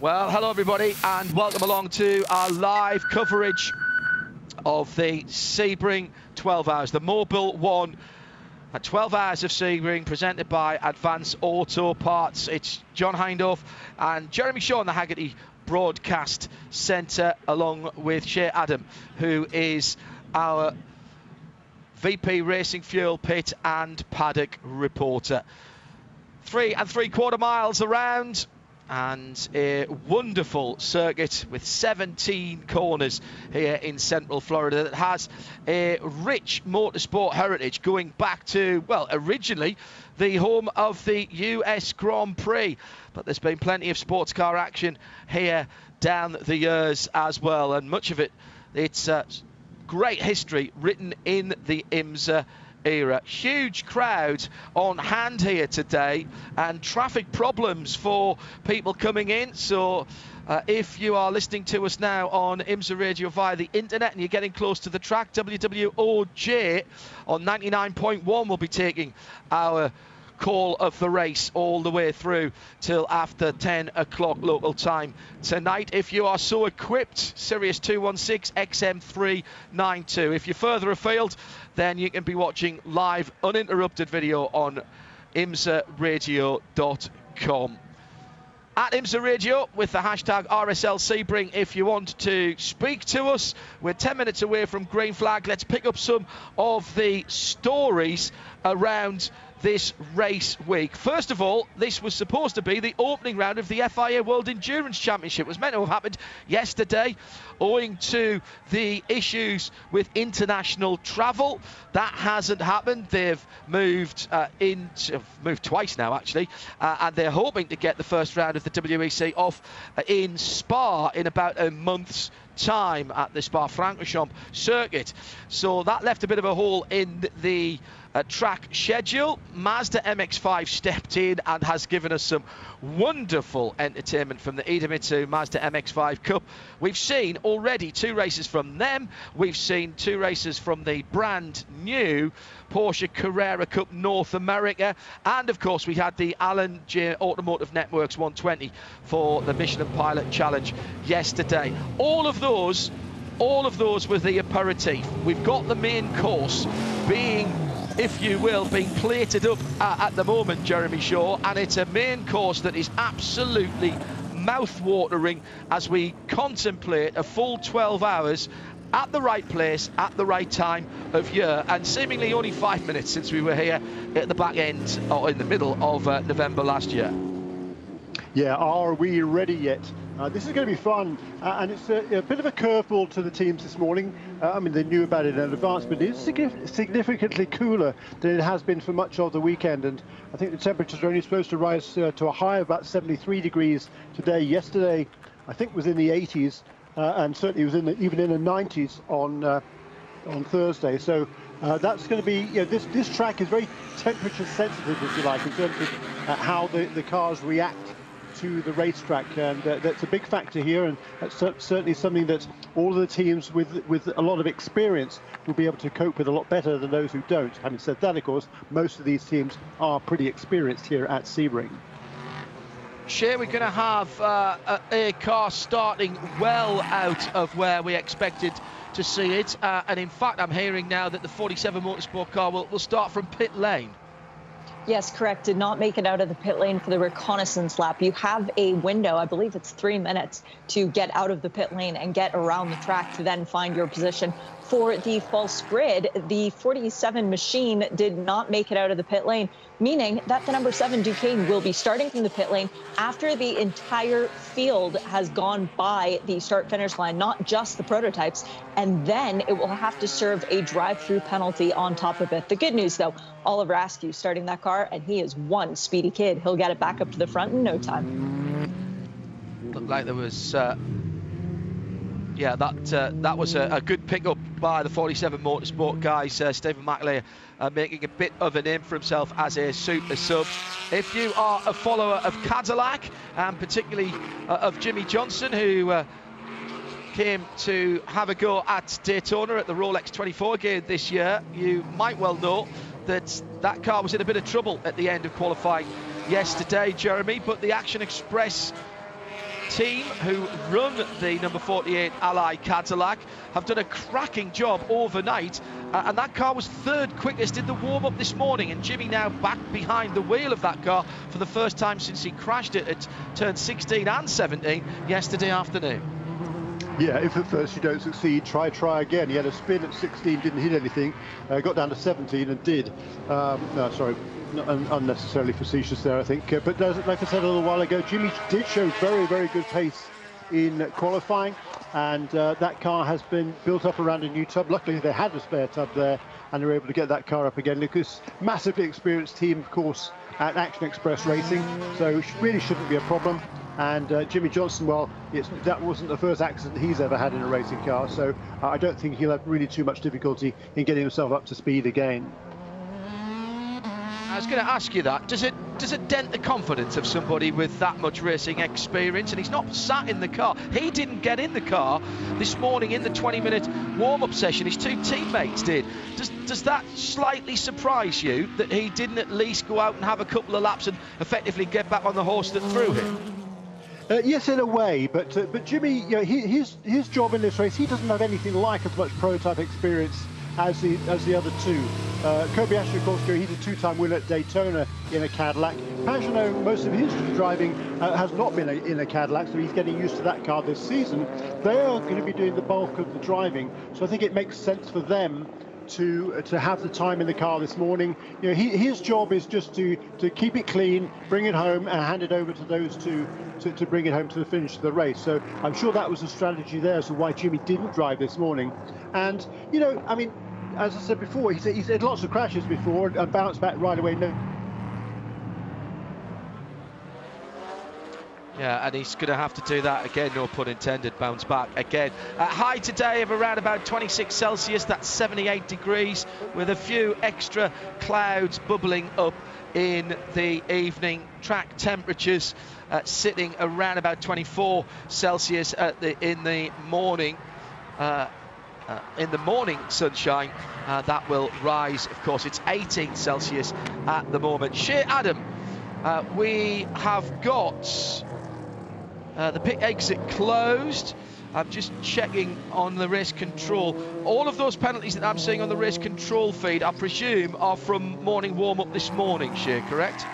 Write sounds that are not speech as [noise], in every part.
Well, hello everybody, and welcome along to our live coverage of the Sebring 12 Hours, the Mobil One at 12 Hours of Sebring, presented by Advance Auto Parts. It's John Hindhaugh and Jeremy Shaw in the Hagerty Broadcast Centre, along with Shea Adam, who is our VP Racing Fuel Pit and Paddock reporter. Three and three quarter miles around and a wonderful circuit with 17 corners here in central Florida that has a rich motorsport heritage going back to, well, originally the home of the US Grand Prix. But there's been plenty of sports car action here down the years as well, and much of it, it's uh, great history written in the IMSA era. Huge crowd on hand here today and traffic problems for people coming in. So uh, if you are listening to us now on IMSA Radio via the internet and you're getting close to the track, WWOJ on 99.1 will be taking our call of the race all the way through till after 10 o'clock local time tonight. If you are so equipped, Sirius 216 XM392. If you're further afield, then you can be watching live uninterrupted video on imsaradio.com at IMSA Radio with the hashtag RSL Sebring if you want to speak to us. We're 10 minutes away from green flag. Let's pick up some of the stories around this race week. First of all, this was supposed to be the opening round of the FIA World Endurance Championship. It was meant to have happened yesterday, owing to the issues with international travel. That hasn't happened. They've moved uh, in, moved twice now actually, uh, and they're hoping to get the first round of the WEC off uh, in Spa in about a month's time at the Spa-Francorchamps circuit. So that left a bit of a hole in the track schedule. Mazda MX-5 stepped in and has given us some wonderful entertainment from the Idemitsu Mazda MX-5 Cup. We've seen already two races from them. We've seen two races from the brand new Porsche Carrera Cup North America. And of course, we had the Alan Jay Automotive Networks 120 for the Michelin Pilot Challenge yesterday. All of those all of those were the aperitif. We've got the main course being if you will, being plated up uh, at the moment, Jeremy Shaw, and it's a main course that is absolutely mouth-watering as we contemplate a full 12 hours at the right place at the right time of year and seemingly only five minutes since we were here at the back end or in the middle of uh, November last year. Yeah, are we ready yet? Uh, this is going to be fun, uh, and it's a, a, bit of a curveball to the teams this morning. Uh, I mean, they knew about it in advance, but it is significantly cooler than it has been for much of the weekend. And I think the temperatures are only supposed to rise uh, to a high of about 73 degrees today. Yesterday, I think, was in the 80s, uh, and certainly was in the, even in the 90s on uh, on Thursday. So that's going to be, you know, this this track is very temperature sensitive, if you like, in terms of how the, the cars react to the racetrack, and uh, that's a big factor here, and that's certainly something that all of the teams with with a lot of experience will be able to cope with a lot better than those who don't. Having said that, of course, most of these teams are pretty experienced here at Sebring. Shea, we're going to have uh, a, car starting well out of where we expected to see it, uh, and in fact, I'm hearing now that the 47 Motorsport car will, will start from pit lane. Yes, correct. Did not make it out of the pit lane for the reconnaissance lap. You have a window, I believe it's three minutes, to get out of the pit lane and get around the track to then find your position for the false grid. The 47 machine did not make it out of the pit lane, meaning that the number seven Duqueine will be starting from the pit lane after the entire field has gone by the start finish line, not just the prototypes. And then it will have to serve a drive through penalty on top of it. The good news, though, Oliver Askew starting that car, and he is one speedy kid. He'll get it back up to the front in no time. Looked like there was. Uh yeah, that uh, that was a, a, good pickup by the 47 Motorsport guys. Uh, Stephen McAleer uh, making a bit of a name for himself as a super sub. If you are a follower of Cadillac, and particularly uh, of Jimmie Johnson, who uh, came to have a go at Daytona at the Rolex 24 game this year, you might well know that that car was in a bit of trouble at the end of qualifying yesterday, Jeremy, but the Action Express team who run the number 48 Ally Cadillac have done a cracking job overnight uh, and that car was third quickest in the warm-up this morning and Jimmy now back behind the wheel of that car for the first time since he crashed it at turn 16 and 17 yesterday afternoon. Yeah, if at first you don't succeed, try, try again. He had a spin at 16, didn't hit anything, uh, got down to 17 and did. Um, no, sorry, unnecessarily facetious there, I think. Uh, but like I said a little while ago, Jimmy did show very, very good pace in qualifying, and uh, that car has been built up around a new tub. Luckily, they had a spare tub there, and they were able to get that car up again. Lucas, massively experienced team, of course, at Action Express Racing, so really shouldn't be a problem. And uh, Jimmie Johnson, well, that wasn't the first accident he's ever had in a racing car, so uh, I don't think he'll have really too much difficulty in getting himself up to speed again. I was going to ask you that. Does it does it dent the confidence of somebody with that much racing experience? And he's not sat in the car. He didn't get in the car this morning in the 20-minute warm-up session. His two teammates did. Does does that slightly surprise you that he didn't at least go out and have a couple of laps and effectively get back on the horse that threw him? Uh, yes, in a way, but uh, but Jimmy, you know, he, his his job in this race, he doesn't have anything like as much prototype experience as the as the other two. Uh, Kobayashi, of course, he's a two-time winner at Daytona in a Cadillac. Pagenaud, most of his driving uh, has not been a, in a Cadillac, so he's getting used to that car this season. They are going to be doing the bulk of the driving, so I think it makes sense for them to to have the time in the car this morning. You know, he, his job is just to to keep it clean, bring it home, and hand it over to those two to, to bring it home to the finish of the race. So I'm sure that was a strategy there as to why Jimmy didn't drive this morning. And you know, I mean, as I said before, he's, he's had lots of crashes before and bounced back right away. No Yeah, and he's going to have to do that again, no pun intended, bounce back again. High today of around about 26 Celsius, that's 78 degrees, with a few extra clouds bubbling up in the evening. Track temperatures uh, sitting around about 24 Celsius the, in the morning. Uh, uh, in the morning sunshine, uh, that will rise. Of course, it's 18 Celsius at the moment. Shea Adam, uh, we have got uh, the pit exit closed. I'm just checking on the race control. All of those penalties that I'm seeing on the race control feed, I presume, are from morning warm-up this morning, Shea, correct?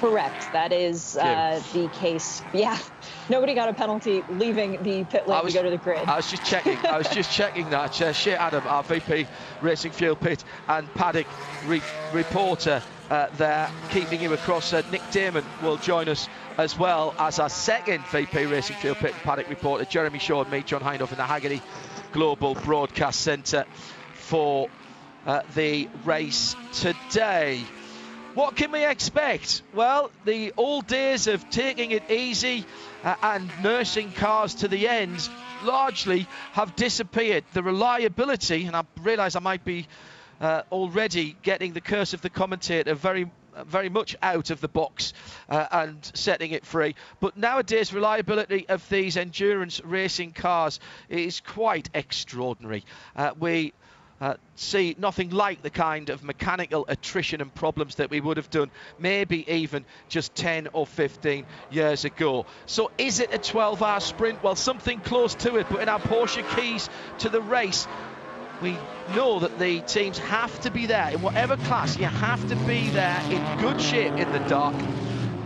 Correct. That is uh, the case. Yeah. [laughs] Nobody got a penalty leaving the pit lane was, to go to the grid. I was just checking. I was just [laughs] checking that. Uh, Shea Adam, our VP Racing Fuel Pit, and Paddock re reporter uh, there, keeping you across. Uh, Nick Damon will join us as well as our second VP Racing Fuel Pit and Paddock reporter, Jeremy Shaw and me, John Hindhaugh, in the Hagerty Global Broadcast Centre for uh, the race today. What can we expect? Well, the old days of taking it easy uh, and nursing cars to the end largely have disappeared. The reliability, and I realise I might be uh, already getting the curse of the commentator very very much out of the box uh, and setting it free. But nowadays, reliability of these endurance racing cars is quite extraordinary. Uh, we uh, see nothing like the kind of mechanical attrition and problems that we would have done maybe even just 10 or 15 years ago. So is it a 12 hour sprint? Well, something close to it, but in our Porsche keys to the race, we know that the teams have to be there in whatever class you have to be there in good shape in the dark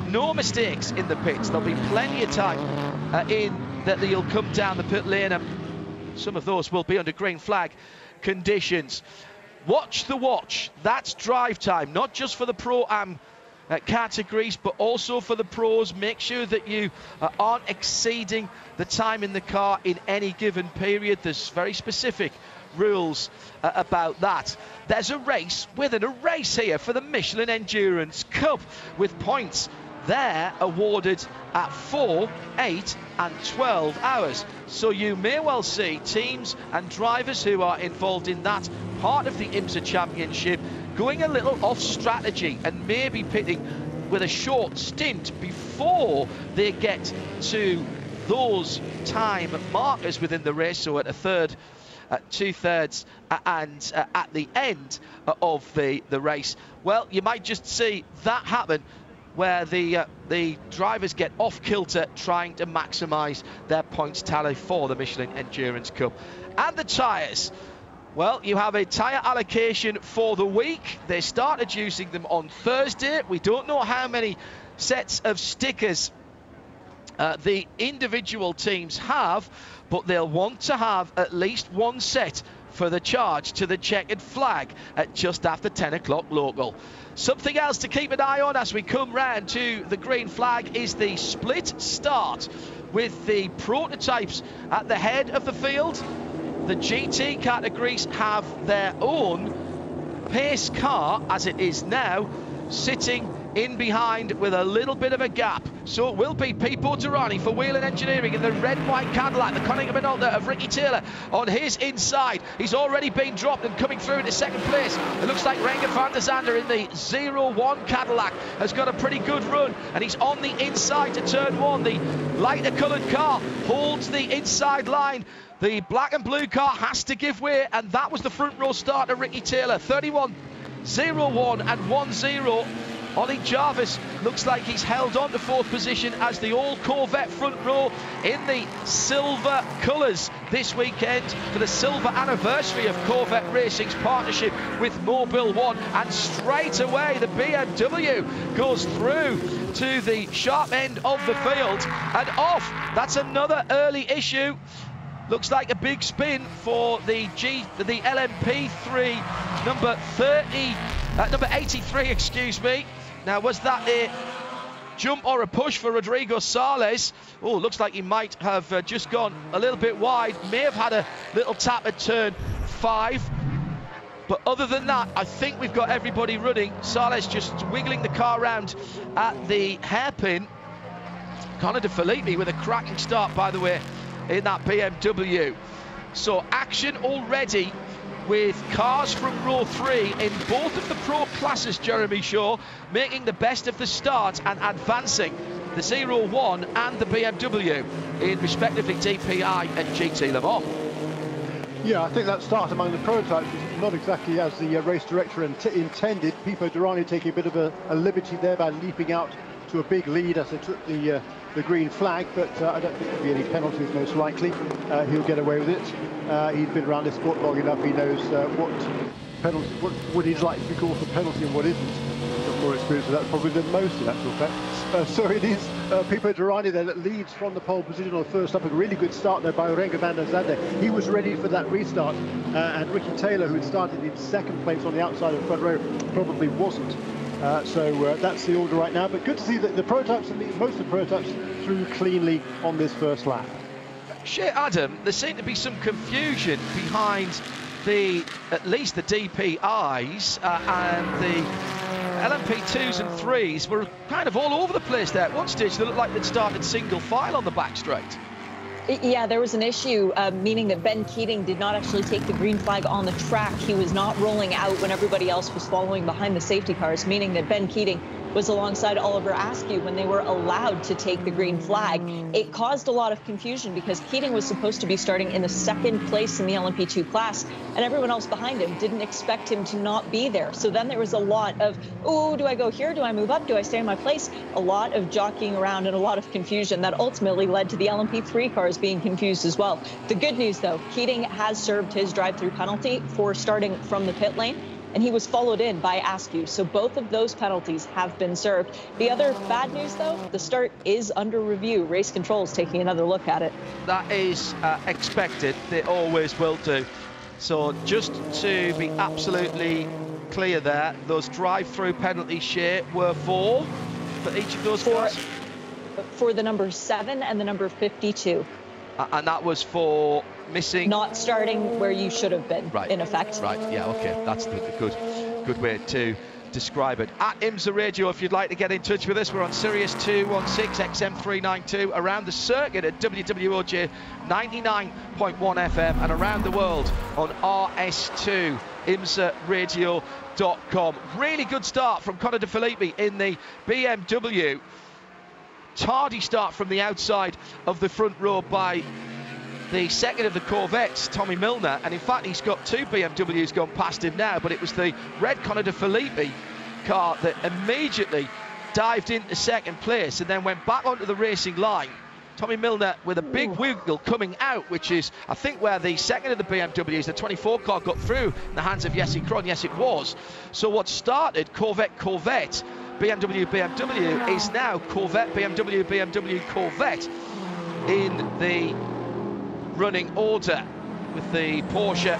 no mistakes in the pits there'll be plenty of time uh, in that you'll come down the pit lane and some of those will be under green flag conditions watch the watch that's drive time not just for the pro am uh, categories, but also for the pros. Make sure that you uh, aren't exceeding the time in the car in any given period. There's very specific rules uh, about that. There's a race within a race here for the Michelin Endurance Cup with points there awarded at 4, 8 and 12 hours. So you may well see teams and drivers who are involved in that part of the IMSA Championship going a little off strategy and maybe pitting with a short stint before they get to those time markers within the race, so at a third uh, at two thirds uh, and uh, at the end of the, the race. Well, you might just see that happen where the uh, the drivers get off kilter trying to maximise their points tally for the Michelin Endurance Cup. And the tyres. Well, you have a tyre allocation for the week. They started using them on Thursday. We don't know how many sets of stickers uh, the individual teams have, but they'll want to have at least one set for the charge to the checkered flag at just after 10 o'clock local. Something else to keep an eye on as we come round to the green flag is the split start with the prototypes at the head of the field. The GT categories have their own pace car as it is now sitting in behind with a little bit of a gap. So it will be Pipo Derani for Whelen Engineering in the red white Cadillac, the Konica Minolta of Ricky Taylor on his inside. He's already been dropped and coming through into second place. It looks like Renger van der Zande in the 0-1 Cadillac has got a pretty good run and he's on the inside to turn one. The lighter coloured car holds the inside line. The black and blue car has to give way, and that was the front row start of Ricky Taylor. 31 0 1 and 1 0 Ollie Jarvis looks like he's held on to fourth position as the all Corvette front row in the silver colours this weekend for the silver anniversary of Corvette Racing's partnership with Mobil One. And straight away, the BMW goes through to the sharp end of the field and off. That's another early issue looks like a big spin for the G, the LMP3 number 30, uh, number 83, excuse me. Now, was that a jump or a push for Rodrigo Sales? Oh, looks like he might have uh, just gone a little bit wide. May have had a little tap at turn five. But other than that, I think we've got everybody running. Sales just wiggling the car around at the hairpin. Connor De Phillippi with a cracking start, by the way, in that BMW. So action already with cars from row three in both of the pro classes, Jeremy Shaw, making the best of the start and advancing the 01 and the BMW in respectively DPI and GT Le Mans. Yeah, I think that start among the prototypes is not exactly as the uh, race director intended. Pipo Derani taking a bit of a, a liberty there by leaping out to a big lead as they took the uh, the green flag, but uh, I don't think there'll be any penalties most likely. Uh, he'll get away with it. Uh, he's been around this sport long enough. He knows uh, what penalty, what, what is likely to be called for penalty and what isn't. He's Got more experience with that probably than most in actual fact. Uh, so it is uh, Pipo Derani there that leads from the pole position on the first up. A really good start there by Renger van der Zande. He was ready for that restart. Uh, and Ricky Taylor, who had started in second place on the outside of front row, probably wasn't. Uh, so uh, that's the order right now. But good to see that the prototypes, most of the prototypes, through cleanly on this first lap. Shea Adam, there seemed to be some confusion behind the at least the DPIs uh, and the LMP2s and 3s were kind of all over the place there. At one stage, they looked like they'd started single file on the back straight. Yeah, there was an issue, uh, meaning that Ben Keating did not actually take the green flag on the track. He was not rolling out when everybody else was following behind the safety cars, meaning that Ben Keating was alongside Oliver Askew when they were allowed to take the green flag. It caused a lot of confusion because Keating was supposed to be starting in the second place in the LMP2 class, and everyone else behind him didn't expect him to not be there. So then there was a lot of, oh, do I go here? Do I move up? Do I stay in my place? A lot of jockeying around and a lot of confusion that ultimately led to the LMP3 cars being confused as well. The good news, though, Keating has served his drive-through penalty for starting from the pit lane and he was followed in by Askew. So both of those penalties have been served. The other bad news, though, the start is under review. Race control is taking another look at it. That is uh, expected. They always will do. So just to be absolutely clear there, those drive-through penalties Shea were four for each of those for, cars? For the number seven and the number 52. Uh, and that was for missing. Not starting where you should have been, right. in effect. Right, yeah, okay. That's the, the good, good way to describe it. At IMSA Radio, if you'd like to get in touch with us, we're on Sirius 216 XM392 around the circuit at WWOJ 99.1 FM and around the world on RS2 IMSARadio.com. Really good start from Connor De Phillippi in the BMW. Tardy start from the outside of the front row by the second of the Corvettes, Tommy Milner, and in fact he's got two BMWs gone past him now, but it was the red Connor De Phillippi car that immediately dived into second place and then went back onto the racing line. Tommy Milner with a big wiggle coming out, which is, I think, where the second of the BMWs, the 24 car, got through in the hands of Jesse Krohn. Yes, it was. So what started Corvette Corvette, BMW BMW, is now Corvette BMW BMW Corvette in the running order with the Porsche,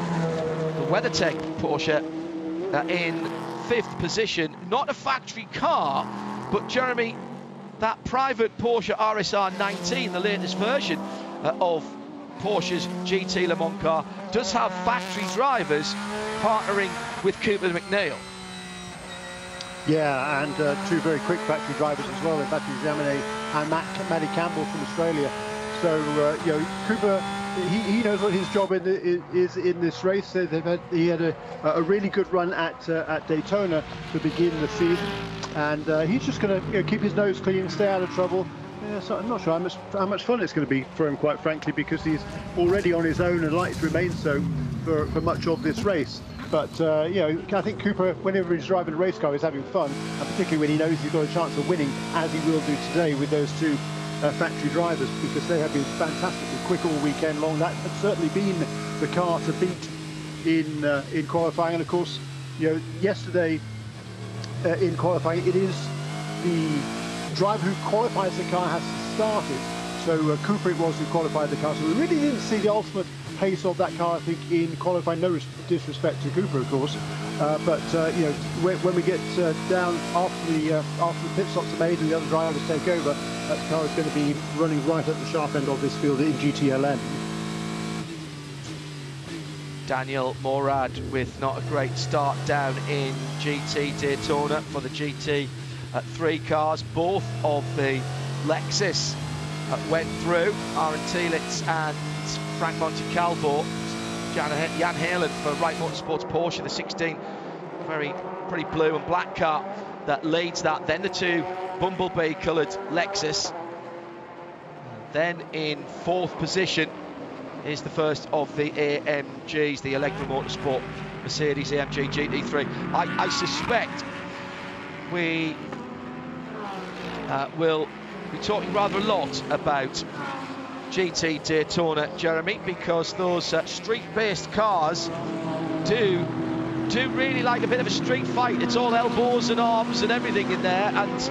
the WeatherTech Porsche, uh, in fifth position. Not a factory car, but Jeremy, that private Porsche RSR 19, the latest version uh, of Porsche's GT Le Mans car, does have factory drivers partnering with Cooper MacNeil. Yeah, and uh, two very quick factory drivers as well, Mathieu Jaminet and Matt, Matty Campbell from Australia. So, uh, you know, Cooper he, he knows what his job in the, is in this race. Had, he had a, a really good run at uh, at Daytona to begin the season, and uh, he's just going to you know, keep his nose clean, stay out of trouble. Yeah, so I'm not sure how much how much fun it's going to be for him, quite frankly, because he's already on his own and likely to remain so for, for much of this race. But uh, you know, I think Cooper, whenever he's driving a race car, is having fun, and particularly when he knows he's got a chance of winning, as he will do today with those two uh, factory drivers because they have been fantastically quick all weekend long. That has certainly been the car to beat in uh, in qualifying. And of course, you know, yesterday uh, in qualifying, it is the driver who qualifies the car has started. So uh, Cooper it was who qualified the car. So we really didn't see the ultimate pace of that car, I think, in qualifying. No disrespect to Cooper, of course. Uh, but uh, you know, when, when we get uh, down after the uh, after the pit stops are made and the other drivers take over, that car is going to be running right at the sharp end of this field in GTLM. Daniel Morad with not a great start down in GT Daytona for the GT uh, three cars. Both of the Lexus uh, went through. Aaron Telitz and Frank Montecalvo. Jan, Jan Heylen for Wright Motorsports Porsche, the 16, very pretty blue and black car that leads that. Then the two bumblebee coloured Lexus. Then in fourth position is the first of the AMGs, the Alegra Motorsport Mercedes AMG GT3. I, I suspect we uh, will be talking rather a lot about GT Daytona, Jeremy, because those uh, street-based cars do do really like a bit of a street fight. It's all elbows and arms and everything in there. And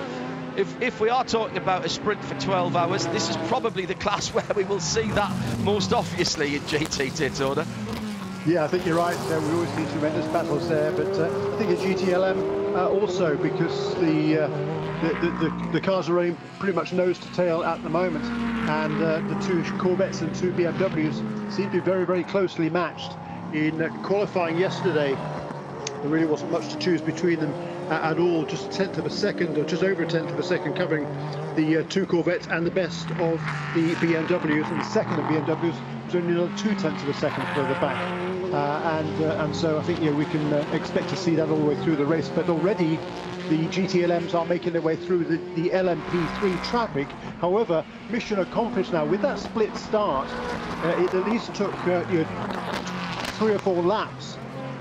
if, if we are talking about a sprint for 12 hours, this is probably the class [laughs] where we will see that most obviously in GT Daytona. Yeah, I think you're right. Uh, we always see tremendous battles there, but uh, I think at GTLM uh, also because the, uh, the, the, the cars are running pretty much nose to tail at the moment, and uh, the two Corvettes and two BMWs seem to be very, very closely matched. In uh, qualifying yesterday, there really wasn't much to choose between them at all. Just a tenth of a second, or just over a tenth of a second, covering the uh, two Corvettes and the best of the BMWs. And the second of BMWs was only another two tenths of a second further back. Uh, and uh, and so I think know, we can uh, expect to see that all the way through the race. But already the GTLMs are making their way through the, the LMP3 traffic. However, mission accomplished now. With that split start, uh, it at least took uh, you know, three or four laps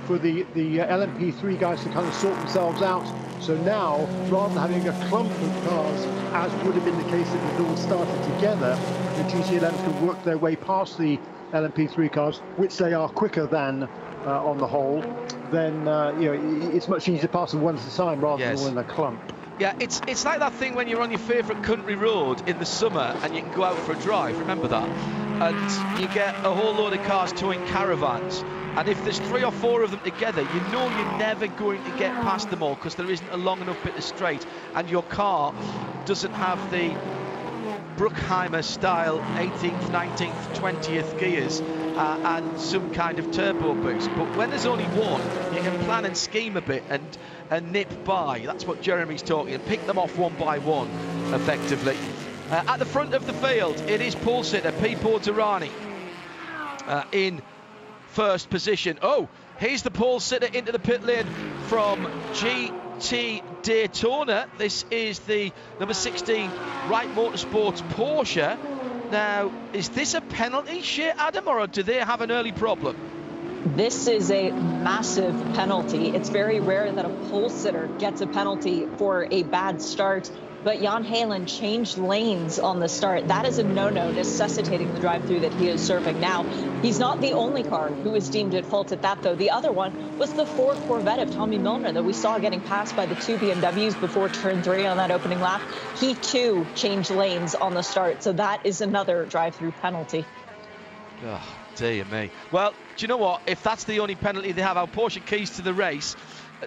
for the, the uh, LMP3 guys to kind of sort themselves out. So now, rather than having a clump of cars, as would have been the case if they all started together, the GTLMs can work their way past the LMP3 cars, which they are quicker than uh, on the whole, then uh, you know it's much easier to pass them one at a time rather yes. than all in a clump. Yeah, it's it's like that thing when you're on your favourite country road in the summer and you can go out for a drive. Remember that? And you get a whole load of cars towing caravans. And if there's three or four of them together, you know you're never going to get past them all because there isn't a long enough bit of straight, and your car doesn't have the Bruckheimer style 18th, 19th, 20th gears uh, and some kind of turbo boost. But when there's only one, you can plan and scheme a bit and, and nip by. That's what Jeremy's talking, pick them off one by one, effectively. Uh, at the front of the field, it is pole sitter, Pipo Derani, uh, in first position. Oh, here's the pole sitter into the pit lane from GT Daytona. This is the number 16 Wright Motorsports Porsche. Now, is this a penalty, Shea, Adam, or do they have an early problem? This is a massive penalty. It's very rare that a pole sitter gets a penalty for a bad start but Jan Heylen changed lanes on the start. That is a no-no, necessitating the drive-through that he is serving now. He's not the only car who was deemed at fault at that, though. The other one was the Ford Corvette of Tommy Milner that we saw getting passed by the two BMWs before turn three on that opening lap. He, too, changed lanes on the start, so that is another drive-through penalty. Oh, dear me. Well, do you know what? If that's the only penalty they have, our Porsche keys to the race,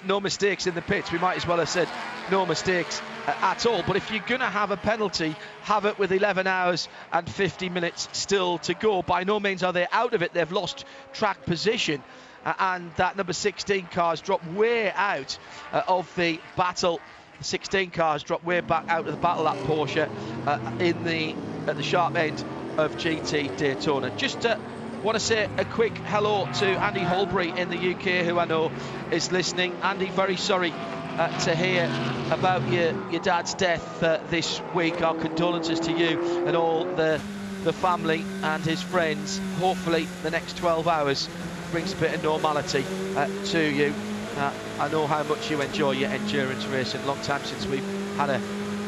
no mistakes in the pits. We might as well have said no mistakes uh, at all. But if you're going to have a penalty, have it with 11 hours and 50 minutes still to go. By no means are they out of it. They've lost track position. Uh, and that number 16 cars dropped way out uh, of the battle. The 16 cars dropped way back out of the battle at Porsche uh, in the at the sharp end of GT Daytona. Just want to say a quick hello to Andy Holbury in the UK, who I know is listening. Andy, very sorry uh, to hear about your, your dad's death uh, this week. Our condolences to you and all the, the family and his friends. Hopefully, the next 12 hours brings a bit of normality uh, to you. Uh, I know how much you enjoy your endurance racing. Long time since we've had a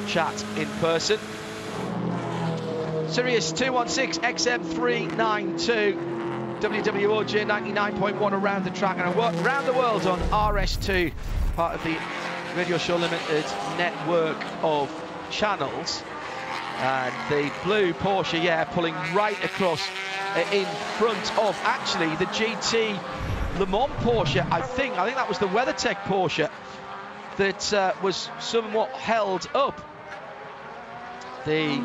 chat in person. Sirius 216 XM392 WWOJ 99.1 around the track and around the world on RS2, part of the Radio Show Limited network of channels. And the blue Porsche, yeah, pulling right across uh, in front of actually the GT Le Mans Porsche, I think. I think that was the WeatherTech Porsche that uh, was somewhat held up. The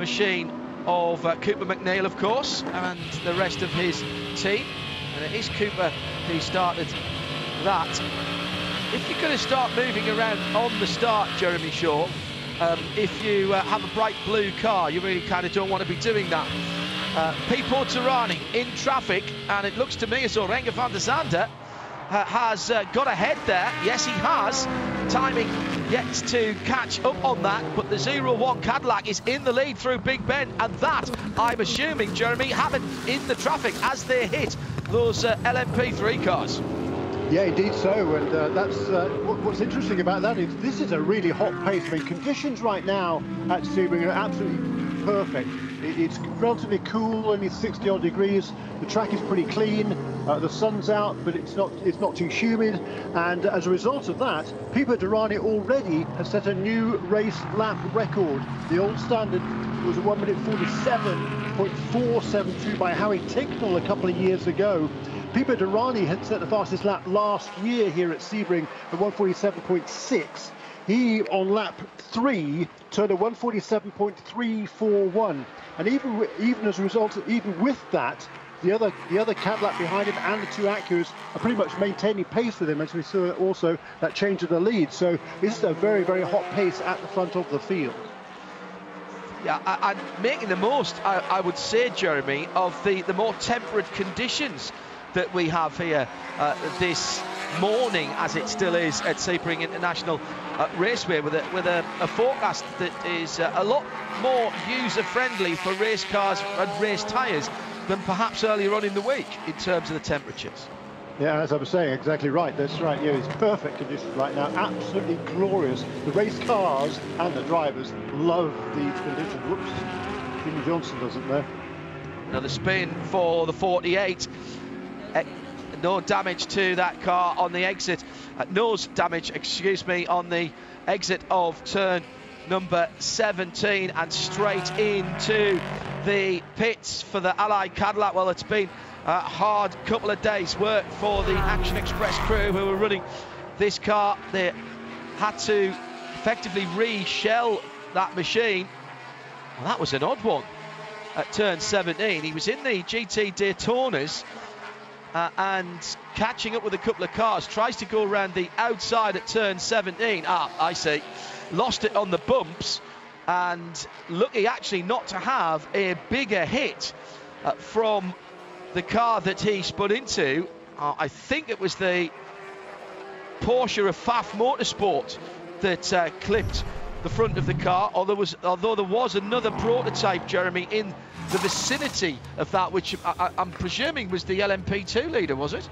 machine of uh, Cooper MacNeil, of course, and the rest of his team. And it is Cooper who started that. If you're going to start moving around on the start, Jeremy Shaw, um, if you uh, have a bright blue car, you really kind of don't want to be doing that. Uh, Pipo Derani in traffic, and it looks to me as though Renger van der Zande uh, has uh, got ahead there. Yes, he has. Timing yet to catch up on that, but the 0-1 Cadillac is in the lead through Big Ben, and that, I'm assuming, Jeremy, happened in the traffic as they hit those uh, LMP3 cars. Yeah, indeed so, and uh, that's uh, what, what's interesting about that is this is a really hot pace. I mean, conditions right now at Sebring are absolutely perfect. It's relatively cool, only 60 odd degrees. The track is pretty clean. Uh, the sun's out, but it's not it's not too humid. And as a result of that, Pipo Derani already has set a new race lap record. The old standard was a 1 minute 47.472 by Harry Tincknell a couple of years ago. Pipo Derani had set the fastest lap last year here at Sebring at 147.6. He, on lap three, turned a 147.341. And even even as a result, even with that, the other the other Cadillac behind him and the two Acuras are pretty much maintaining pace with him as we saw also that change of the lead. So this is a very, very hot pace at the front of the field. Yeah, and making the most, I, I, would say, Jeremy, of the, the more temperate conditions that we have here uh, this morning, as it still is at Sebring International uh, Raceway, with a with a, a forecast that is uh, a lot more user-friendly for race cars and race tyres than perhaps earlier on in the week in terms of the temperatures. Yeah, as I was saying, exactly right. That's right. Yeah, it's perfect conditions right now. Absolutely glorious. The race cars and the drivers love these conditions. Whoops, Jimmie Johnson doesn't there. Another spin for the 48. Uh, no damage to that car on the exit. Uh, nose damage, excuse me, on the exit of turn number 17 and straight into the pits for the Ally Cadillac. Well, it's been a hard couple of days work for the Action Express crew who were running this car. They had to effectively re-shell that machine. Well, that was an odd one at turn 17. He was in the GT Daytonas uh, and catching up with a couple of cars. Tries to go around the outside at turn 17. Ah, I see. Lost it on the bumps and lucky actually not to have a bigger hit uh, from the car that he spun into. Uh, I think it was the Porsche of Pfaff Motorsport that uh, clipped the front of the car, although there was, although there was another prototype, Jeremy, in the vicinity of that, which I, am presuming was the LMP2 leader, was it?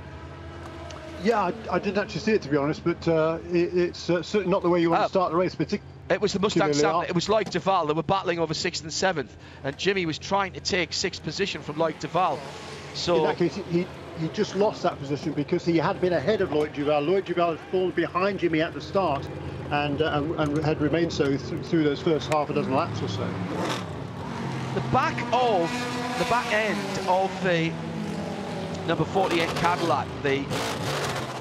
Yeah, I, I, didn't actually see it to be honest, but uh, it, it's uh, certainly not the way you want to oh. start the race, particularly. It was the Mustang It was Loic Duval. They were battling over sixth and seventh, and Jimmy was trying to take sixth position from Loic Duval. So in that case, he he just lost that position because he had been ahead of Loic Duval. Loic Duval had fallen behind Jimmy at the start, and uh, and, and, had remained so th through those first half a dozen laps or so. The back of the back end of the number 48 Cadillac, the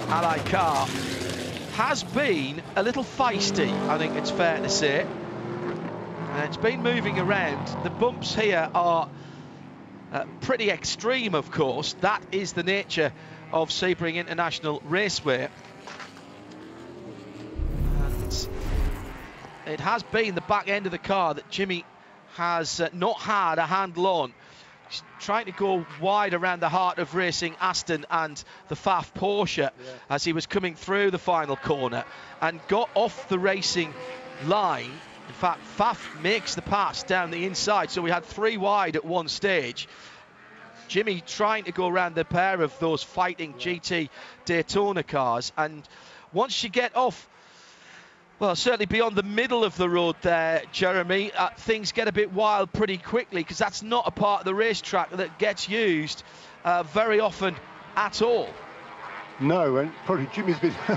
Ally car, has been a little feisty, I think it's fair to say. And it's been moving around. The bumps here are uh, pretty extreme, of course. That is the nature of Sebring International Raceway. It has been the back end of the car that Jimmy has uh, not had a handle on trying to go wide around the heart of racing Aston and the Pfaff Porsche yeah. as he was coming through the final corner and got off the racing line. In fact, Pfaff makes the pass down the inside, so we had three wide at one stage. Jimmy trying to go around the pair of those fighting GT Daytona cars, and once you get off well, certainly beyond the middle of the road there, Jeremy, uh, things get a bit wild pretty quickly because that's not a part of the racetrack that gets used uh, very often at all. No, and probably Jimmy's been [laughs]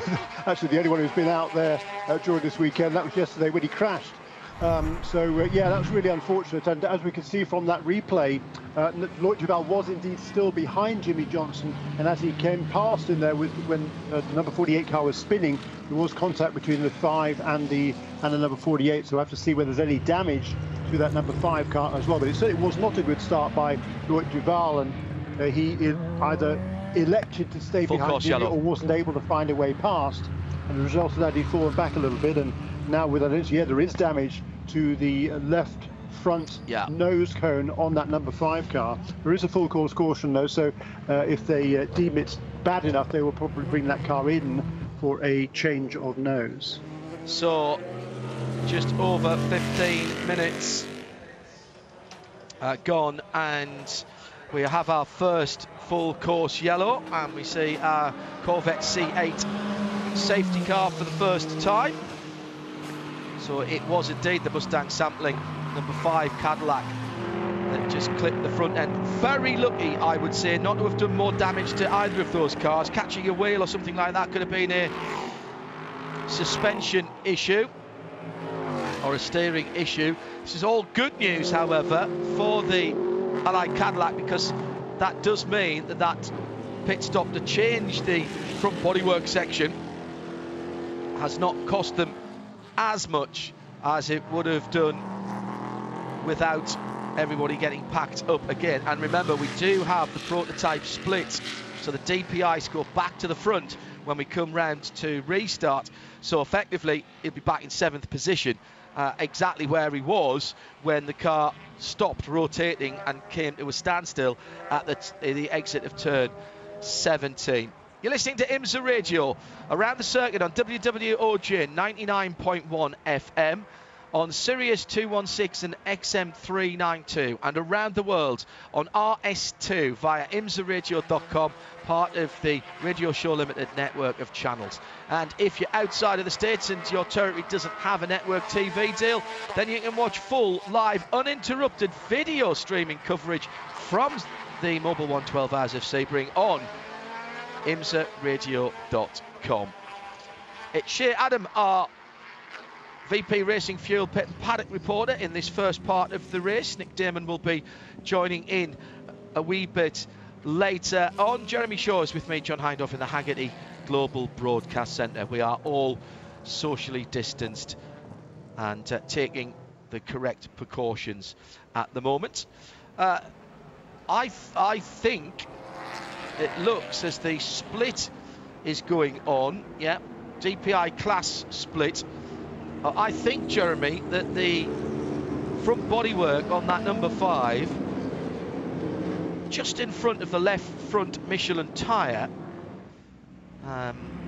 actually the only one who's been out there uh, during this weekend. That was yesterday when he crashed. Um, so uh, yeah, that's really unfortunate. And as we can see from that replay, uh, Duval was indeed still behind Jimmie Johnson, and as he came past in there with when uh, the number 48 car was spinning, there was contact between the five and the and the number 48. So we have to see whether there's any damage to that number five car as well. But it certainly was not a good start by Duval, and uh, he either elected to stay Full behind Jimmy or wasn't able to find a way past. And the result of that, he fallen back a little bit, and now with that, yeah, there is damage to the left front yeah. nose cone on that number five car. There is a full course caution though, so uh, if they uh, deem it bad enough, they will probably bring that car in for a change of nose. So, just over 15 minutes uh, gone, and we have our first full course yellow, and we see our Corvette C8 safety car for the first time. So it was indeed the Mustang sampling, number five Cadillac, that just clipped the front end. Very lucky, I would say, not to have done more damage to either of those cars. Catching a wheel or something like that could have been a suspension issue or a steering issue. This is all good news, however, for the Ally Cadillac because that does mean that that pit stop to change the front bodywork section has not cost them as much as it would have done without everybody getting packed up again. And remember, we do have the prototype split, so the DPIs go back to the front when we come round to restart. So effectively, he'll be back in seventh position, uh, exactly where he was when the car stopped rotating and came to a standstill at the, the exit of turn 17. You're listening to IMSA Radio around the circuit on WWOJ 99.1 FM, on Sirius 216 and XM 392, and around the world on RS2 via imsaradio.com, part of the Radio Show Limited network of channels. And if you're outside of the States and your territory doesn't have a network TV deal, then you can watch full, live, uninterrupted video streaming coverage from the Mobil 112 Hours of Sebring on imsaradio.com. It's Shea Adam, our VP Racing Fuel Pit and Paddock reporter in this first part of the race. Nick Damon will be joining in a wee bit later on. Jeremy Shaw is with me, John Hindhaugh in the Hagerty Global Broadcast Centre. We are all socially distanced and uh, taking the correct precautions at the moment. Uh, I, th I think it looks as the split is going on. Yeah, DPI class split. Uh, I think, Jeremy, that the front bodywork on that number five, just in front of the left front Michelin tyre, um,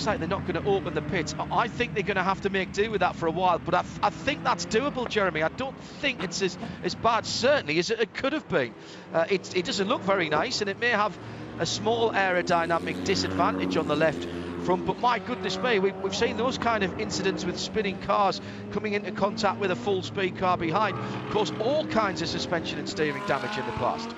looks like they're not going to open the pits. I think they're going to have to make do with that for a while, but I, I think that's doable, Jeremy. I don't think it's as, as bad, certainly, as it, could have been. Uh, it, it doesn't look very nice, and it may have a small aerodynamic disadvantage on the left front. But my goodness me, we, have seen those kind of incidents with spinning cars coming into contact with a full speed car behind, cause all kinds of suspension and steering damage in the past.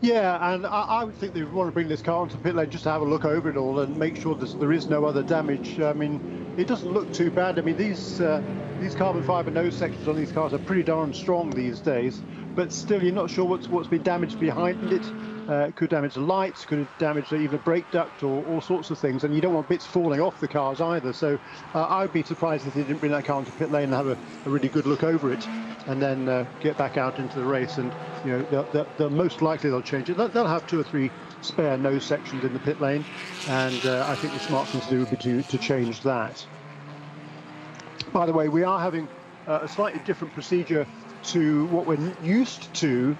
Yeah, and I, I, would think they would want to bring this car onto pit lane just to have a look over it all and make sure there is no other damage. I mean, it doesn't look too bad. I mean, these uh, these carbon fibre nose sections on these cars are pretty darn strong these days, but still, you're not sure what's what's been damaged behind it. Uh, could damage the lights, could damage even a brake duct or all sorts of things, and you don't want bits falling off the cars either. So uh, I would be surprised if they didn't bring that car into pit lane and have a, a really good look over it and then uh, get back out into the race. And you know, they're, they're, they're most likely they'll change it. They'll, they'll, have two or three spare nose sections in the pit lane, and uh, I think the smart thing to do would be to, to change that. By the way, we are having uh, a slightly different procedure to what we're used to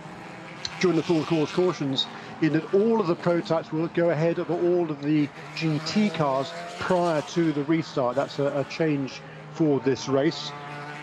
during the full course cautions in that all of the prototypes will go ahead of all of the GT cars prior to the restart. That's a, a change for this race.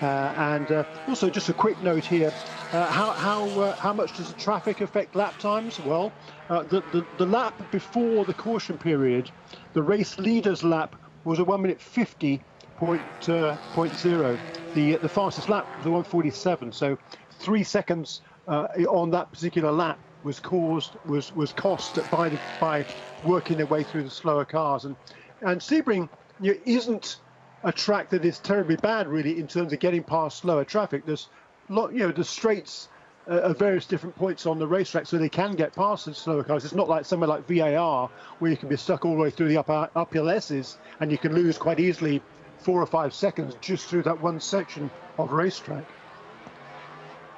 Uh, and uh, also, just a quick note here: uh, how how uh, how much does the traffic affect lap times? Well, uh, the, the, the lap before the caution period, the race leader's lap was a one minute fifty point, uh, point zero. The the fastest lap was a 147. So three seconds on that particular lap was caused was was cost by the, by working their way through the slower cars and and Sebring you know, isn't a track that is terribly bad, really, in terms of getting past slower traffic. There's, lot, you know, the straights uh, at various different points on the racetrack, so they can get past the slower cars. It's not like somewhere like VIR where you can be stuck all the way through the upper uphill S's and you can lose quite easily four or five seconds just through that one section of racetrack.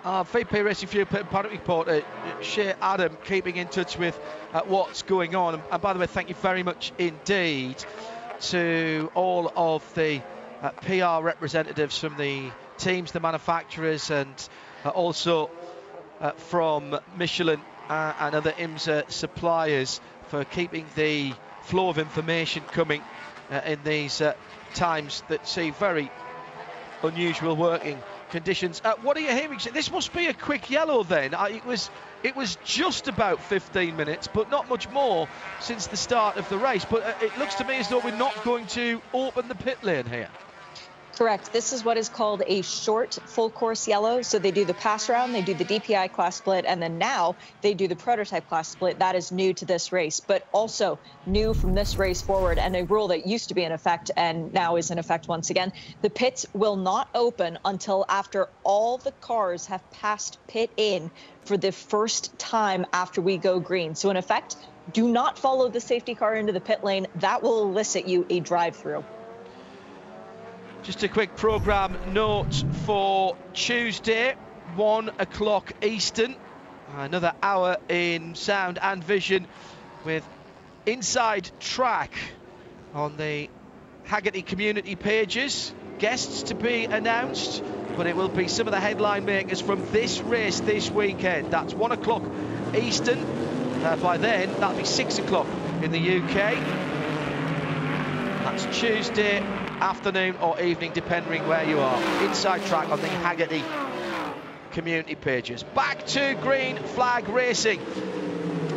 Our VP Racing Fuel Paddock reporter, Shea Adam, keeping in touch with uh, what's going on. And by the way, thank you very much indeed to all of the uh, PR representatives from the teams, the manufacturers, and uh, also uh, from Michelin uh, and other IMSA suppliers for keeping the flow of information coming uh, in these uh, times that see very unusual working conditions. what are you hearing? This must be a quick yellow then. it was it was just about 15 minutes, but not much more since the start of the race. But uh, it looks to me as though we're not going to open the pit lane here. Correct. This is what is called a short full course yellow. So they do the pass round, they do the DPI class split, and then now they do the prototype class split. That is new to this race, but also new from this race forward, and a rule that used to be in effect and now is in effect once again. The pits will not open until after all the cars have passed pit in for the first time after we go green. So in effect, do not follow the safety car into the pit lane. That will elicit you a drive through. Just a quick programme note for Tuesday, 1 o'clock Eastern. Another hour in sound and vision with Inside Track on the Hagerty community pages. Guests to be announced, but it will be some of the headline makers from this race this weekend. That's 1 o'clock Eastern. Uh, by then, that'll be 6 o'clock in the UK. That's Tuesday, afternoon or evening, depending where you are. Inside track on the Hagerty community pages. Back to green flag racing.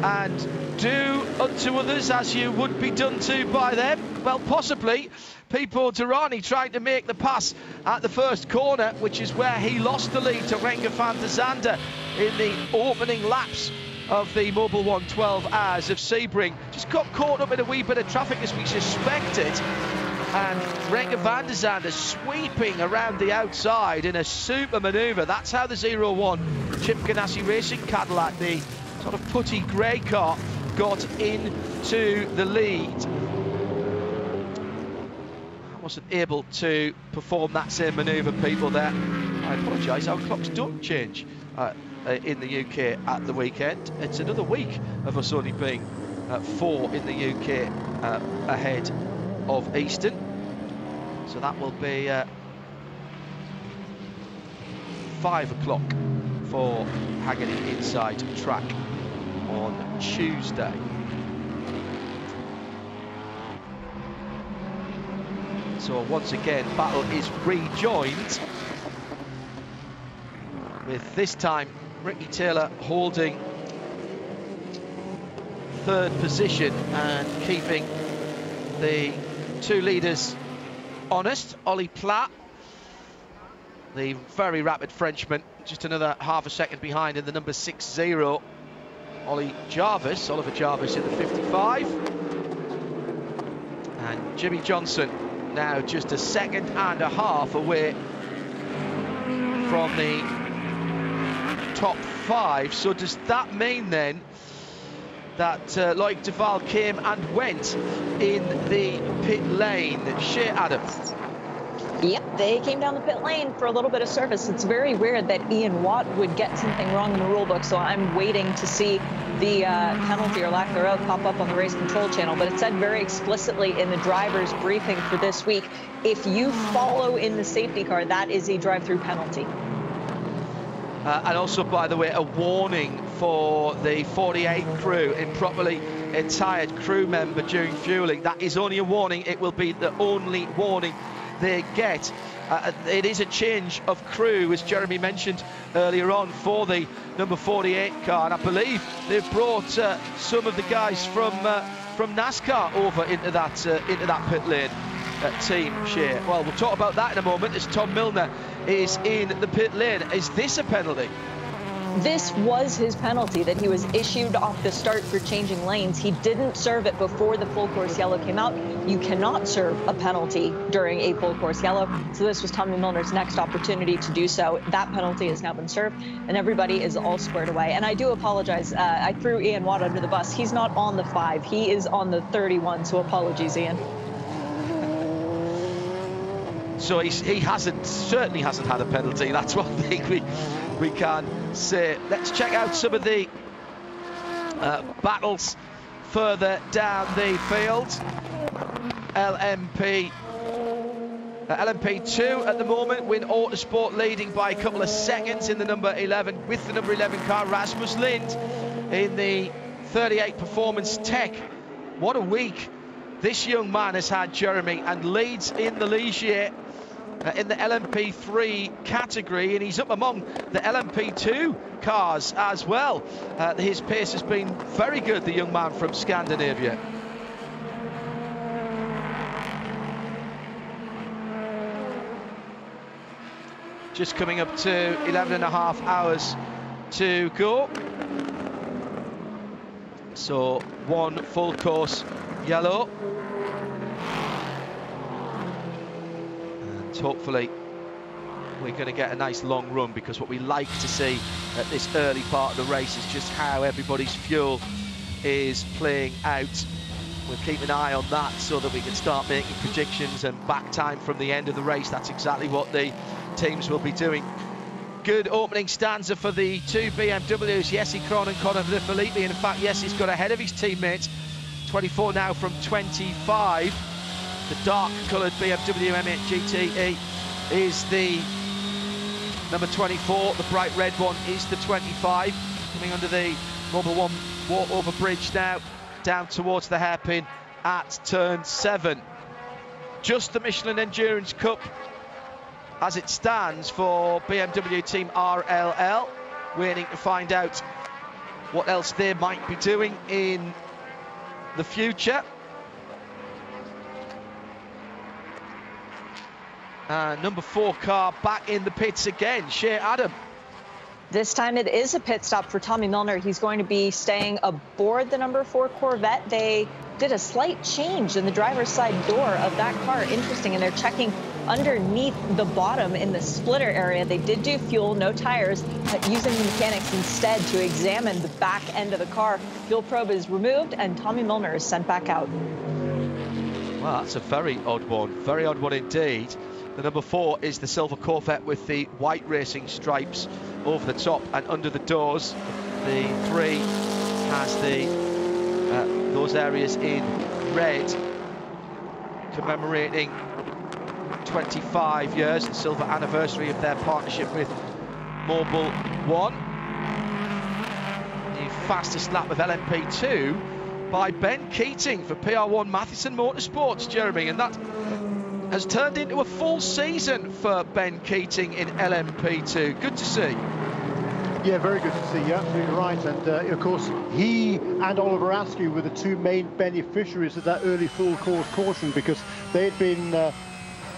And do unto others as you would be done to by them. Well, possibly. Pipo Derani trying to make the pass at the first corner, which is where he lost the lead to Renger van der Zande in the opening laps of the Mobil 112 hours of Sebring. Just got caught up in a wee bit of traffic as we suspected and Renger van der Zande sweeping around the outside in a super manoeuvre. That's how the 0-1 Chip Ganassi Racing Cadillac, the sort of putty grey car, got into the lead. I wasn't able to perform that same manoeuvre, Pipo there. I apologise, our clocks don't change uh, uh in the UK at the weekend. It's another week of us only being uh, four in the UK uh, ahead of Eastern. So that will be uh, five o'clock for Hagerty inside track on Tuesday. So once again, battle is rejoined with this time Ricky Taylor holding third position and keeping the two leaders honest. Ollie Pla, the very rapid Frenchman, just another half a second behind in the number 6-0. Ollie Jarvis, Oliver Jarvis in the 55. And Jimmie Johnson now just a second and a half away from the top five. So does that mean then that uh, Loic Duval came and went in the pit lane? Shea Adams. Yep, they came down the pit lane for a little bit of service. It's very weird that Ian Watt would get something wrong in the rule book, so I'm waiting to see the uh, penalty or lack thereof pop up on the race control channel. But it said very explicitly in the driver's briefing for this week, if you follow in the safety car, that is a drive-through penalty. Uh, and also, by the way, a warning for the 48 crew, improperly attired crew member during fueling. That is only a warning. It will be the only warning they get. Uh, it is a change of crew, as Jeremy mentioned earlier on, for the number 48 car. And I believe they've brought uh, some of the guys from uh, from NASCAR over into that uh, into that pit lane uh, team share. Well, we'll talk about that in a moment as Tom Milner is in the pit lane. Is this a penalty? This was his penalty that he was issued off the start for changing lanes. He didn't serve it before the full course yellow came out. You cannot serve a penalty during a full course yellow. So this was Tommy Milner's next opportunity to do so. That penalty has now been served and everybody is all squared away. And I do apologize. Uh, I threw Ian Watt under the bus. He's not on the five. He is on the 31. So apologies, Ian. So he hasn't, certainly hasn't had a penalty. That's one [laughs] thing we we can say. Let's check out some of the uh, battles further down the field. LMP uh, LMP2 at the moment, Win Autosport leading by a couple of seconds in the number 11 with the number 11 car, Rasmus Lindh in the 38 Performance Tech. What a week this young man has had, Jeremy, and leads in the Ligier uh, in the LMP3 category, and he's up among the LMP2 cars as well. Uh, his pace has been very good, the young man from Scandinavia. Just coming up to 11 and a half hours to go. So one full course yellow hopefully we're going to get a nice long run because what we like to see at this early part of the race is just how everybody's fuel is playing out. We'll keep an eye on that so that we can start making predictions and back time from the end of the race. That's exactly what the teams will be doing. Good opening stanza for the two BMWs, Jesse Krohn and Connor De Phillippi. In fact, Jesse's got ahead of his teammates, 24 now from 25. The dark coloured BMW M8 GTE is the number 24. The bright red one is the 25. Coming under the Mobil 1 walk over bridge now, down towards the hairpin at turn 7. Just the Michelin Endurance Cup as it stands for BMW Team RLL. Waiting to find out what else they might be doing in the future. Uh, number four car back in the pits again, Shea Adam. This time it is a pit stop for Tommy Milner. He's going to be staying aboard the number four Corvette. They did a slight change in the driver's side door of that car. Interesting. And they're checking underneath the bottom in the splitter area. They did do fuel, no tires, but using the mechanics instead to examine the back end of the car. Fuel probe is removed and Tommy Milner is sent back out. Well, that's a very odd one. Very odd one indeed. The number four is the silver Corvette with the white racing stripes over the top and under the doors. The three has the uh, those areas in red, commemorating 25 years, the silver anniversary of their partnership with Mobil One. The fastest lap of LMP2 by Ben Keating for PR1 Mathiasen Motorsports, Jeremy, and that has turned into a full season for Ben Keating in LMP2. Good to see. Yeah, very good to see. You're absolutely right. And uh, of course, he and Oliver Askew were the two main beneficiaries of that early full course caution because they'd been uh,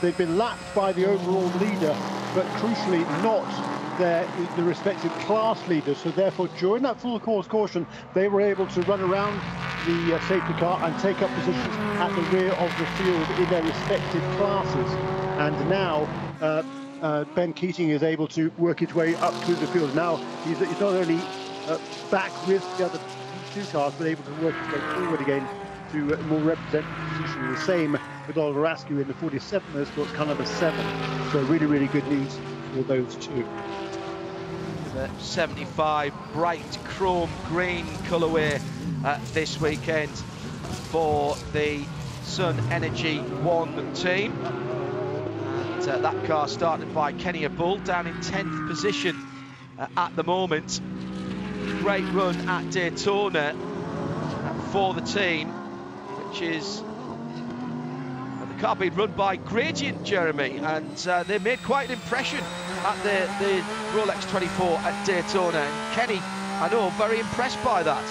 they'd been lapped by the overall leader, but crucially not their the respective class leaders. So therefore, during that full course caution, they were able to run around the uh, safety car and take up positions at the rear of the field in their respective classes. And now. Uh, uh, ben Keating is able to work his way up through the field. Now he's, he's not only uh, back with the other two cars, but able to work his way forward again to a more representative position. The same with Oliver Askew in the 47 kind of a seven. So really, really good news for those two. The 75 bright chrome green colourway uh, this weekend for the Sun Energy One team. And uh, that car started by Kenny Habul down in 10th position uh, at the moment. Great run at Daytona for the team, which is the car being run by Gradient Jeremy, and uh, they made quite an impression at the, the Rolex 24 at Daytona. And Kenny, I know, very impressed by that.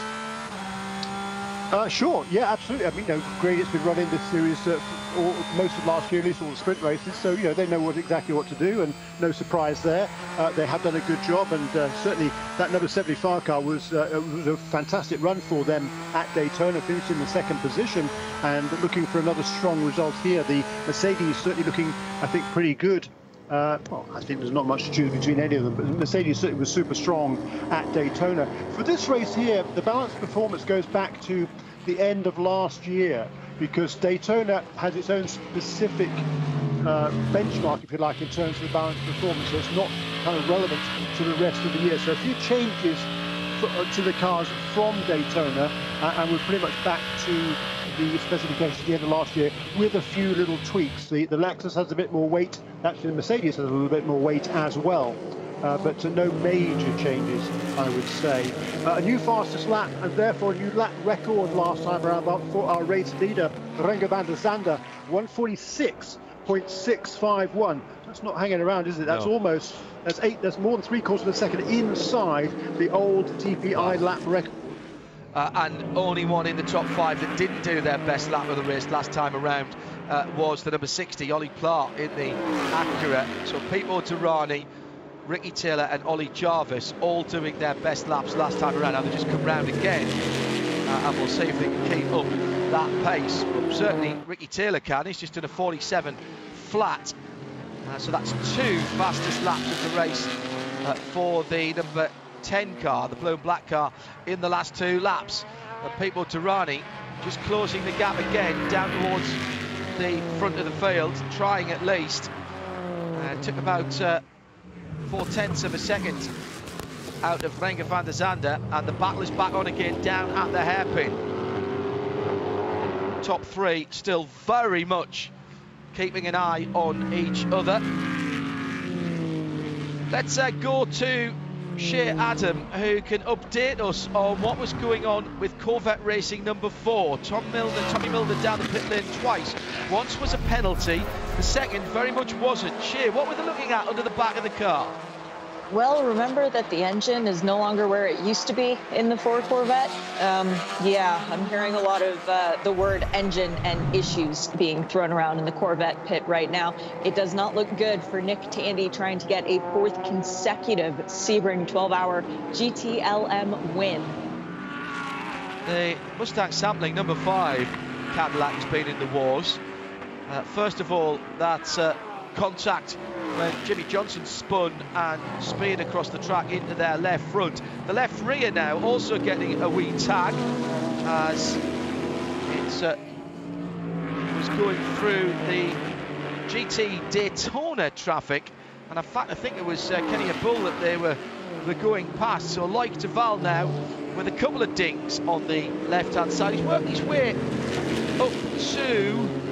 Uh, sure, yeah, absolutely. I mean, you know, Gradient's been running this series uh, all, most of last year, at least all the sprint races, so, you know, they know what, exactly what to do, and no surprise there. Uh, they have done a good job, and uh, certainly that number 75 car was, uh, was a fantastic run for them at Daytona, finishing in the second position, and looking for another strong result here. The Mercedes certainly looking, I think, pretty good uh, well, I think there's not much to choose between any of them, but Mercedes certainly was super strong at Daytona. For this race here, the balanced performance goes back to the end of last year because Daytona has its own specific uh, benchmark, if you like, in terms of the balanced performance. So it's not kind of relevant to the rest of the year. So a few changes uh, to the cars from Daytona, uh, and we're pretty much back to the specifications at the end of last year with a few little tweaks. The, the Lexus has a bit more weight, actually the Mercedes has a little bit more weight as well. Uh, but no major changes, I would say. Uh, a new fastest lap and therefore a new lap record last time around for our race leader, Renger van der Zande, 146.651. That's not hanging around, is it? That's no. almost, that's eight, that's more than three quarters of a second inside the old DPI lap record. Uh, and only one in the top five that didn't do their best lap of the race last time around uh, was the number 60, Ollie Pla in the Acura. So Pipo Derani, Ricky Taylor and Ollie Jarvis all doing their best laps last time around. Now they just come round again uh, and we'll see if they can keep up that pace. But certainly Ricky Taylor can. He's just done a 47 flat. Uh, so that's two fastest laps of the race uh, for the number 10 car, the blue and black car, in the last two laps. And Pipo Derani just closing the gap again down towards the front of the field, trying at least. Uh, took about uh, four tenths of a second out of Renger van der Zande, and the battle is back on again down at the hairpin. Top three still very much keeping an eye on each other. Let's uh, go to Shea Adam, who can update us on what was going on with Corvette Racing number four. Tom Milner, Tommy Milner down the pit lane twice. Once was a penalty, the second very much wasn't. Shea, what were they looking at under the back of the car? Well, remember that the engine is no longer where it used to be in the Ford Corvette. Um, yeah, I'm hearing a lot of uh, the word engine and issues being thrown around in the Corvette pit right now. It does not look good for Nick Tandy trying to get a fourth consecutive Sebring 12-hour GTLM win. The Mustang sampling number five Cadillac has been in the wars. Uh, first of all, that uh, contact when Jimmie Johnson spun and speared across the track into their left front. The left rear now also getting a wee tag as it's uh, was going through the GT Daytona traffic. And in fact, I think it was uh, Kenny Habul that they were, were going past. So Loic Duval now with a couple of dinks on the left-hand side. He's worked his way up to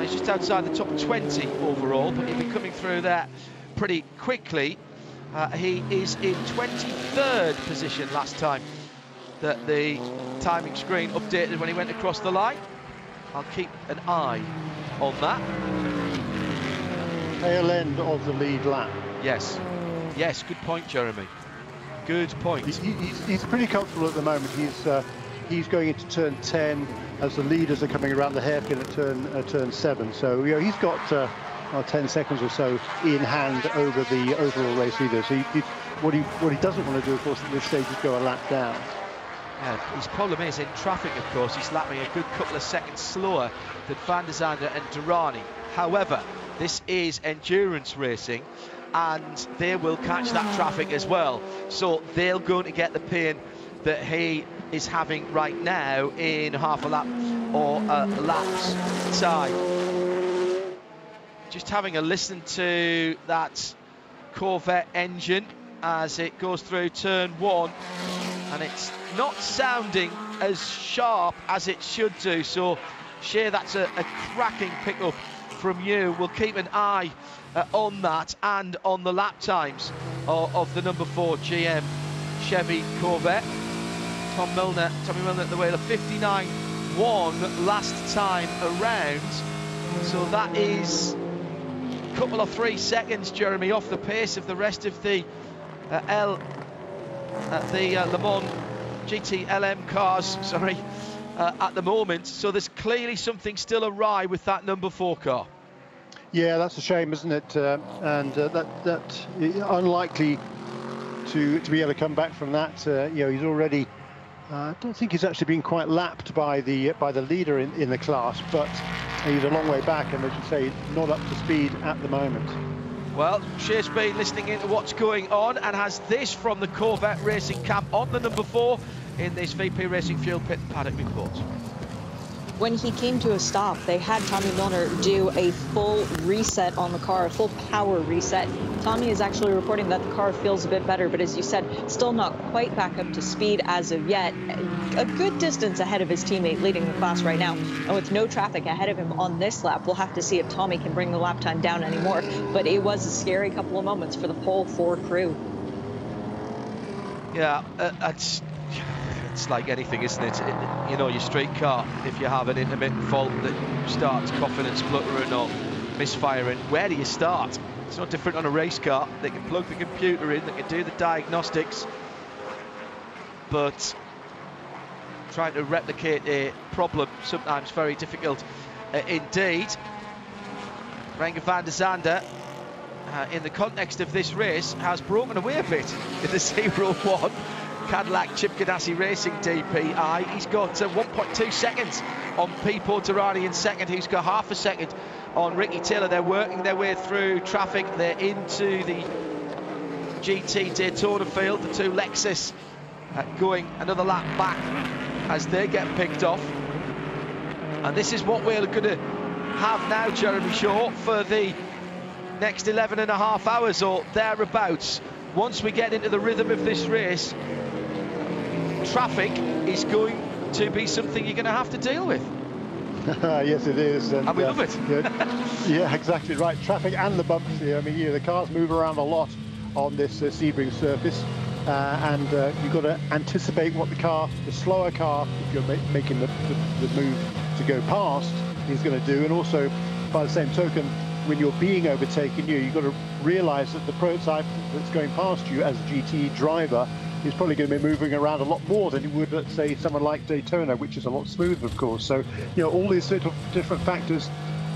He's just outside the top 20 overall, but he'll be coming through that pretty quickly. Uh, he is in 23rd position last time that the timing screen updated when he went across the line. I'll keep an eye on that. tail end of the lead lap. Yes. Yes, good point, Jeremy. Good point. He, he's, he's, pretty comfortable at the moment. He's uh, he's going into turn 10 as the leaders are coming around the hairpin at turn uh, turn 7. So you know he's got uh, 10 seconds or so in hand over the overall race leaders. He, he, what he what he doesn't want to do, of course, at this stage is go a lap down. Yeah, his problem is in traffic, of course, he's lapping a good couple of seconds slower than Van der Zande and Derani. However, this is endurance racing, and they will catch that traffic as well. So they're going to get the pain that he is having right now in half a lap or a lap's time. Just having a listen to that Corvette engine as it goes through turn one and it's not sounding as sharp as it should do so Shea that's a, a cracking pickup from you we'll keep an eye uh, on that and on the lap times of, of the number four GM Chevy Corvette. Tom Milner, Tommy Milner at the wheel of 59.1 last time around. So that is a couple of three seconds, Jeremy, off the pace of the rest of the uh, L, uh, the uh, Le Mans GT LM cars. [laughs] Sorry. Uh, at the moment, so there's clearly something still awry with that number four car. Yeah, that's a shame, isn't it? Uh, and uh, that that unlikely to to be able to come back from that. You know, he's already. Uh, I don't think he's actually been quite lapped by the by the leader in, in the class, but he's a long way back, and as you say, not up to speed at the moment. Well, Shea's been listening into what's going on and has this from the Corvette Racing Camp on the number four in this VP Racing Fuel Pit Paddock report when he came to a stop, they had Tommy Milner do a full reset on the car, a full power reset. Tommy is actually reporting that the car feels a bit better, but as you said, still not quite back up to speed as of yet. A good distance ahead of his teammate leading the class right now. And with no traffic ahead of him on this lap, we'll have to see if Tommy can bring the lap time down anymore. But it was a scary couple of moments for the whole four crew. Yeah, uh, it's it's like anything, isn't it? You know, your street car, if you have an intermittent fault that starts coughing and spluttering or misfiring, where do you start? It's not different on a race car. They can plug the computer in, they can do the diagnostics, but trying to replicate a problem sometimes very difficult uh, indeed. Renger van der Zande, uh, in the context of this race, has broken away a bit [laughs] in the 0-1 Cadillac Chip Ganassi Racing DPI. He's got uh, 1.2 seconds on Pipo Derani in second. He's got half a second on Ricky Taylor. They're working their way through traffic. They're into the GT Daytona field. The two Lexus uh, going another lap back as they get picked off. And this is what we're going to have now, Jeremy Shaw, for the next 11 and a half hours or thereabouts. Once we get into the rhythm of this race, traffic is going to be something you're going to have to deal with. [laughs] yes, it is. And, and we uh, love it. [laughs] yeah, yeah, exactly right. Traffic and the bumps here. I mean, yeah, the cars move around a lot on this uh, Sebring surface. Uh, and uh, you've got to anticipate what the car, the slower car, if you're ma making the, the, the, move to go past, is going to do. And also, by the same token, when you're being overtaken, you, you've got to realise that the prototype that's going past you as a GT driver is probably going to be moving around a lot more than he would at, say, someone like Daytona, which is a lot smoother, of course. So, you know, all these sort of different factors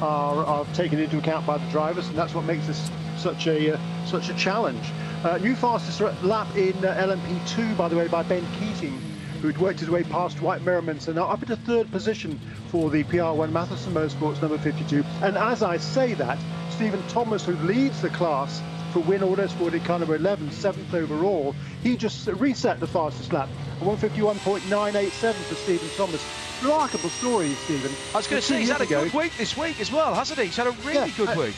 are, are taken into account by the drivers, and that's what makes this such a uh, such a challenge. Uh, new fastest lap in uh, LMP2, by the way, by Ben Keating, who'd worked his way past Dwight Merriman, so now up into third position for the PR1 Mathiasen Motorsports number 52. And as I say that, Steven Thomas, who leads the class, for Win Autosport in car number 11, seventh overall. He just reset the fastest lap, 151.987 for Steven Thomas. Remarkable story, Stephen. I was going to say, he's had a ago. good week this week as well, hasn't he? He's had a really yeah, good uh, week.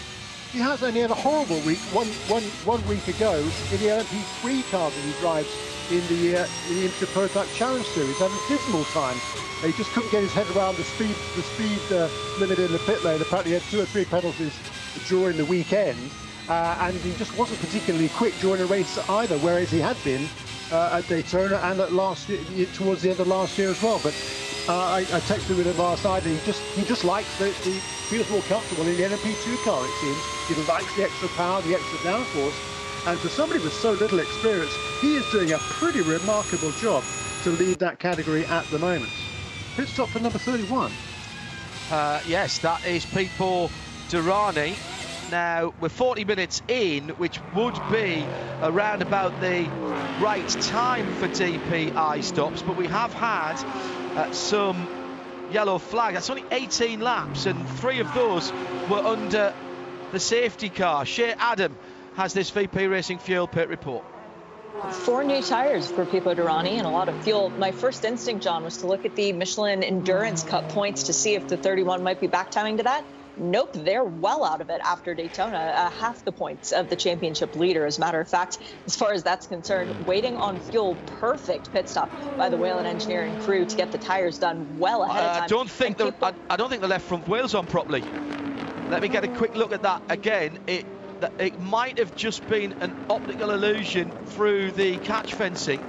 He has only had a horrible week one, one, one week ago in the LMP3 car that he drives in the, uh, in the IMSA Prototype Challenge Series. Had a dismal time. He just couldn't get his head around the speed, the speed uh, limit in the pit lane. Apparently, he had two or three penalties during the weekend uh, and he just wasn't particularly quick during a race either, whereas he had been uh, at Daytona and at last towards the end of last year as well. But Uh, I, I, texted with him last night, and he just he just likes the, he feels more comfortable in the LMP2 car. It seems he likes the extra power, the extra downforce, and for somebody with so little experience, he is doing a pretty remarkable job to lead that category at the moment. Pit stop for number 31. Uh, yes, that is Pipo Derani. Now, we're 40 minutes in, which would be around about the right time for DPI stops, but we have had uh, some yellow flag. That's only 18 laps, and three of those were under the safety car. Shea Adam has this VP Racing Fuel pit report. Four new tires for Pipo Derani and a lot of fuel. My first instinct, John, was to look at the Michelin Endurance Cup points to see if the 31 might be back timing to that. Nope, they're well out of it after Daytona. Uh, half the points of the championship leader, as a matter of fact, as far as that's concerned. Waiting on fuel, perfect pit stop by the Whelen engineering crew to get the tires done well ahead uh, of time. I don't think the people... I, I, don't think the left front wheels on properly. Let me get a quick look at that again. It it might have just been an optical illusion through the catch fencing,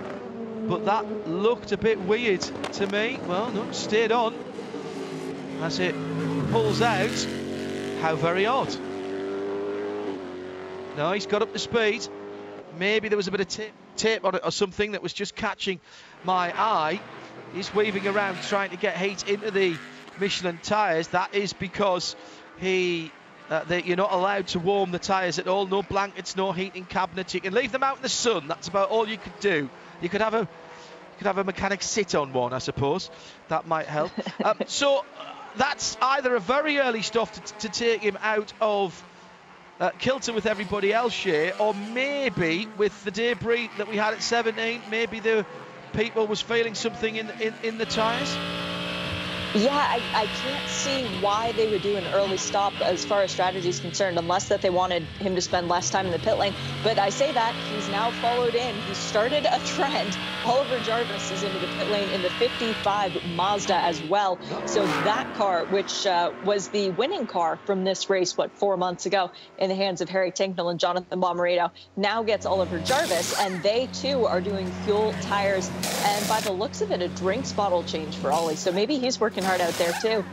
but that looked a bit weird to me. Well, no, stayed on as it pulls out. How very odd. No, he's got up to speed. Maybe there was a bit of tape, tape on it or something that was just catching my eye. He's weaving around trying to get heat into the Michelin tyres. That is because he uh, that you're not allowed to warm the tyres at all. No blankets, no heating cabinets. You can leave them out in the sun. That's about all you could do. You could have a you could have a mechanic sit on one, I suppose. That might help. [laughs] um, so that's either a very early stuff to, to take him out of uh, kilter with everybody else here, or maybe with the debris that we had at 17, maybe the Pipo was feeling something in in, in the tyres. Yeah, I, I can't see why they would do an early stop as far as strategy is concerned, unless that they wanted him to spend less time in the pit lane. But I say that he's now followed in. He started a [laughs] trend. Oliver Jarvis is into the pit lane in the 55 Mazda as well. So that car, which uh, was the winning car from this race, what, four months ago, in the hands of Harry Tincknell and Jonathan Bomarito, now gets Oliver Jarvis, and they too are doing fuel tires. And by the looks of it, a drinks bottle change for Ollie. So maybe he's working working hard out there too.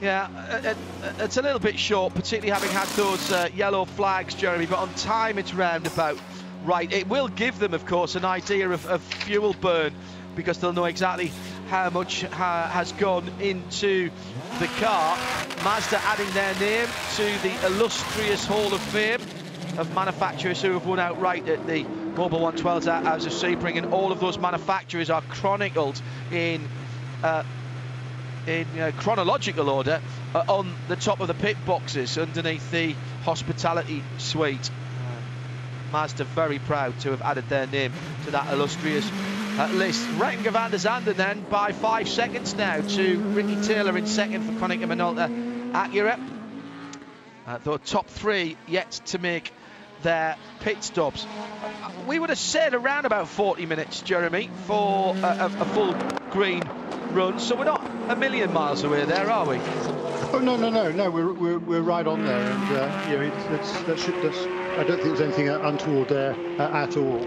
Yeah, uh, uh, it's a little bit short, particularly having had those uh, yellow flags, Jeremy, but on time it's roundabout right. It will give them, of course, an idea of, of fuel burn because they'll know exactly how much ha has gone into the car. Mazda adding their name to the illustrious Hall of Fame of manufacturers who have won outright at the Mobil 112s as of Sebring, and all of those manufacturers are chronicled in uh, in uh, chronological order uh, on the top of the pit boxes underneath the hospitality suite. Uh, Mazda very proud to have added their name to that illustrious uh, list. Renger van der Zande then by five seconds now to Ricky Taylor in second for Konica Minolta Acura. Uh, the top three yet to make their pit stops. We would have said around about 40 minutes, Jeremy, for a, a full green run, so we're not a million miles away there, are we? Oh no, no, no, no. We're we're, we're right on there, and uh, you know, it's, it's, that should, that's, I don't think there's anything untoward there uh, at all.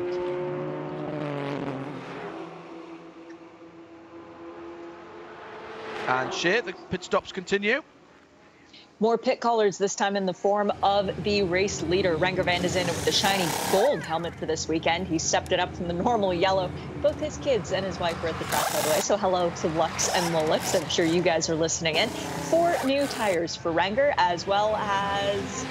And Shea, the pit stops continue. More pit callers this time in the form of the race leader, Renger van der Zande, with the shiny gold helmet for this weekend. He stepped it up from the normal yellow. Both his kids and his wife were at the track, by the way. So hello to Lux and Lolix. I'm sure you guys are listening in. Four new tires for Renger, as well as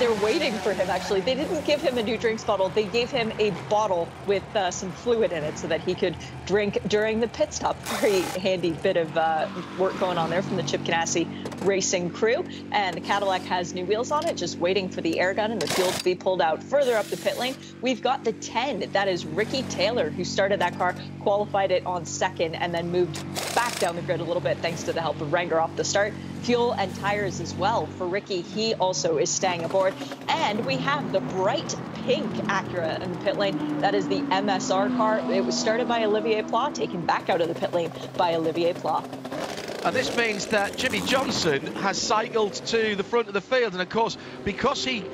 they're waiting for him, actually. They didn't give him a new drinks bottle. They gave him a bottle with uh, some fluid in it so that he could drink during the pit stop. Very handy bit of uh, work going on there from the Chip Ganassi racing crew. And the Cadillac has new wheels on it, just waiting for the air gun and the fuel to be pulled out further up the pit lane. We've got the 10. That is Ricky Taylor, who started that car, qualified it on second, and then moved back down the grid a little bit thanks to the help of Renger off the start fuel and tires as well for Ricky. He also is staying aboard. And we have the bright pink Acura in the pit lane. That is the MSR car. It was started by Olivier Pla, taken back out of the pit lane by Olivier Pla. And this means that Jimmie Johnson has cycled to the front of the field. And of course, because he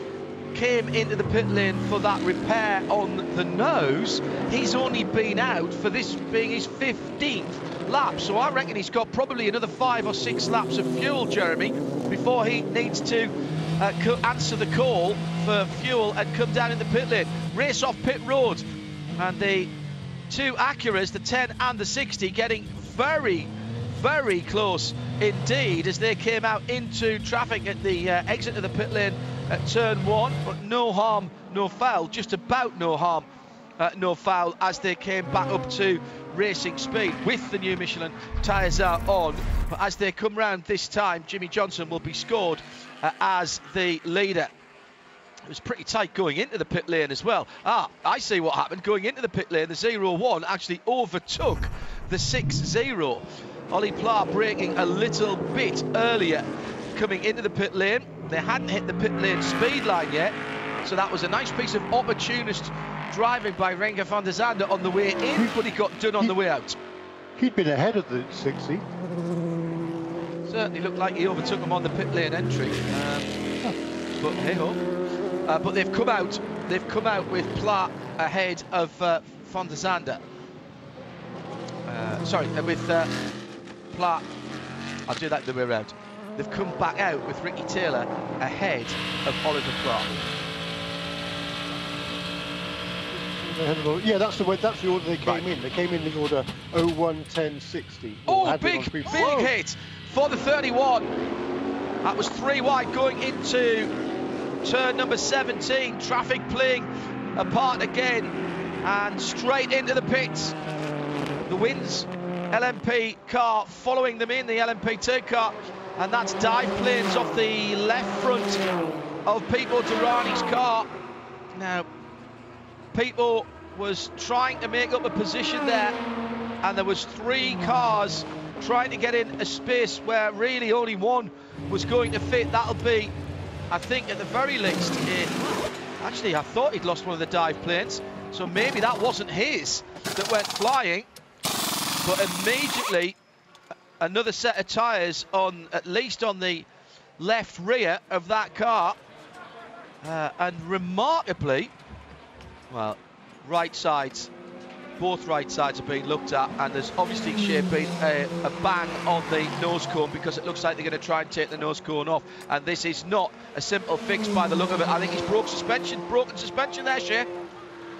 came into the pit lane for that repair on the nose, he's only been out for this being his 15th lap. So I reckon he's got probably another five or six laps of fuel, Jeremy, before he needs to uh, answer the call for fuel and come down in the pit lane. Race off pit road. And the two Acuras, the 10 and the 60, getting very, very close indeed as they came out into traffic at the uh, exit of the pit lane at turn one. But no harm, no foul, just about no harm, uh, no foul as they came back up to racing speed with the new Michelin tyres are on. But as they come round this time, Jimmie Johnson will be scored uh, as the leader. It was pretty tight going into the pit lane as well. Ah, I see what happened. Going into the pit lane, the 0-1 actually overtook the 6-0. Ollie Pla breaking a little bit earlier coming into the pit lane. They hadn't hit the pit lane speed line yet, so that was a nice piece of opportunist driving by Renger van der Zande on the way in, but he got done on the way out. He'd been ahead of the 60. Certainly looked like he overtook him on the pit lane entry. Um, but hey ho. Uh, but they've come out. They've come out with Pla ahead of uh, Van der Zande. Uh, sorry, uh, with uh, Pla. I'll do that the way around. They've come back out with Ricky Taylor ahead of Oliver Yeah, that's the way. That's the order they came right. in. They came in the order 01, 10, 60. Oh, big, big Whoa. hit for the 31. That was three wide going into turn number 17. Traffic playing a part again and straight into the pits. The wins LMP car following them in, the LMP2 car, and that's dive planes off the left front of Pipo Derani's car. Now, Pipo was trying to make up a position there, and there was three cars trying to get in a space where really only one was going to fit. That'll be, I think, at the very least, in... Actually, I thought he'd lost one of the dive planes, so maybe that wasn't his that went flying. But immediately, another set of tyres on, at least on the left rear of that car. Uh, and remarkably, well, right sides both right sides are being looked at, and there's obviously been a, a, bang on the nose cone because it looks like they're going to try and take the nose cone off. And this is not a simple fix by the look of it. I think he's broke suspension, broken suspension there, Shea.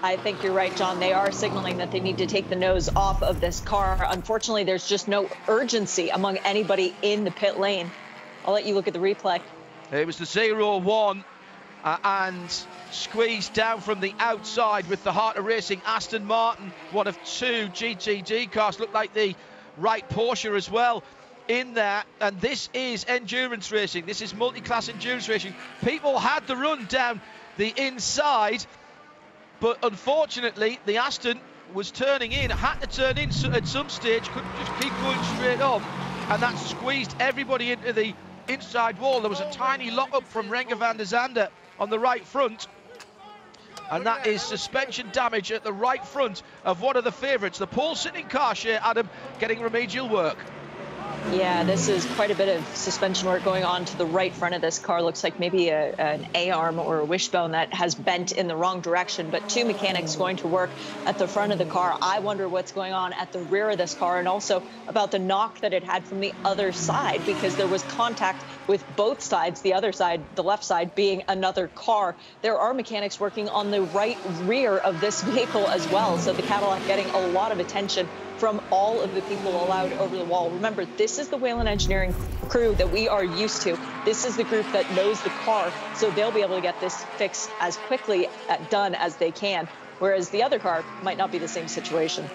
I think you're right, John. They are signaling that they need to take the nose off of this car. Unfortunately, there's just no urgency among anybody in the pit lane. I'll let you look at the replay. It was the 0-1 uh, and squeezed down from the outside with the heart of racing Aston Martin, one of two GTD cars, looked like the right Porsche as well in there. And this is endurance racing. This is multi-class endurance racing. Pipo had the run down the inside, but unfortunately the Aston was turning in, had to turn in at some stage, couldn't just keep going straight on, and that squeezed everybody into the inside wall. There was a tiny lock up from Renger van der Zande on the right front. And that is suspension damage at the right front of one of the favourites. The pole sitting car share, Adam, getting remedial work. Yeah, this is quite a bit of suspension work going on to the right front of this car. Looks like maybe a, an A-arm or a wishbone that has bent in the wrong direction. But two mechanics going to work at the front of the car. I wonder what's going on at the rear of this car and also about the knock that it had from the other side because there was contact with both sides, the other side, the left side being another car. There are mechanics working on the right rear of this vehicle as well. So the Cadillac getting a lot of attention from all of the people allowed over the wall. Remember, this is the Whelen engineering crew that we are used to. This is the group that knows the car, so they'll be able to get this fix as quickly uh, done as they can, whereas the other car might not be the same situation.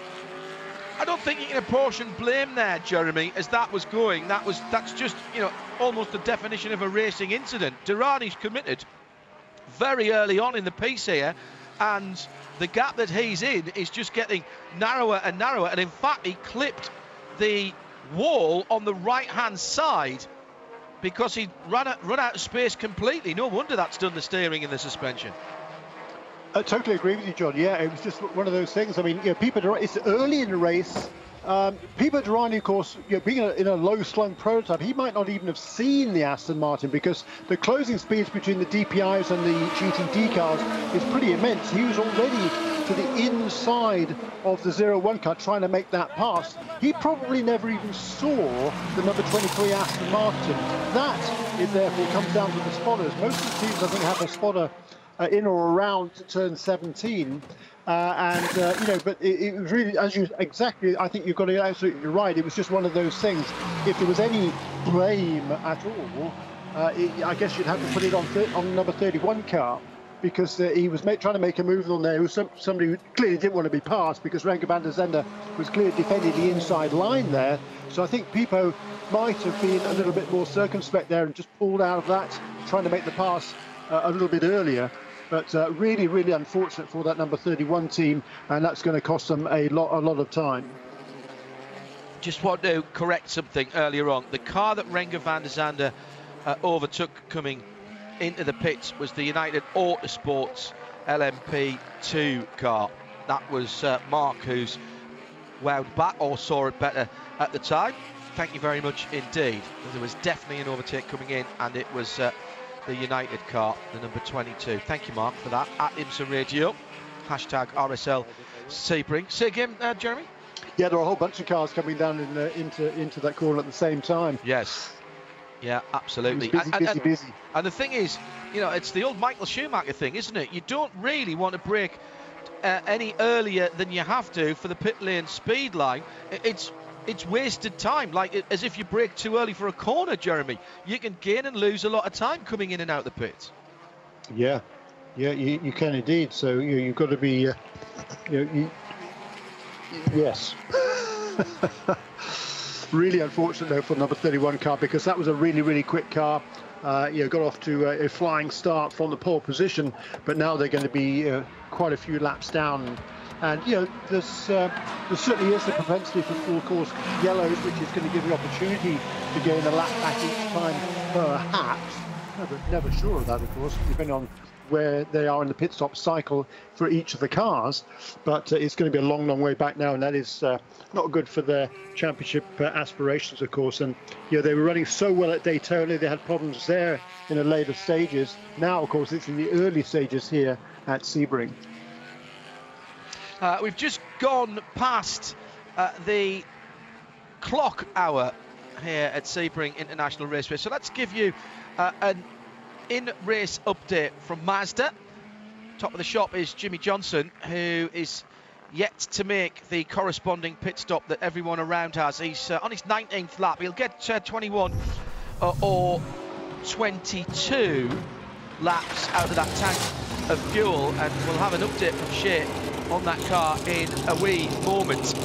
I don't think you can apportion blame there, Jeremy, as that was going. That was that's just you know almost the definition of a racing incident. Derani's committed very early on in the piece here, and the gap that he's in is just getting narrower and narrower. And in fact, he clipped the wall on the right hand side because he ran out, run out of space completely. No wonder that's done the steering and the suspension. I totally agree with you, John. Yeah, it was just one of those things. I mean, you know, people, it's early in the race. Um, Pipo Derani, of course, you know, being in a, in a low slung prototype, he might not even have seen the Aston Martin because the closing speeds between the DPIs and the GTD cars is pretty immense. He was already to the inside of the 01 car trying to make that pass. He probably never even saw the number 23 Aston Martin. That, it therefore comes down to the spotters. Most of the teams, I think, have a spotter uh, in or around turn 17. Uh, and uh, you know, but it, was really, as you exactly, I think you've got it absolutely right. It was just one of those things. If there was any blame at all, uh, it, I guess you'd have to put it on on number 31 car because uh, he was trying to make a move on there. Some, somebody who clearly didn't want to be passed because Renger van was clearly defending the inside line there. So I think Pipo might have been a little bit more circumspect there and just pulled out of that, trying to make the pass a little bit earlier. But uh, really, really unfortunate for that number 31 team, and that's going to cost them a lot, a lot of time. Just want to correct something earlier on. The car that Renger van der Zande uh, overtook coming into the pits was the United Autosports LMP2 car. That was uh, Mark who's wound back or saw it better at the time. Thank you very much indeed. There was definitely an overtake coming in, and it was uh, the United car, the number 22. Thank you, Mark, for that. At IMSA Radio, hashtag RSL Sebring. Say again, uh, Jeremy? Yeah, there are a whole bunch of cars coming down in, uh, into into that corner at the same time. Yes. Yeah, absolutely. Busy, and, busy, and, busy. And the thing is, you know, it's the old Michael Schumacher thing, isn't it? You don't really want to brake uh, any earlier than you have to for the pit lane speed line. It's it's wasted time, like as if you brake too early for a corner, Jeremy. You can gain and lose a lot of time coming in and out the pits. Yeah, yeah, you, you can indeed. So you, you've got to be, uh, you, you, yes. [laughs] really unfortunate though for number 31 car because that was a really, really quick car. Uh, you know, got off to a, a, flying start from the pole position, but now they're going to be uh, quite a few laps down and you know, there's uh, there certainly is the propensity for full course yellows, which is going to give you opportunity to gain a lap back each time, perhaps. Never, never sure of that, of course, depending on where they are in the pit stop cycle for each of the cars. But uh, it's going to be a long, long way back now, and that is uh, not good for their championship uh, aspirations, of course. And you know, they were running so well at Daytona, they had problems there in the later stages. Now, of course, it's in the early stages here at Sebring. Uh, we've just gone past uh, the clock hour here at Sebring International Raceway. So let's give you uh, an in-race update from Mazda. Top of the shop is Jimmie Johnson, who is yet to make the corresponding pit stop that everyone around has. He's uh, on his 19th lap. He'll get uh, 21 uh, or 22 laps out of that tank of fuel, and we'll have an update from Shea on that car in a wee moment.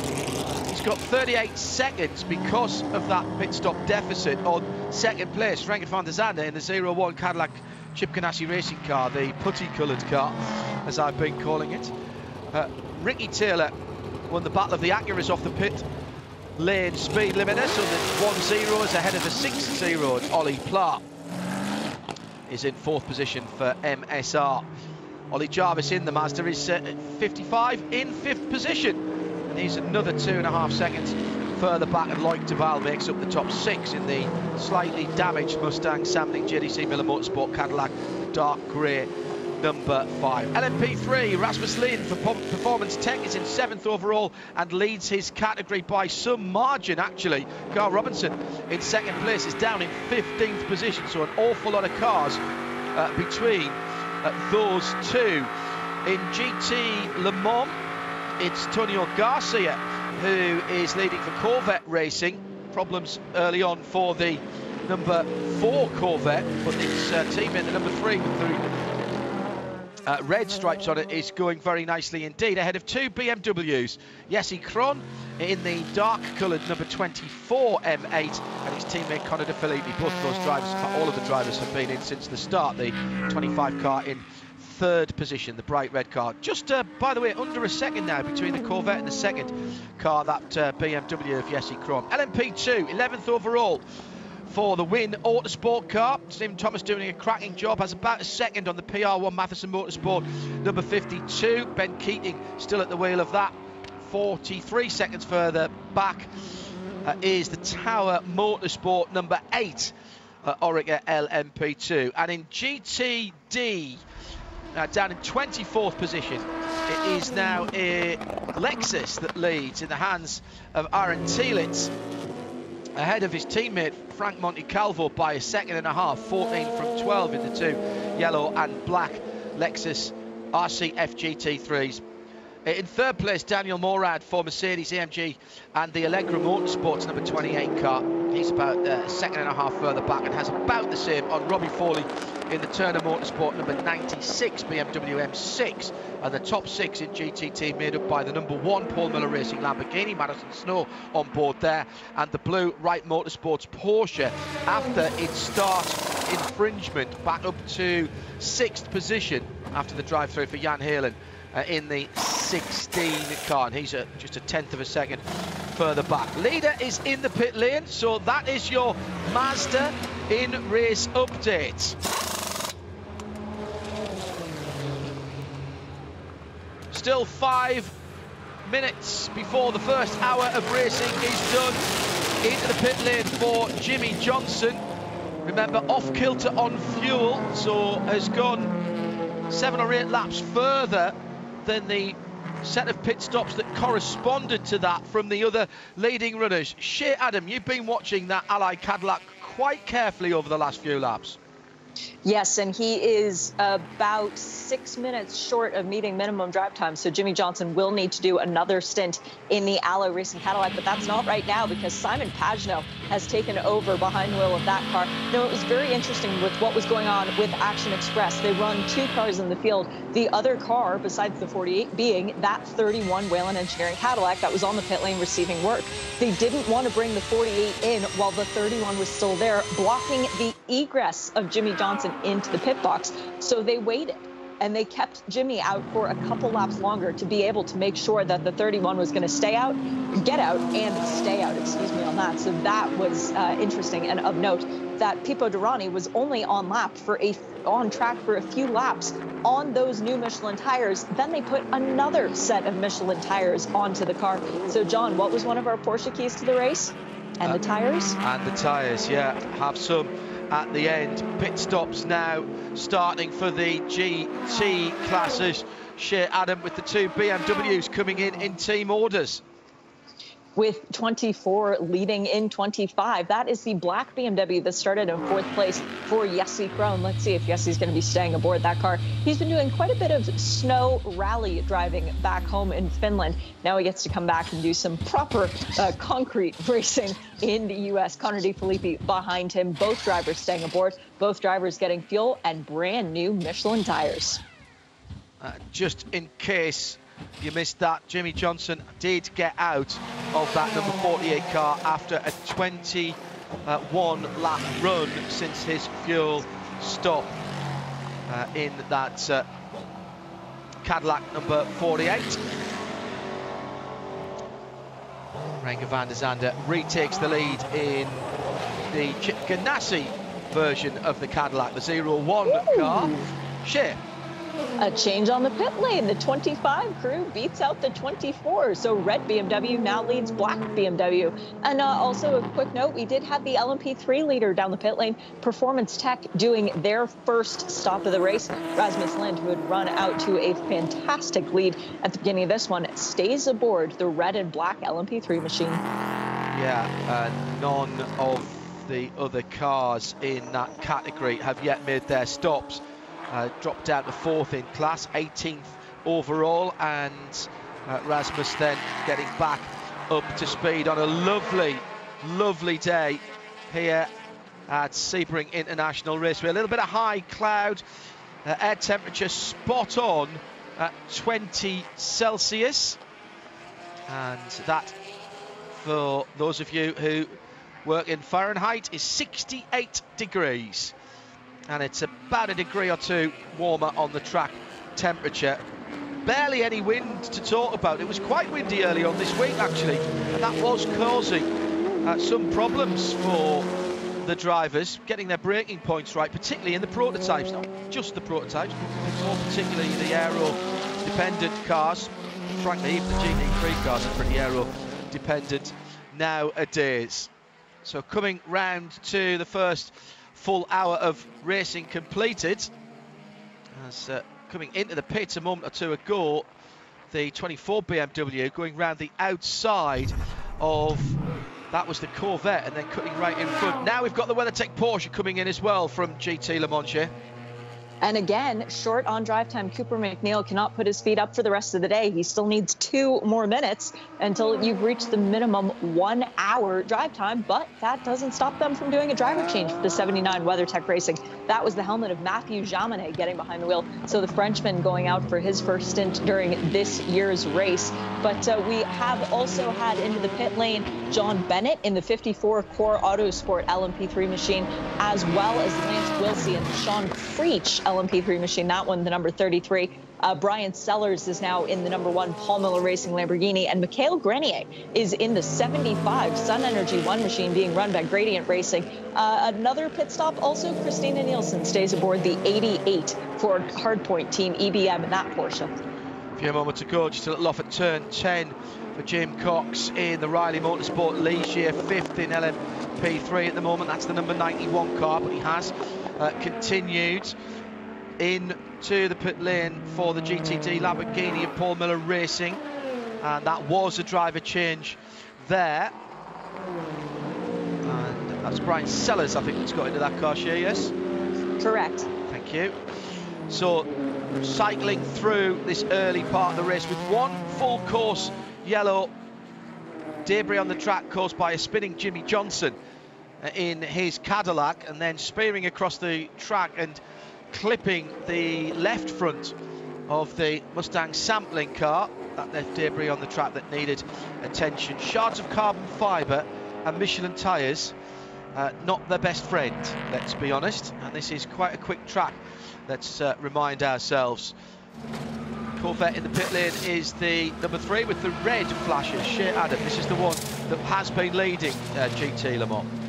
He's got 38 seconds because of that pit stop deficit on second place. Renger van der Zande in the 01 Cadillac Chip Ganassi racing car, the putty-coloured car, as I've been calling it. Uh, Ricky Taylor won the battle of the Acuras off the pit lane speed limiter, so the 1-0 is ahead of the 6-0. Ollie Pla is in fourth position for MSR. Ollie Jarvis in the Mazda is uh, 55 in fifth position. And he's another two and a half seconds further back and Loic Duval makes up the top six in the slightly damaged Mustang sampling JDC Miller Motorsport Cadillac dark grey number five. LMP3, Rasmus Lindh for Performance Tech is in seventh overall and leads his category by some margin actually. Gar Robinson in second place is down in 15th position, so an awful lot of cars uh, between those two. In GT Le Mans, it's Antonio Garcia who is leading for Corvette Racing. Problems early on for the number four Corvette, but its uh, in the number three the uh, red stripes on it, is going very nicely indeed. Ahead of two BMWs, Jesse Krohn in the dark coloured number 24 M8 and his teammate Connor De Phillippi. Both of those drivers, all of the drivers have been in since the start. The 25 car in third position, the bright red car. Just, uh, by the way, under a second now between the Corvette and the second car, that uh, BMW of Jesse Krohn. LMP2, 11th overall for the win Autosport car. Steven Thomas doing a cracking job, has about a second on the PR1 Mathiasen Motorsport number 52. Ben Keating still at the wheel of that 43 seconds further back uh, is the Tower Motorsport number 8 uh, Oreca LMP2. And in GTD, uh, down in 24th position, it is now a Lexus that leads in the hands of Aaron Telitz ahead of his teammate Frank Montecalvo by a second and a half, 14 from 12 in the two yellow and black Lexus RC FGT3s. In third place, Daniel Morad for Mercedes AMG and the Alegra Motorsports number 28 car. He's about uh, a second and a half further back and has about the same on Robby Foley in the Turner Motorsport number 96 BMW M6 and the top six in GTD made up by the number one Paul Miller Racing Lamborghini, Madison Snow on board there. And the blue Wright Motorsports Porsche after its start infringement back up to sixth position after the drive-through for Jan Heylen uh, in the 16 car and he's a, just a tenth of a second further back. Leader is in the pit lane so that is your Mazda in race update. Still five minutes before the first hour of racing is done. Into the pit lane for Jimmie Johnson. Remember, off kilter on fuel, so has gone seven or eight laps further than the set of pit stops that corresponded to that from the other leading runners. Shea Adam, you've been watching that Ally Cadillac quite carefully over the last few laps. Yes, and he is about six minutes short of meeting minimum drive time. So Jimmie Johnson will need to do another stint in the Ally Racing Cadillac, but that's not right now because Simon Pagenaud has taken over behind the wheel of that car. Now, it was very interesting with what was going on with Action Express. They run two cars in the field. The other car, besides the 48, being that 31 Whelen Engineering Cadillac that was on the pit lane receiving work. They didn't want to bring the 48 in while the 31 was still there, blocking the egress of Jimmie Johnson Johnson into the pit box. So they waited and they kept Jimmie out for a couple laps longer to be able to make sure that the 31 was going to stay out, get out, and stay out, excuse me, on that. So that was uh, interesting and of note that Pipo Derani was only on lap for a on track for a few laps on those new Michelin tires. Then they put another set of Michelin tires onto the car. So John, what was one of our Porsche keys to the race? And uh, the tires? And the tires, yeah. Have some at the end. Pit stops now starting for the GT classes. Shea Adam with the two BMWs coming in in team orders with 24 leading in 25. That is the black BMW that started in fourth place for Jesse Krohn. Let's see if Jesse's going to be staying aboard that car. He's been doing quite a bit of snow rally driving back home in Finland. Now he gets to come back and do some proper uh, concrete [laughs] racing in the U.S. Connor De Phillippi behind him. Both drivers staying aboard, both drivers getting fuel and brand new Michelin tires. Uh, just in case you missed that. Jimmie Johnson did get out of that number 48 car after a 21 lap run since his fuel stop uh, in that uh, Cadillac number 48. Renger van der Zande retakes the lead in the Ganassi version of the Cadillac, the 01 Ooh. car. Shea a change on the pit lane. The 25 crew beats out the 24. So red BMW now leads black BMW. And uh, also a quick note, we did have the LMP3 leader down the pit lane, Performance Tech, doing their first stop of the race. Rasmus Lindh, who had run out to a fantastic lead at the beginning of this one, stays aboard the red and black LMP3 machine. Yeah, uh, none of the other cars in that category have yet made their stops uh, dropped down to fourth in class, 18th overall, and uh, Rasmus then getting back up to speed on a lovely, lovely day here at Sebring International Raceway. A little bit of high cloud, uh, air temperature spot on at 20 Celsius, and that for those of you who work in Fahrenheit is 68 degrees and it's about a degree or two warmer on the track temperature. Barely any wind to talk about. It was quite windy early on this week, actually, and that was causing uh, some problems for the drivers getting their braking points right, particularly in the prototypes, not just the prototypes, but more particularly the aero-dependent cars. frankly, even the GT3 cars are pretty aero dependent nowadays. So coming round to the first full hour of racing completed. As uh, coming into the pits a moment or two ago, the 24 BMW going round the outside of that was the Corvette and then cutting right in front. Now we've got the WeatherTech Porsche coming in as well from GT Le Mans. And again, short on drive time. Cooper MacNeil cannot put his feet up for the rest of the day. He still needs two more minutes until you've reached the minimum one hour drive time, but that doesn't stop them from doing a driver change for the 79 WeatherTech Racing. That was the helmet of Mathieu Jaminet getting behind the wheel. So the Frenchman going out for his first stint during this year's race. But uh, we have also had into the pit lane Jon Bennett in the 54 Core Autosport LMP3 machine, as well as Lance Willsey and Sean Creech LMP3 machine, that one, the number 33. Uh, Bryan Sellers is now in the number one Paul Miller Racing Lamborghini, and Mikaël Grenier is in the 75 Sun Energy One machine being run by Gradient Racing. Uh, another pit stop, also Christina Nielsen stays aboard the 88 Ford Hardpoint Team EBM in that Porsche. A few moments ago, just a little off at turn 10 for Jim Cox in the Riley Motorsport Ligier, fifth in LMP3 at the moment. That's the number 91 car, but he has uh, continued into the pit lane for the GTD Lamborghini and Paul Miller Racing. And that was a driver change there. And that's Bryan Sellers, I think, that's got into that car share, yes? Correct. Thank you. So, cycling through this early part of the race with one full course yellow debris on the track caused by a spinning Jimmie Johnson in his Cadillac and then spearing across the track and clipping the left front of the Mustang sampling car. That left debris on the track that needed attention. Shards of carbon fibre and Michelin tyres, uh, not their best friend, let's be honest. And this is quite a quick track, let's uh, remind ourselves. Corvette in the pit lane is the number three with the red flashes. Shea Adam, this is the one that has been leading uh, GT Le Mans.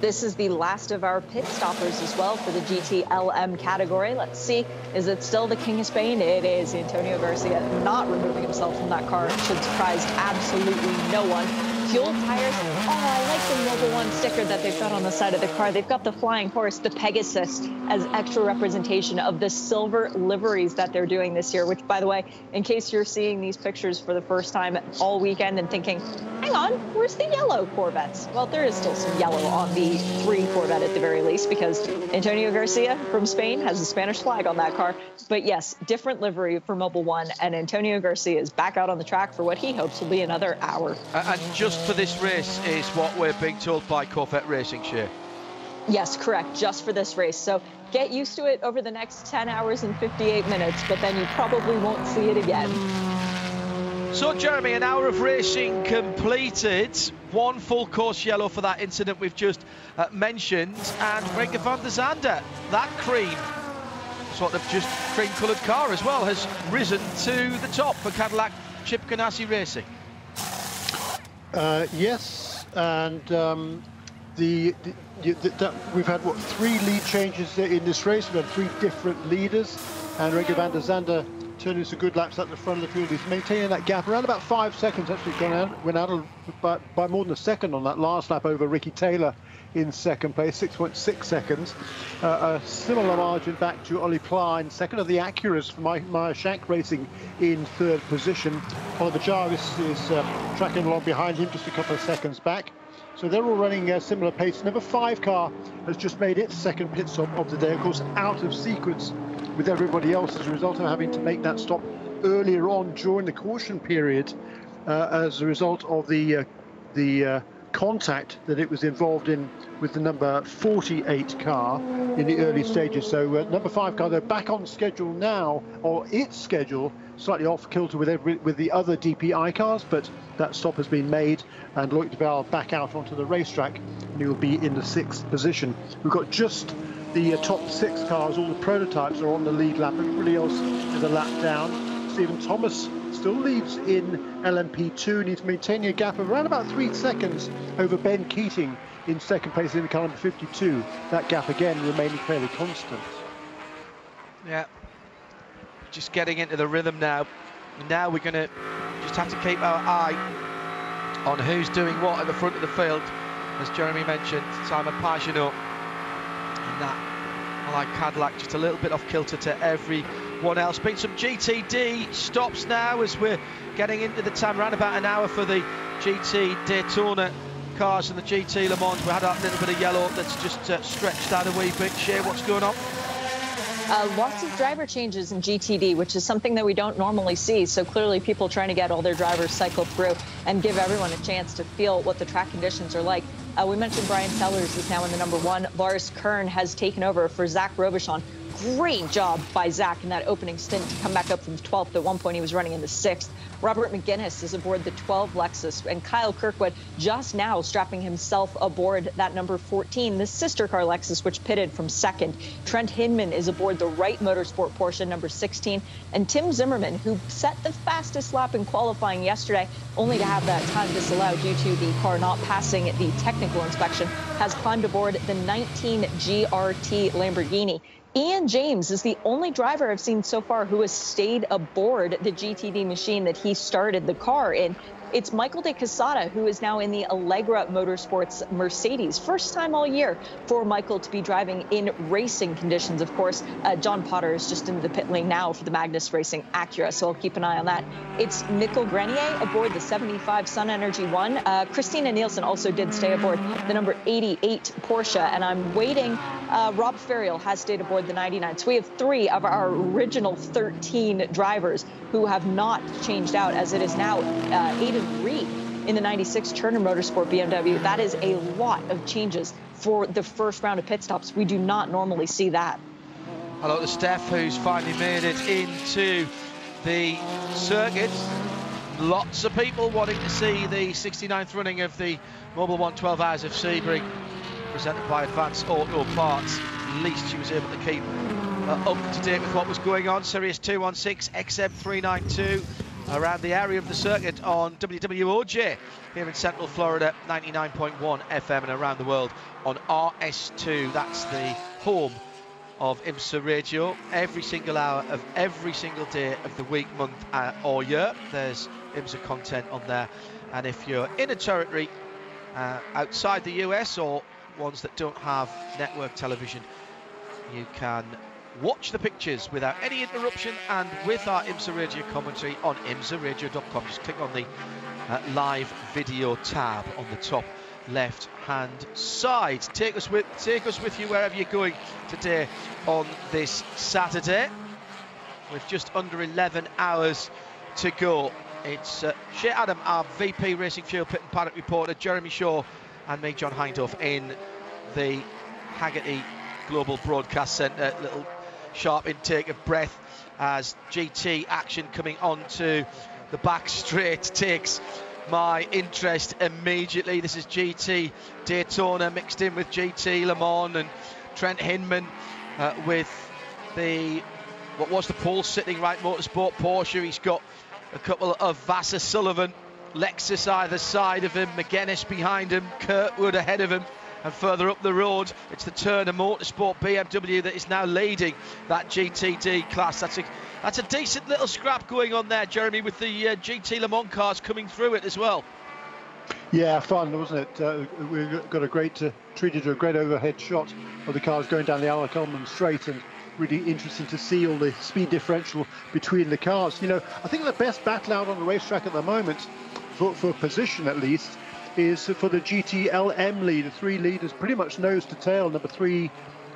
This is the last of our pit stoppers as well for the GTLM category. Let's see, is it still the King of Spain? It is. Antonio Garcia not removing himself from that car should surprise absolutely no one fuel tires. Oh, I like the Mobil One sticker that they've got on the side of the car. They've got the flying horse, the Pegasus, as extra representation of the silver liveries that they're doing this year, which, by the way, in case you're seeing these pictures for the first time all weekend and thinking, hang on, where's the yellow Corvettes? Well, there is still some yellow on the three Corvette at the very least because Antonio Garcia from Spain has a Spanish flag on that car. But yes, different livery for Mobil One, and Antonio Garcia is back out on the track for what he hopes will be another hour. And just just for this race is what we're being told by Corvette Racing, Shea. Yes, correct, just for this race. So get used to it over the next 10 hours and 58 minutes, but then you probably won't see it again. So, Jeremy, an hour of racing completed. One full course yellow for that incident we've just uh, mentioned. And Renger van der Zande, that cream, sort of just cream coloured car as well, has risen to the top for Cadillac Chip Ganassi Racing. Uh, yes, and um, the, the, the, the, we've had what three lead changes in this race. We've had three different leaders, and Renger van der Zande turning some good laps at the front of the field. He's maintaining that gap around about five seconds. Actually, gone out, went out by, by more than a second on that last lap over Ricky Taylor in second place, 6.6 seconds. Uh, a similar margin back to Ollie Klein, second of the Acuras for Meyer Shank Racing in third position. Oliver Jarvis is uh, tracking along behind him, just a couple of seconds back. So they're all running a similar pace. Number five car has just made its second pit stop of the day, of course, out of sequence with everybody else as a result of having to make that stop earlier on during the caution period uh, as a result of the uh, the uh, contact that it was involved in with the number 48 car in the early stages. So uh, number five car, they're back on schedule now, or its schedule, slightly off kilter with every, with the other DPI cars, but that stop has been made, and Loic Duval back out onto the racetrack, and he will be in the sixth position. We've got just the uh, top six cars, all the prototypes are on the lead lap, everybody else is a lap down. Steven Thomas still leads in LMP2 and he's maintaining a gap of around about three seconds over Ben Keating in second place in the car number 52. That gap again remaining fairly constant. Yeah, just getting into the rhythm now. Now we're going to just have to keep our eye on who's doing what at the front of the field. As Jeremy mentioned, Simon Pagenaud and that like Cadillac just a little bit off kilter to everyone else. Been some GTD stops now as we're getting into the time, around about an hour for the GT Daytona cars and the GT Le Mans. We had that little bit of yellow that's just uh, stretched out a wee bit. Shea what's going on? Uh, lots of driver changes in GTD, which is something that we don't normally see. So clearly, people trying to get all their drivers cycled through and give everyone a chance to feel what the track conditions are like. Uh, we mentioned Bryan Sellers is now in the number one. Lars Kern has taken over for Zach Robichon great job by Zach in that opening stint to come back up from 12th. At one point, he was running in the sixth. Robert Megennis is aboard the 12 Lexus, and Kyle Kirkwood just now strapping himself aboard that number 14, the sister car Lexus, which pitted from second. Trent Hindman is aboard the Wright Motorsport Porsche, number 16, and Tim Zimmermann, who set the fastest lap in qualifying yesterday, only to have that time disallowed due to the car not passing the technical inspection, has climbed aboard the 19 GRT Lamborghini. Ian James is the only driver I've seen so far who has stayed aboard the GTD machine that he started the car in. It's Michael de Quesada, who is now in the Alegra Motorsports Mercedes. First time all year for Michael to be driving in racing conditions, of course. Uh, John Potter is just in the pit lane now for the Magnus Racing Acura, so I'll keep an eye on that. It's Mikaël Grenier aboard the 75 Sun Energy One. Uh, Christina Nielsen also did stay aboard the number 88 Porsche, and I'm waiting. Uh, Rob Ferriol has stayed aboard the 99. So we have three of our original 13 drivers who have not changed out, as it is now uh, In the 96 Turner Motorsport BMW. That is a lot of changes for the first round of pit stops. We do not normally see that. Hello to Steph, who's finally made it into the circuit. Lots of people wanting to see the 69th running of the Mobil 1 12 Hours of Sebring, presented by Advance Auto Parts. At least she was able to keep uh, up to date with what was going on. Sirius 216, XM392 around the area of the circuit on WWOJ here in Central Florida, 99.1 FM and around the world on RS2. That's the home of IMSA Radio. Every single hour of every single day of the week, month, uh, or year, there's IMSA content on there. And if you're in a territory uh, outside the US or ones that don't have network television, you can watch the pictures without any interruption and with our IMSA Radio commentary on imsaradio.com. Just click on the uh, live video tab on the top left hand side. Take us with take us with you wherever you're going today on this Saturday. With just under 11 hours to go. It's uh, Shea Adam, our VP Racing Fuel Pit and Paddock reporter, Jeremy Shaw, and me, John Hindhaugh, in the Hagerty Global Broadcast Centre. Little sharp intake of breath as GT action coming onto the back straight takes my interest immediately. This is GT Daytona mixed in with GT Le Mans and Trent Hindman uh, with the what was the pole sitting Wright motorsport Porsche. He's got a couple of Vasser Sullivan Lexus either side of him, Megennis behind him, Kirkwood ahead of him. And further up the road, it's the Turner Motorsport BMW that is now leading that GTD class. That's a that's a decent little scrap going on there, Jeremy, with the uh, GT Le Mans cars coming through it as well. Yeah, fun, wasn't it? Uh, we got a great, uh, treated to a great overhead shot of the cars going down the Alec Straight, and really interesting to see all the speed differential between the cars. You know, I think the best battle out on the racetrack at the moment, for, for position at least, is for the GTLM lead. The three leaders pretty much nose to tail. Number three,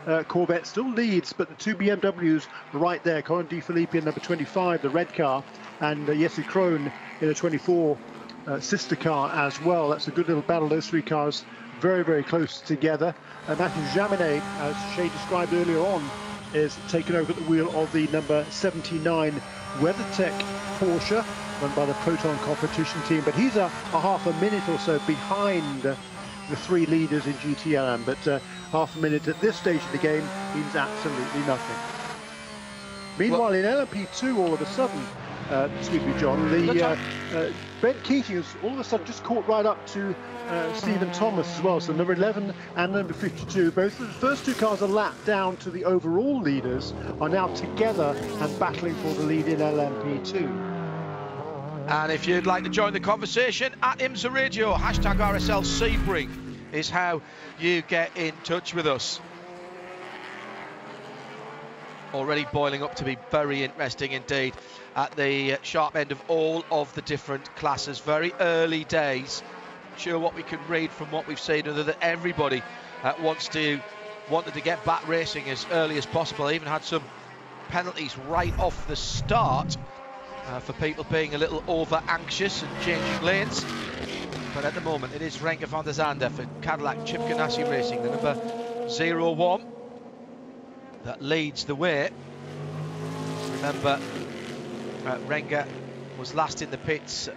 uh, Corvette still leads, but the two BMWs right there, Connor De Phillippi in number 25, the red car, and uh, Jesse Krohn in a 24 uh, sister car as well. That's a good little battle. Those three cars very, very close together. Uh, Mathieu Jaminet, as Shea described earlier on, is taken over the wheel of the number 79 WeatherTech Porsche run by the Proton competition team, but he's a, a half a minute or so behind uh, the three leaders in GTLM, but uh, half a minute at this stage of the game means absolutely nothing. Meanwhile, well, in LMP2, all of a sudden, uh, excuse me, John, the uh, uh, Ben Keating has all of a sudden just caught right up to uh, Steven Thomas as well. So number 11 and number 52, both of the first two cars are lapped down to the overall leaders, are now together and battling for the lead in LMP2. And if you'd like to join the conversation at IMSA Radio, hashtag RSL Sebring is how you get in touch with us. Already boiling up to be very interesting indeed at the sharp end of all of the different classes. Very early days. Sure, what we can read from what we've seen, other that everybody uh, wants to wanted to get back racing as early as possible. I even had some penalties right off the start uh, for people being a little over anxious and changing lanes. But at the moment, it is Renger van der Zande for Cadillac Chip Ganassi Racing, the number 01 that leads the way. Remember, uh, Renger was last in the pits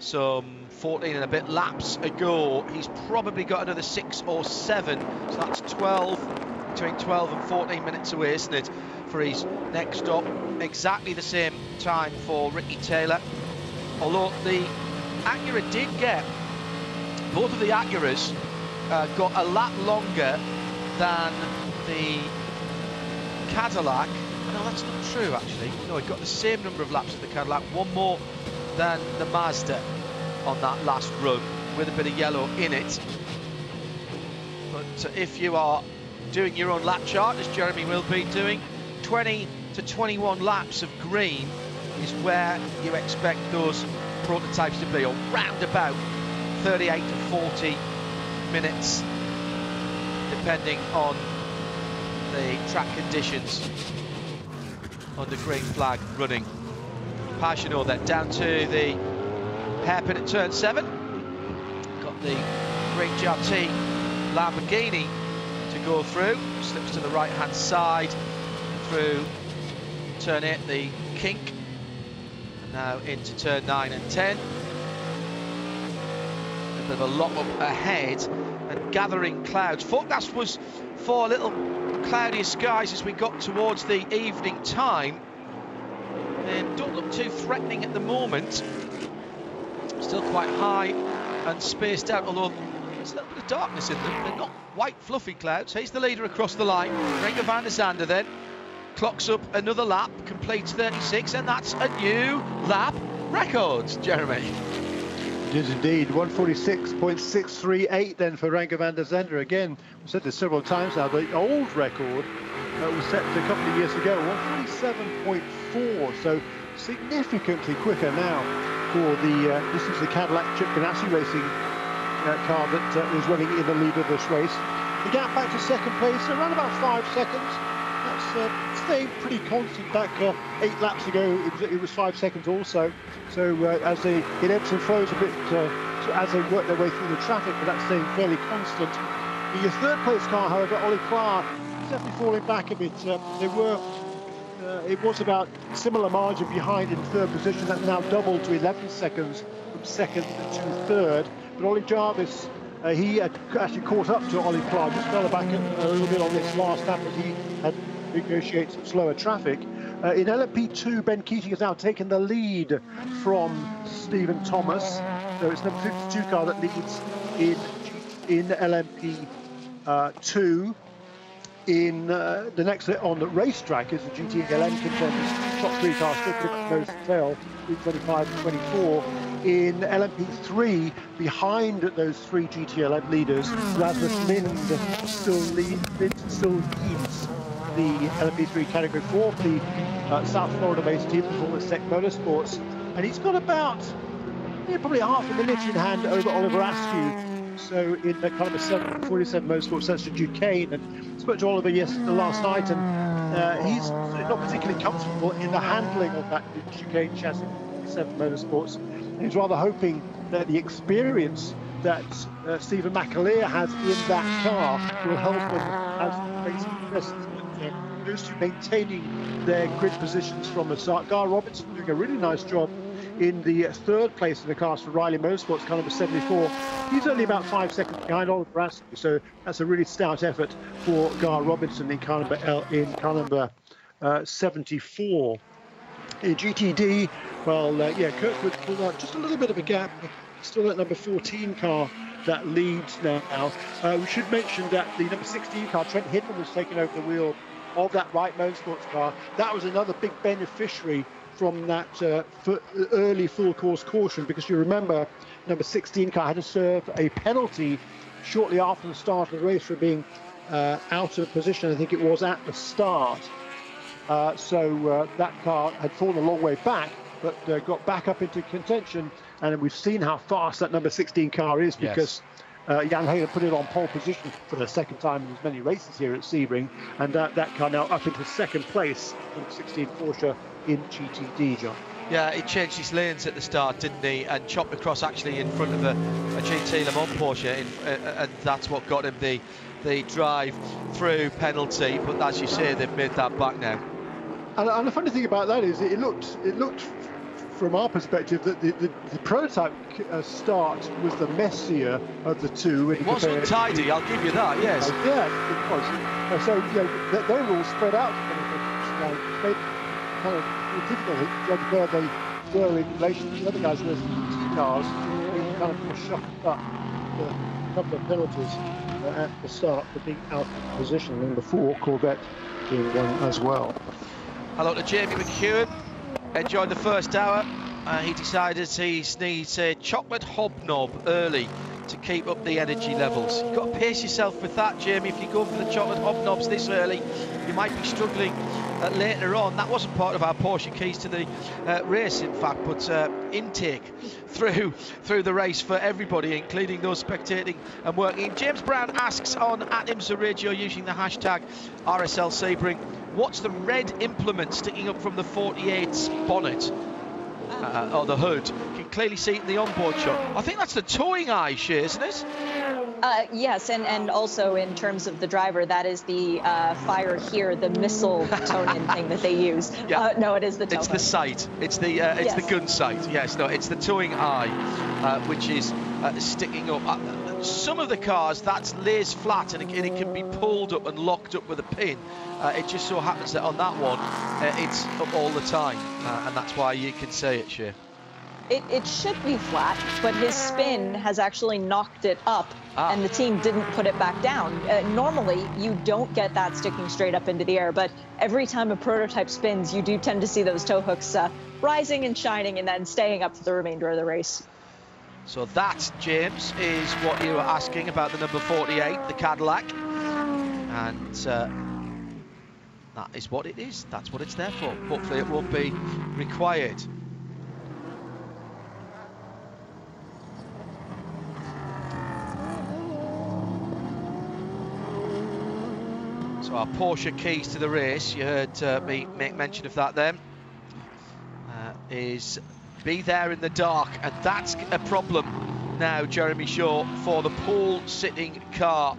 some 14 and a bit laps ago. He's probably got another six or seven, so that's 12, between 12 and 14 minutes away, isn't it, for his next stop. Exactly the same time for Ricky Taylor. Although the Acura did get, both of the Acuras uh, got a lap longer than the Cadillac. No, that's not true actually. No, it got the same number of laps as the Cadillac, one more than the Mazda on that last run with a bit of yellow in it. But uh, if you are doing your own lap chart, as Jeremy will be doing, 20 to 21 laps of green is where you expect those prototypes to be, or round about 38 to 40 minutes, depending on the track conditions under green flag running. Pagenaud then down to the hairpin at turn 7. Got the green GRT Lamborghini to go through. Slips to the right hand side through turn 8, the kink. Now into turn 9 and 10. A bit of a lock up ahead and gathering clouds. Forecast was for a little cloudier skies as we got towards the evening time. And don't look too threatening at the moment. Still quite high and spaced out, although there's a little bit of darkness in them. They're not white fluffy clouds. He's the leader across the line. Renger van der Zande then clocks up another lap, completes 36, and that's a new lap record, Jeremy. It is indeed 146.638 then for Renger van der Zande. Again, we've said this several times now, the old record uh, was set a couple of years ago, 147.4, so significantly quicker now for the, uh, this is the Cadillac Chip Ganassi Racing uh, car that uh, is running in the lead of this race. The gap back to second place, around about five seconds. That's uh, stayed pretty constant back uh, eight laps ago. It was, it was, five seconds also. So uh, as they it ebbs and flows a bit uh, as they work their way through the traffic, but that's staying fairly constant. Your third place car, however, Ollie Clark, definitely falling back a bit. Uh, they were. Uh, it was about similar margin behind in third position. That's now doubled to 11 seconds from second to third. But Ollie Jarvis uh, he had actually caught up to Ollie Clark, just fell back a, a, little bit on this last lap as he had negotiated some slower traffic. Uh, in LMP2, Ben Keating has now taken the lead from Steven Thomas. So it's number 52 car that leads in, in LMP2. Uh, in uh, the next on the racetrack is the GTLM contenders. Top three cars still pretty to tail, 25 and 24. In LMP3, behind those three GTLM leaders, Rasmus Lindh still, still leads the LMP3 category four, the uh, South Florida-based team Performance Tech Motorsports, and he's got about yeah, probably half a minute in hand over Oliver Askew so in the kind of a 47 Motorsports Centre Duqueine and spoke to Oliver yesterday, last night and uh, he's not particularly comfortable in the handling of that Duqueine chassis 7 Motorsports. He's rather hoping that the experience that uh, Stevan McAleer has in that car will help him as racing president. Those two maintaining their grid positions from the start. Gar Robinson doing a really nice job in the third place in the class for Riley Motorsports, car number 74. He's only about five seconds behind Oliver Askew, so that's a really stout effort for Gar Robinson in car number, L, in car number uh, 74. In GTD, well, uh, yeah, Kirkwood pulled out just a little bit of a gap. Still at number 14 car that leads now. Uh, we should mention that the number 16 car, Trent Hindman, was taking over the wheel of that Wright Motorsports car. That was another big beneficiary from that uh, early full course caution because you remember number 16 car had to serve a penalty shortly after the start of the race for being uh, out of position. I think it was at the start. Uh, so uh, that car had fallen a long way back, but uh, got back up into contention. And we've seen how fast that number 16 car is because uh, Jan Heylen put it on pole position for the second time in as many races here at Sebring, and uh, that car now up into second place in 16 Porsche in GTD, John. Yeah, he changed his lanes at the start, didn't he? And chopped across actually in front of a, a GT Le Mans Porsche, in, uh, and that's what got him the the drive through penalty. But as you say, they've made that back now. And, and the funny thing about that is, it looked it looked from our perspective that the, the, the prototype uh, start was the messier of the two. It was untidy, I'll give you that, yes. Uh, yeah, it was. Uh, so, you know, they, they, were all spread out. Kind of, made kind of difficult to judge where they were in relation to the other guys. There's cars kind of shocked up a couple of penalties uh, at the start for being out of position. Number four, Corvette being one as well. Hello to Jamie McEwen enjoyed the first hour. Uh, he decided he needs a chocolate hobnob early to keep up the energy levels. You've got to pace yourself with that, Jamie. If you go for the chocolate hobnobs this early, you might be struggling uh, later on. That wasn't part of our Porsche keys to the uh, race, in fact, but uh, intake through through the race for everybody, including those spectating and working. James Brown asks on at IMSA using the hashtag RSL Sebring What's the red implement sticking up from the 48's bonnet? Uh, or the hood. You can clearly see it in the onboard shot. I think that's the towing eye, Shea, isn't it? Uh, yes, and, and also in terms of the driver, that is the uh, fire here, the missile [laughs] toning thing that they use. Yeah. Uh, no, it is the tow It's the sight. It's the uh, it's yes. the gun sight. Yes, no, it's the towing eye, uh, which is uh, sticking up. some of the cars, that lays flat and it, and it, can be pulled up and locked up with a pin. it just so happens that on that one, it's up all the time, and that's why you can see it, Shea. It, it, should be flat, but his spin has actually knocked it up, ah. and the team didn't put it back down. Uh, normally, you don't get that sticking straight up into the air, but every time a prototype spins, you do tend to see those tow hooks uh, rising and shining and then staying up for the remainder of the race. So that, James, is what you were asking about the number 48, the Cadillac. And uh, that is what it is. That's what it's there for. Hopefully it won't be required. So our Porsche keys to the race, you heard uh, me make mention of that then, uh, is be there in the dark. And that's a problem now, Jeremy Shaw, for the pole sitting car,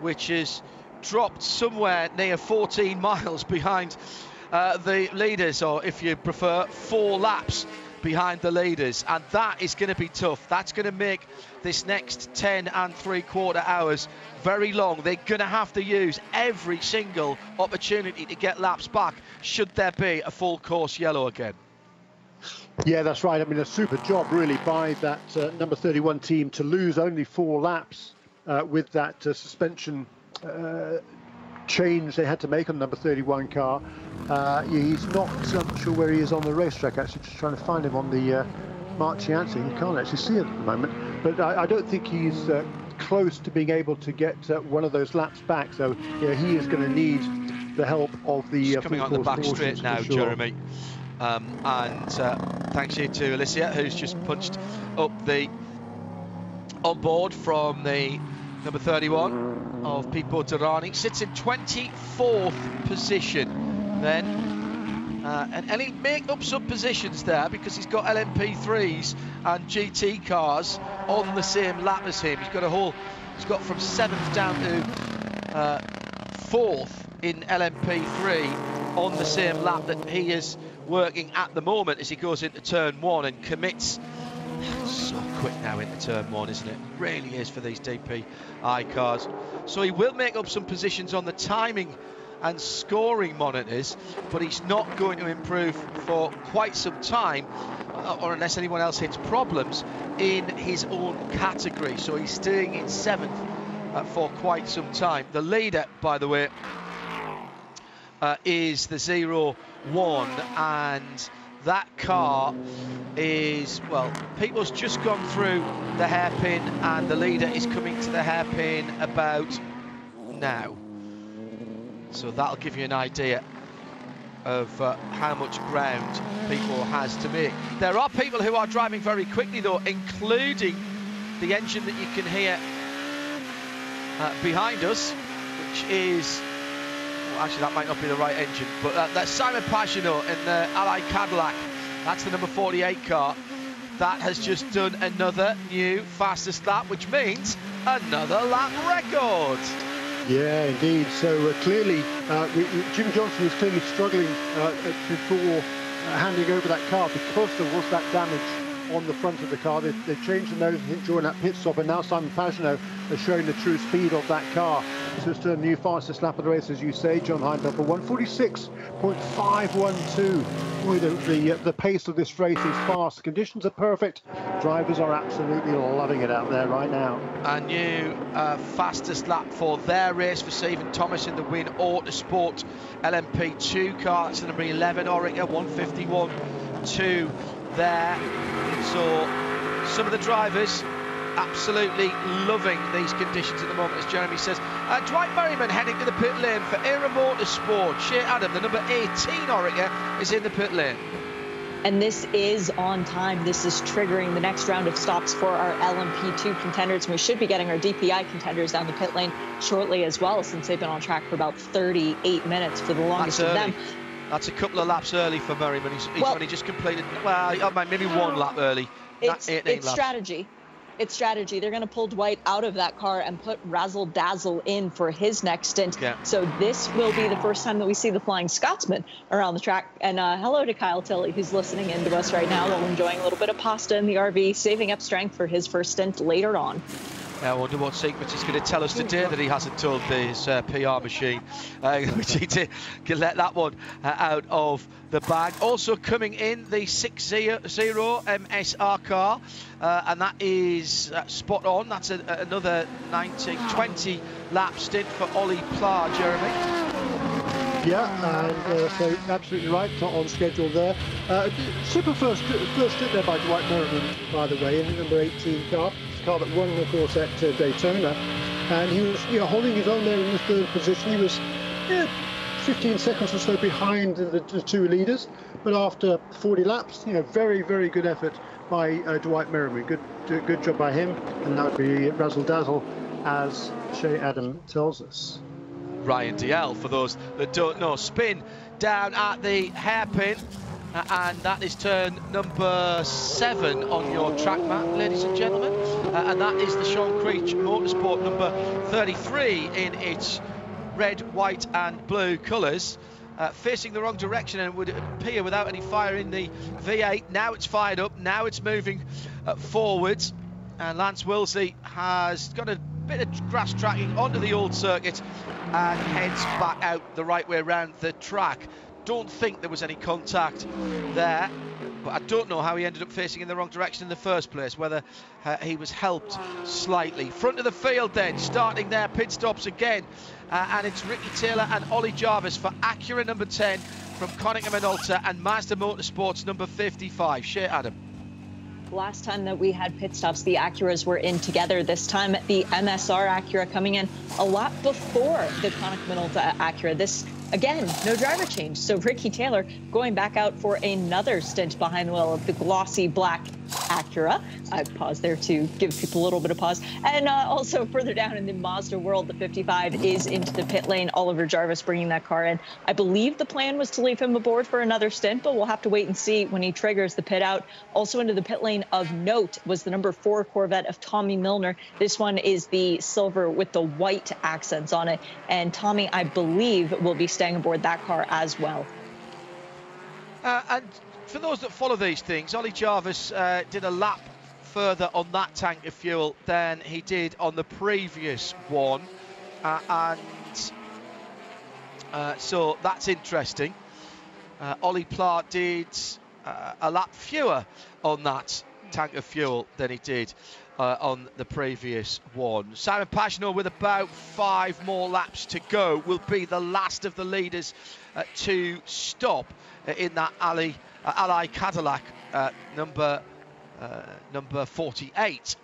which is dropped somewhere near 14 [laughs] miles behind uh, the leaders, or if you prefer, four laps behind the leaders, and that is going to be tough. That's going to make this next 10 and three quarter hours very long. They're going to have to use every single opportunity to get laps back should there be a full course yellow again. Yeah, that's right. I mean, a super job really by that uh, number 31 team to lose only four laps uh, with that uh, suspension uh, change they had to make on number 31 car. Uh, he's not, I'm sure where he is on the racetrack, actually, just trying to find him on the uh, Mark Chianti. You can't actually see it at the moment, but I, I don't think he's uh, close to being able to get uh, one of those laps back. So yeah, he is going to need the help of the. Uh, coming on the back straight now, sure. Jeremy. Um, and uh, thanks you to Alicia, who's just punched up the on board from the number 31 of Pipo Derani. Sits in 24th position then. Uh, and, and he make up some positions there because he's got LMP3s and GT cars on the same lap as him. He's got a whole, he's got from seventh down to uh, fourth in LMP3 on the same lap that he is working at the moment as he goes into turn one and commits [sighs] so quick now into turn one, isn't it? Really is for these DPI cars. So he will make up some positions on the timing and scoring monitors, but he's not going to improve for quite some time, uh, or unless anyone else hits problems in his own category. So he's staying in seventh uh, for quite some time. The leader, by the way, uh, is the 0 1 and that car is, well, Pipo's just gone through the hairpin and the leader is coming to the hairpin about now. So that'll give you an idea of uh, how much ground Pipo has to make. There are people who are driving very quickly though, including the engine that you can hear uh, behind us, which is well, actually that might not be the right engine, but uh, that's Simon Pagenaud in the Ally Cadillac. That's the number 48 car. That has just done another new fastest lap, which means another lap record. Yeah, indeed. So uh, clearly, uh, we, Jim Johnson was clearly struggling uh, before uh, handing over that car because there was that damage on the front of the car. They, they changed the nose during that pit stop, and now Simon Pagenaud is showing the true speed of that car. So it's a new fastest lap of the race, as you say, John Hindhaugh, 146.512. Boy, the, the, uh, the pace of this race is fast. Conditions are perfect. Drivers are absolutely loving it out there right now. A new uh, fastest lap for their race for Steven Thomas in the Win Autosport LMP2 car. That's the number 11 Oreca 151.2 there. So some of the drivers absolutely loving these conditions at the moment, as Jeremy says. Uh, Dwight Merriman heading to the pit lane for Era Motorsport. Shea Adam, the number 18 Oreca, is in the pit lane. And this is on time. This is triggering the next round of stops for our LMP2 contenders. And We should be getting our DPI contenders down the pit lane shortly as well, since they've been on track for about 38 minutes for the longest of them. That's a couple of laps early for Merriman. He's, he's Well- only just completed, well, oh, maybe one lap early. It's, 18 it's laps. strategy. It's strategy. They're going to pull Dwight out of that car and put Razzle Dazzle in for his next stint. Yeah. So this will be the first time that we see the Flying Scotsman around the track. And uh, hello to Kyle Tilley, who's listening in to us right now while enjoying a little bit of pasta in the RV, saving up strength for his first stint later on. I wonder what secret he's going to tell us today that he hasn't told his uh, PR machine, uh, he did, can let that one uh, out of the bag. Also coming in the 6-0 MSR car, uh, and that is uh, spot on. That's a, another 90, 20 lap stint for Ollie Pla, Jeremy. Yeah, and uh, so absolutely right, not on schedule there. Uh, super first first stint there by Dwight Merriman, by the way, in the number 18 car. Car that won, of course, at uh, Daytona. And he was you know, holding his own there in the third position. He was yeah, 15 seconds or so behind the, the two leaders. But after 40 laps, you know, very, very good effort by uh, Dwight Merriman. Good, good job by him. And that would be Razzle Dazzle, as Shea Adam tells us. Ryan Dalziel, for those that don't know. Spin down at the hairpin, and that is turn number seven on your track map, ladies and gentlemen. Uh, and that is the Sean Creech Motorsport number 33 in its red, white, and blue colours. Uh, facing the wrong direction and would appear without any fire in the V8. Now it's fired up, now it's moving uh, forwards. And Lance Willsey has got a bit of grass tracking onto the old circuit and heads back out the right way around the track. Don't think there was any contact there, but I don't know how he ended up facing in the wrong direction in the first place, whether uh, he was helped slightly. Front of the field then, starting their pit stops again, uh, and it's Ricky Taylor and Ollie Jarvis for Acura number 10 from Konica Minolta and Mazda Motorsports number 55. Shea Adam. Last time that we had pit stops, the Acuras were in together. This time, the MSR Acura coming in a lot before the Konica Minolta Acura. This again, no driver change. So Ricky Taylor going back out for another stint behind the wheel of the glossy black Acura. I paused there to give people a little bit of pause. And uh, also further down in the Mazda world, the 55 is into the pit lane. Oliver Jarvis bringing that car in. I believe the plan was to leave him aboard for another stint, but we'll have to wait and see when he triggers the pit out. Also into the pit lane of note was the number four Corvette of Tommy Milner. This one is the silver with the white accents on it. And Tommy, I believe, will be aboard that car as well. Uh, and for those that follow these things, Ollie Jarvis uh, did a lap further on that tank of fuel than he did on the previous one. Uh, and uh, so that's interesting. Uh, Ollie Pla did uh, a lap fewer on that tank of fuel than he did uh, on the previous one. Simon Pagenaud, with about five more laps to go, will be the last of the leaders uh, to stop uh, in that uh, Ally Cadillac, uh, number uh, number 48,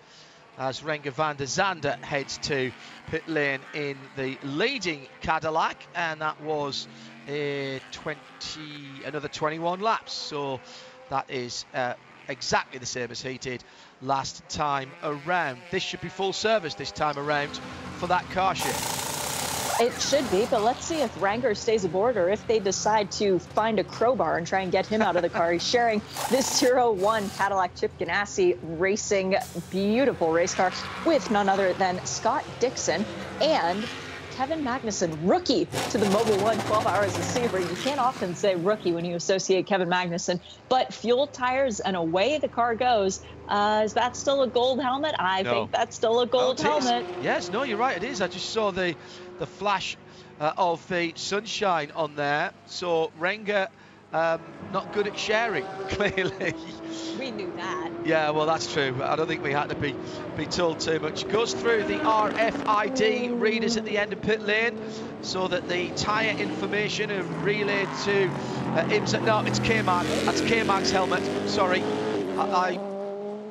as Renger van der Zande heads to pit lane in the leading Cadillac, and that was uh, 20 another 21 laps. So that is exactly the same as he did last time around. This should be full service this time around for that car. It should be, but let's see if Renger stays aboard or if they decide to find a crowbar and try and get him out of the car. He's sharing this 01 Cadillac Chip Ganassi Racing beautiful race car with none other than Scott Dixon and Kevin Magnussen, rookie to the Mobil 1 12 Hours of Sebring. You can't often say rookie when you associate Kevin Magnussen, but fuel tires and away the car goes. Uh, is that still a gold helmet? I No. think that's still a gold Oh, it is. helmet. Yes, no, you're right. It is. I just saw the the flash uh, of the sunshine on there. So Renger, um, not good at sharing, [laughs] clearly. We knew that. yeah, well, that's true. I don't think we had to be be told too much. Goes through the RFID readers at the end of pit lane, so that the tyre information are relayed to uh, IMSA. No, it's K-Mag. That's K-Mag's helmet. Sorry, I, I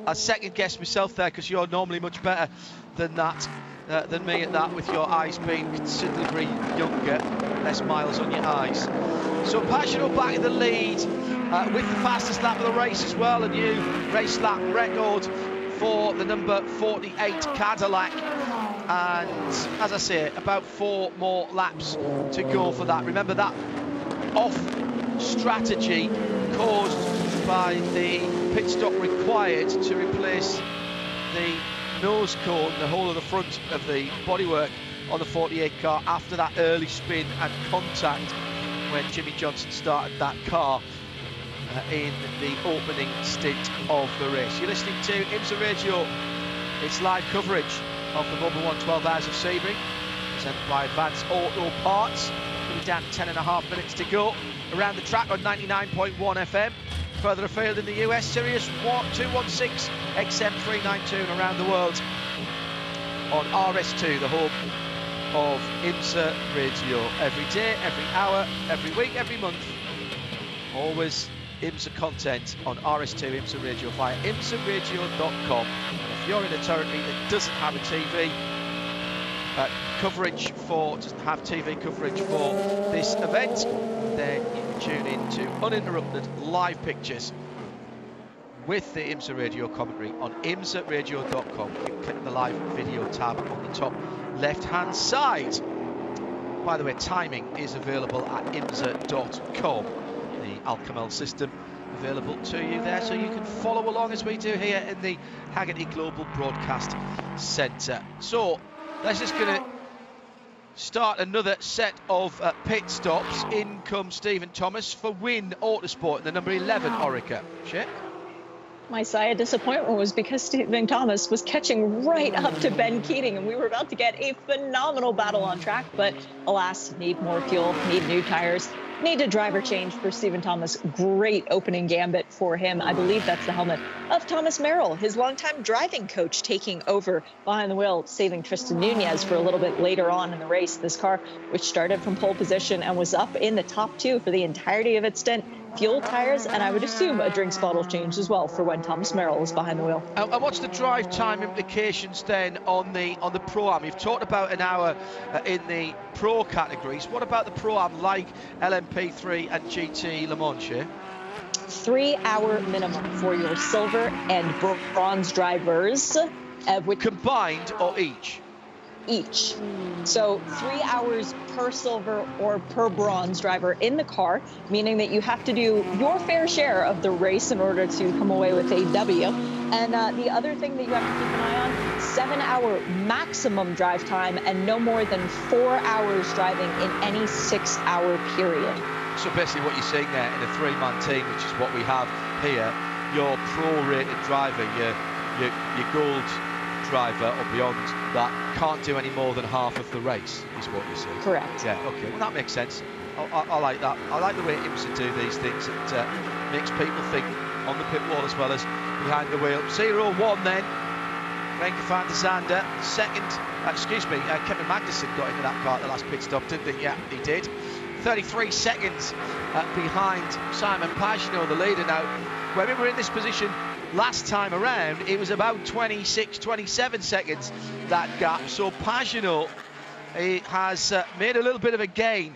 I second guessed myself there because you're normally much better than that, uh, than me at that, with your eyes being considerably younger, less miles on your eyes. So Pagenaud back in the lead uh, with the fastest lap of the race as well, a new race lap record for the number 48 Cadillac. And as I say, about four more laps to go for that. Remember that off strategy caused by the pit stop required to replace the nose cone, the whole of the front of the bodywork on the 48 car after that early spin and contact when Jimmie Johnson started that car uh, in the opening stint of the race. You're listening to IMSA Radio. It's live coverage of the 1 12 Hours of Sebring, presented by Advance Auto Parts. We're down to 10 and a half minutes to go around the track on 99.1 FM. Further afield in the US, Sirius 216 XM392 and around the world on RS2, the home of IMSA Radio. Every day, every hour, every week, every month. Always IMSA content on RS2 IMSA Radio via imsaradio.com. And if you're in a territory that doesn't have a TV, uh, coverage for doesn't have TV coverage for this event, then tune in to uninterrupted live pictures with the IMSA Radio commentary on imsaradio.com. Keep clicking the live video tab on the top left hand side. By the way, timing is available at imsa.com. The Al Kamel system available to you there, so you can follow along as we do here in the Hagerty Global Broadcast Centre. So let's just going to start another set of uh, pit stops. In comes Steven Thomas for Win Autosport, the number 11 Oreca. Check. My sigh of disappointment was because Steven Thomas was catching right up to Ben Keating, and we were about to get a phenomenal battle on track. But alas, need more fuel, need new tires, need a driver change for Steven Thomas. Great opening gambit for him. I believe that's the helmet of Thomas Merrill, his longtime driving coach, taking over behind the wheel, saving Tristan Nunez for a little bit later on in the race. This car, which started from pole position and was up in the top two for the entirety of its stint, fuel tires, and I would assume a drinks bottle change as well for when Thomas Merrill was behind the wheel. And and what's the drive time implications then on the on the pro am? You've talked about an hour uh, in the pro categories. What about the pro am like LMP3 and GT Le Mans? yeah? Three hour minimum for your silver and bronze drivers, uh, Combined or each? Each. So three hours per silver or per bronze driver in the car, meaning that you have to do your fair share of the race in order to come away with a W. And uh, the other thing that you have to keep an eye on, seven hour maximum drive time and no more than four hours driving in any six hour period. So basically, what you're seeing there in a three-man team, which is what we have here, your pro-rated driver, your your, your gold driver or beyond that can't do any more than half of the race, is what you see. Correct. Yeah, okay, well that makes sense. I, I, I like that. I like the way IMSA do these things. It uh, makes people think on the pit wall as well as behind the wheel. 0-1 then. Renger van der Zande, second, uh, excuse me, uh, Kevin Magnussen got into that car at the last pit stop, didn't he? Yeah, he did. 33 seconds uh, behind Simon Pagenaud, the leader. Now, when we were in this position last time around, it was about 26, 27 seconds that gap. So Pagenaud has uh, made a little bit of a gain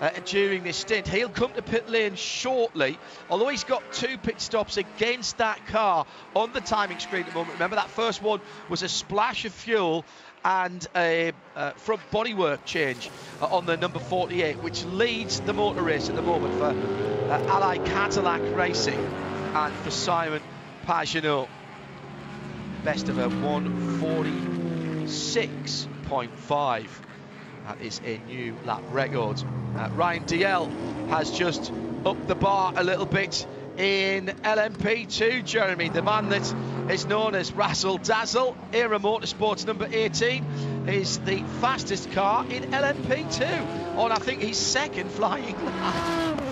uh, during this stint. He'll come to pit lane shortly, although he's got two pit stops against that car on the timing screen at the moment. Remember, that first one was a splash of fuel and a uh, front bodywork change uh, on the number 48, which leads the motor race at the moment for uh, Ally Cadillac Racing and for Simon Pagenaud. Best of a 146.5. That is a new lap record. Uh, Ryan Dalziel has just upped the bar a little bit in LMP2, Jeremy, the man that is known as Razzle Dazzle. Era Motorsports number 18 is the fastest car in LMP2 on, I think, his second flying lap. [laughs]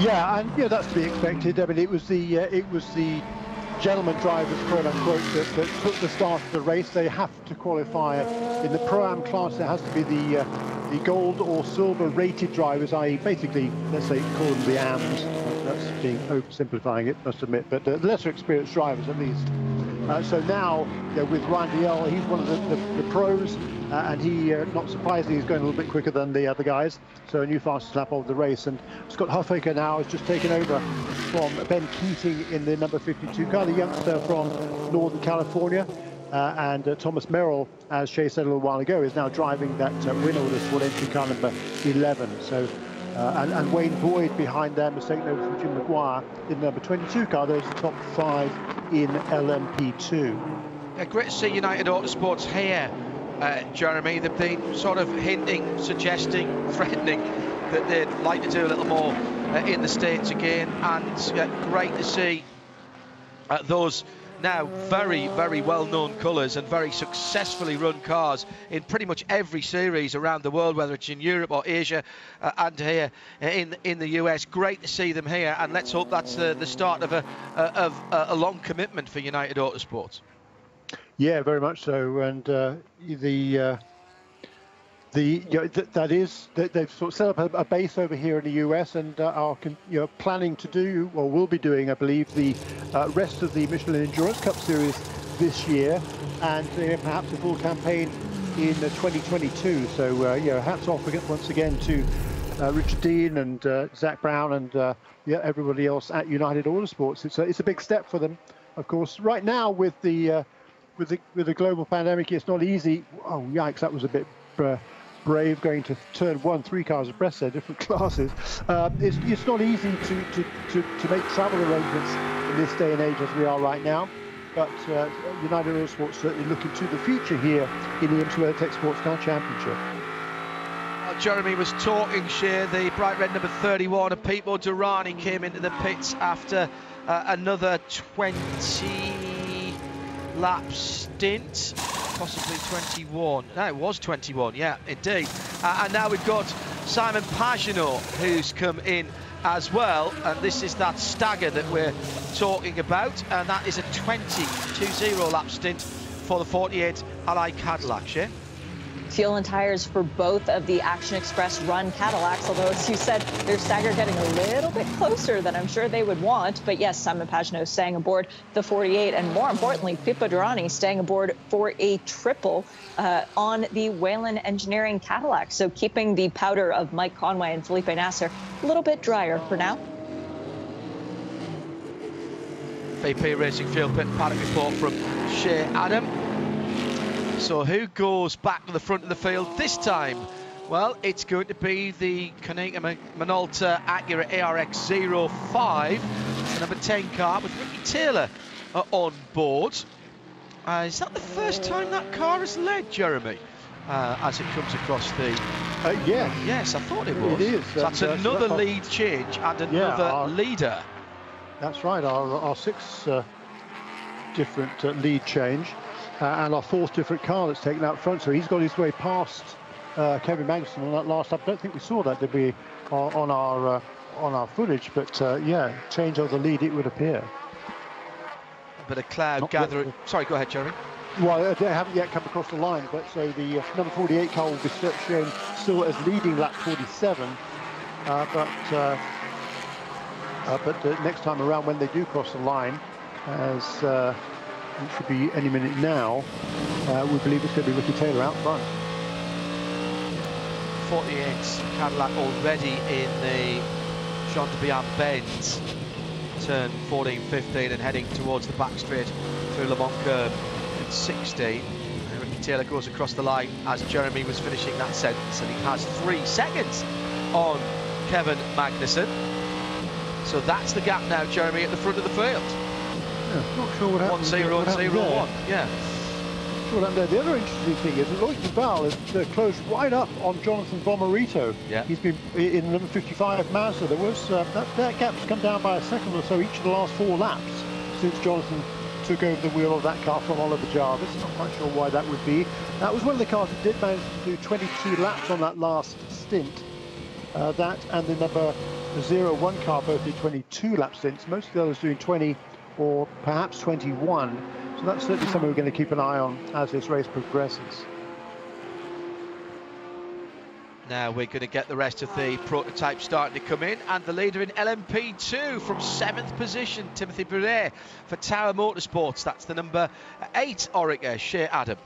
Yeah, and yeah, that's to be expected. I mean, it was the uh, it was the gentleman drivers, quote unquote, that, that, took the start of the race. They have to qualify in the pro-am class. There has to be the uh, the gold or silver rated drivers, i.e., basically, let's say, call them the AMs. That's being oversimplifying it, must admit, but uh, lesser experienced drivers at least. Uh, so now, you know, with Ryan Dalziel, he's one of the, the, the pros, uh, and he, uh, not surprisingly, is going a little bit quicker than the other guys. So a new fastest lap of the race. And Scott Huffaker now has just taken over from Ben Keating in the number 52 car, the youngster from Northern California. Uh, and uh, Thomas Merrill, as Shay said a little while ago, is now driving that uh, winner with this one entry car number 11. So, uh, and, and, Wayne Boyd behind them, mistaken over from Jim McGuire in number 22 car. Those the top five in LMP2. Yeah, great to see United Autosports here, uh, Jeremy. They've been sort of hinting, suggesting, [laughs] threatening that they'd like to do a little more uh, in the States again, and great to see those now very, very well-known colours and very successfully run cars in pretty much every series around the world, whether it's in Europe or Asia uh, and here in in the US. Great to see them here, and let's hope that's the, the start of a of a long commitment for United Autosports. Yeah, very much so, and uh, the. Uh the you know, th- that is they've sort of set up a, a, base over here in the US and uh, are you know, planning to do or will be doing, I believe, the uh, rest of the Michelin Endurance Cup Series this year, and uh, perhaps a full campaign in 2022. So uh, you know, hats off once again to uh, Richard Dean and uh, Zak Brown and yeah, everybody else at United Autosports. It's a, it's a big step for them, of course. Right now with the with the with the global pandemic, it's not easy. Oh yikes, that was a bit Brave going to turn one, three cars abreast there, different [laughs] classes. Um, it's, it's not easy to, to, to, to, make travel arrangements in this day and age as we are right now. But uh, United Autosports certainly looking to the future here in the IMSA WeatherTech Sports Car Championship. Well, Jeremy was talking, Shea, the bright red number 31 of Pipo Derani came into the pits after uh, another 20 lap stint possibly 21. No, it was 21, yeah, indeed. Uh, and now we've got Simon Pagenaud, who's come in as well. And this is that stagger that we're talking about. And that is a 20-2-0 lap stint for the 48 Ally Cadillac, yeah? Fuel and tires for both of the Action Express run Cadillacs, although, as you said, their stagger getting a little bit closer than I'm sure they would want. But yes, Simon Pagenaud staying aboard the 48, and more importantly, Pipo Derani staying aboard for a triple uh, on the Whelen Engineering Cadillac. So keeping the powder of Mike Conway and Felipe Nasr a little bit drier for now. VP Racing Fuel Pit Paddock report from Shea Adam. So who goes back to the front of the field this time? Well, it's going to be the Konica Minolta Acura ARX 05, the number 10 car with Ricky Taylor uh, on board. Uh, is that the first time that car has led, Jeremy? Uh, as it comes across the. Uh, yeah. Yes, I thought it was. It is. So that's another lead change and another yeah, our, leader. That's right. Our, our sixth uh, different uh, lead change uh, and our fourth different car that's taken out front. So he's got his way past uh, Kevin Magnussen on that last lap. I don't think we saw that, did we, on, on our uh, on our footage? But uh, yeah, change of the lead, it would appear. But a cloud Not gathering. Sorry, go ahead, Jeremy. Well, uh, they haven't yet come across the line, but so the uh, number 48 car will be shown still as leading lap 47 uh, but uh, uh, but next time around when they do cross the line, as it should be any minute now, uh, we believe it's going to be Ricky Taylor out front. 48 Cadillac already in the Jean de Bihan bends turn 14 15 and heading towards the back straight through Le Mans curve at 16 Ricky Taylor goes across the line as Jeremy was finishing that sentence and he has three seconds on Kevin Magnussen. So that's the gap now Jeremy at the front of the field not sure what happened 1 0 0 1 yeah the other interesting thing is that Loic Duval is uh, closed right up on Jonathan Bomarito. Yeah. He's been in number 55 Mazda. There was uh, that, that gap's come down by a second or so each of the last four laps since Jonathan took over the wheel of that car from Oliver Jarvis. Not quite sure why that would be. That was one of the cars that did manage to do 22 laps on that last stint. Uh, that and the number 01 car both did 22 lap stints. Most of the others doing 20 or perhaps 21. So that's certainly something we're going to keep an eye on as this race progresses. Now we're going to get the rest of the prototype starting to come in and the leader in LMP2 from 7th position, Timothy Buret for Tower Motorsports. That's the number 8 Oreca, Shea Adam.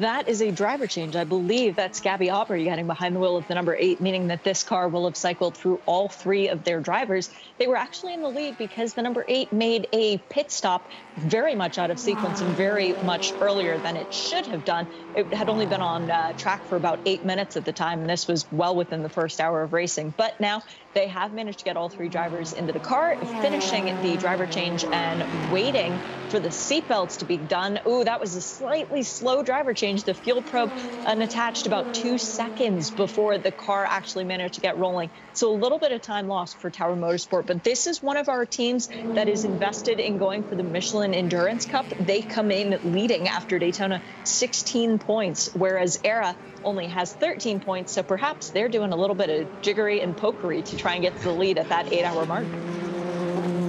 That is a driver change. I believe that's Gabby Aubry getting behind the wheel of the number eight, meaning that this car will have cycled through all three of their drivers. They were actually in the lead because the number eight made a pit stop very much out of sequence and very much earlier than it should have done. It had only been on uh, track for about eight minutes at the time, and this was well within the first hour of racing. But now they have managed to get all three drivers into the car, finishing the driver change and waiting for the seatbelts to be done. Ooh, that was a slightly slow driver change. The fuel probe unattached about two seconds before the car actually managed to get rolling. So a little bit of time lost for Tower Motorsport. But this is one of our teams that is invested in going for the Michelin Endurance Cup. They come in leading after Daytona 16 points, whereas ERA only has 13 points. So perhaps they're doing a little bit of jiggery and pokery to try and get to the lead at that eight hour mark.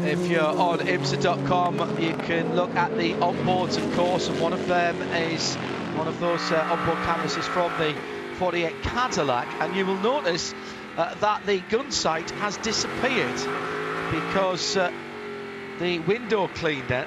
If you're on IMSA.com, you can look at the onboards, of course, and one of them is one of those uh, onboard cameras is from the 48 Cadillac, and you will notice uh, that the gun sight has disappeared because uh, the window cleaner,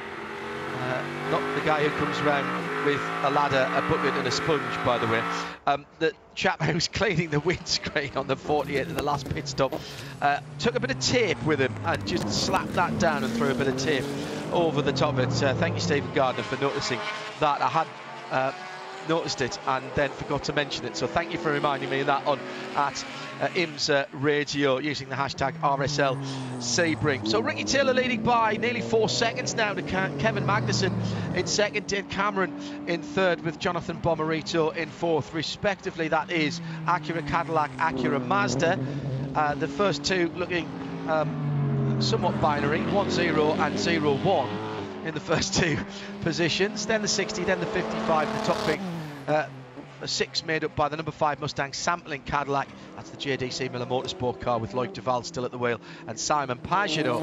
uh, not the guy who comes around with a ladder, a bucket and a sponge, by the way. Um, the chap [laughs] who was cleaning the windscreen on the 48 in the last pit stop uh, took a bit of tape with him and just slapped that down and threw a bit of tape over the top of it. Uh, thank you, Stephen Gardner, for noticing that. I had uh, noticed it and then forgot to mention it. So thank you for reminding me of that on at uh, IMSA Radio using the hashtag RSL Sebring. So Ricky Taylor leading by nearly four seconds now to Kevin Magnussen in second, Dane Cameron in third with Jonathan Bomarito in fourth respectively. That is Acura Cadillac, Acura Mazda. Uh, the first two looking um, somewhat binary, 1-0 and 0-1 in the [laughs] first two positions. Then the 60, then the 55, the top pick. Uh, a six made up by the number five Mustang sampling Cadillac. That's the JDC Miller Motorsport car with Loic Duval still at the wheel and Simon Pagenaud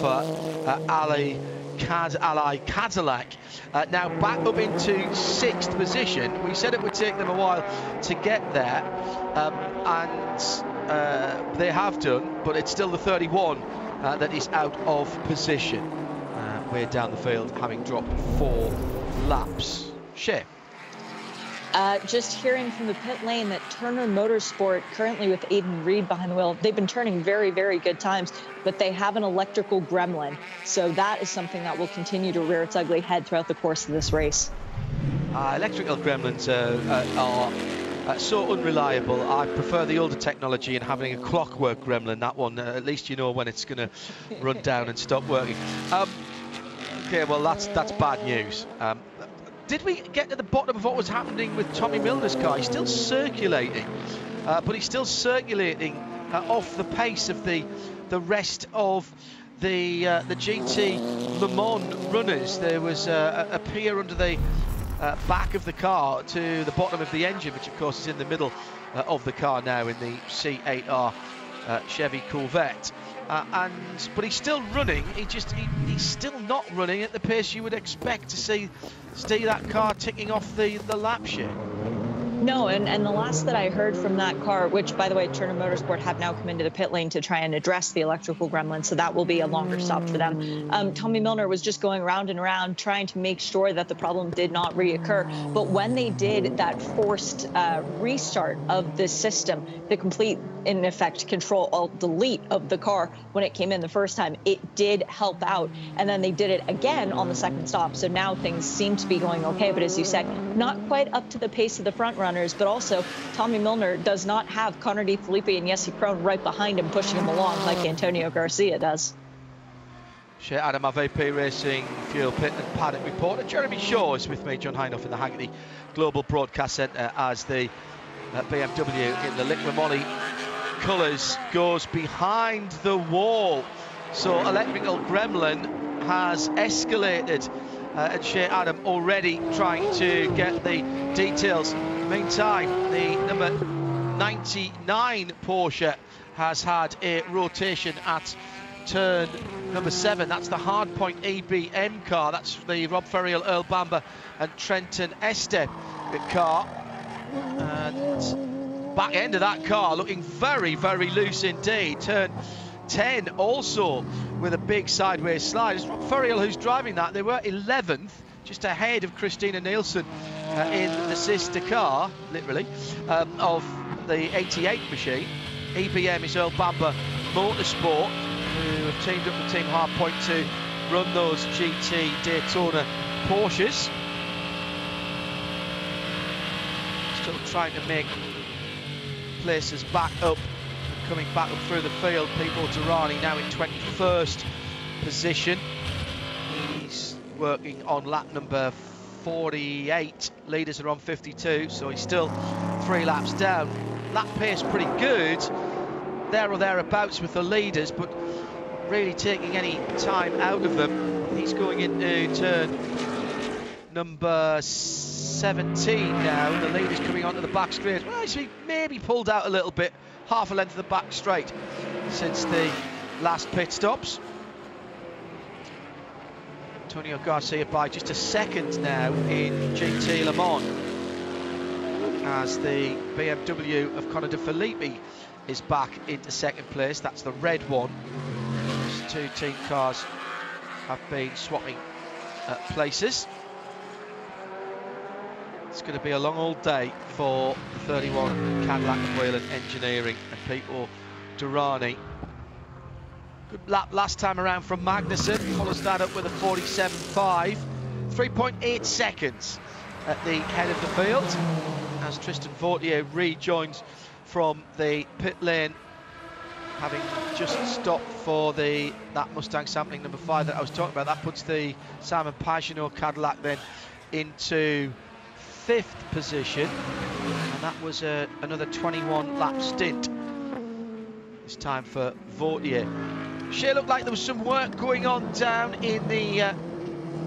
for uh, Ali Cad Ally Cadillac. Uh, now back up into sixth position. We said it would take them a while to get there, um, and uh, they have done, but it's still the 31 uh, that is out of position We're down the field, having dropped four laps. Shea. Uh, just hearing from the pit lane that Turner Motorsport, currently with Aidan Read behind the wheel, they've been turning very, very good times, but they have an electrical gremlin. So that is something that will continue to rear its ugly head throughout the course of this race. Uh, electrical gremlins uh, uh are uh, so unreliable. I prefer the older technology and having a clockwork gremlin. That one, uh, at least you know when it's going to run down and stop working. Um, Okay, well that's that's bad news. Um, did we get to the bottom of what was happening with Tommy Milner's car? He's still circulating, uh, but he's still circulating uh, off the pace of the the rest of the uh, the GT Le Mans runners. There was uh, a pier under the uh, back of the car to the bottom of the engine, which of course is in the middle uh, of the car now in the C8R Chevy Corvette. Uh, and but he's still running. He just he, he's still not running at the pace you would expect to see see that car ticking off the the lap sheet. No, and, and the last that I heard from that car, which by the way, Turner Motorsport have now come into the pit lane to try and address the electrical gremlin, so that will be a longer stop for them. Um, Tommy Milner was just going round and around trying to make sure that the problem did not reoccur. But when they did that forced uh, restart of the system, the complete, in effect, control alt delete of the car when it came in the first time, it did help out. And then they did it again on the second stop. So now things seem to be going okay. But as you said, not quite up to the pace of the front runners, but also Tommy Milner does not have Connor De Phillippi and Jesse Krohn right behind him pushing him along like Antonio Garcia does. Shea Adam, our VP Racing Fuel Pit and Paddock reporter. Jeremy Shaw is with me, John Hindhaugh in the Hagerty Global Broadcast Centre as the uh, BMW in the Liqui Moly colours goes behind the wall. So Electrical Gremlin has escalated uh, and Shea Adam already trying to get the details. Meantime, the number 99 Porsche has had a rotation at turn number seven. That's the hardpoint EBM car. That's the Rob Ferriol, Earl Bamber, and Trenton Estep car. And back end of that car looking very, very loose indeed. Turn 10 also with a big sideways slide. It's Rob Ferriol who's driving that. They were 11th, just ahead of Christina Nielsen uh, in the sister car, literally, um, of the 88 machine. EBM is Earl Bamber Motorsport, who have teamed up with Team Hardpoint to run those GT Daytona Porsches. Still trying to make places back up coming back up through the field. Pipo Derani now in 21st position. He's working on lap number 48. Leaders are on 52, so he's still three laps down. Lap pace pretty good, there or thereabouts with the leaders, but really taking any time out of them. He's going into turn number 17 now. The leader's coming onto the back straight. Well, actually, maybe pulled out a little bit half a length of the back straight since the last pit stops. Antonio Garcia by just a second now in GT Le Mans as the BMW of Connor De Phillippi is back into second place. That's the red one. These two team cars have been swapping uh, places. Going to be a long old day for 31 Cadillac and Whelen Engineering and Pipo Derani. Good lap last time around from Magnussen, follows that up with a 47.5. 3.8 seconds at the head of the field as Tristan Vautier rejoins from the pit lane having just stopped for the that Mustang sampling number five that I was talking about. That puts the Simon Pagenaud Cadillac then into fifth position and that was uh, another 21 lap stint this time for Vautier. Sure looked like there was some work going on down in the uh,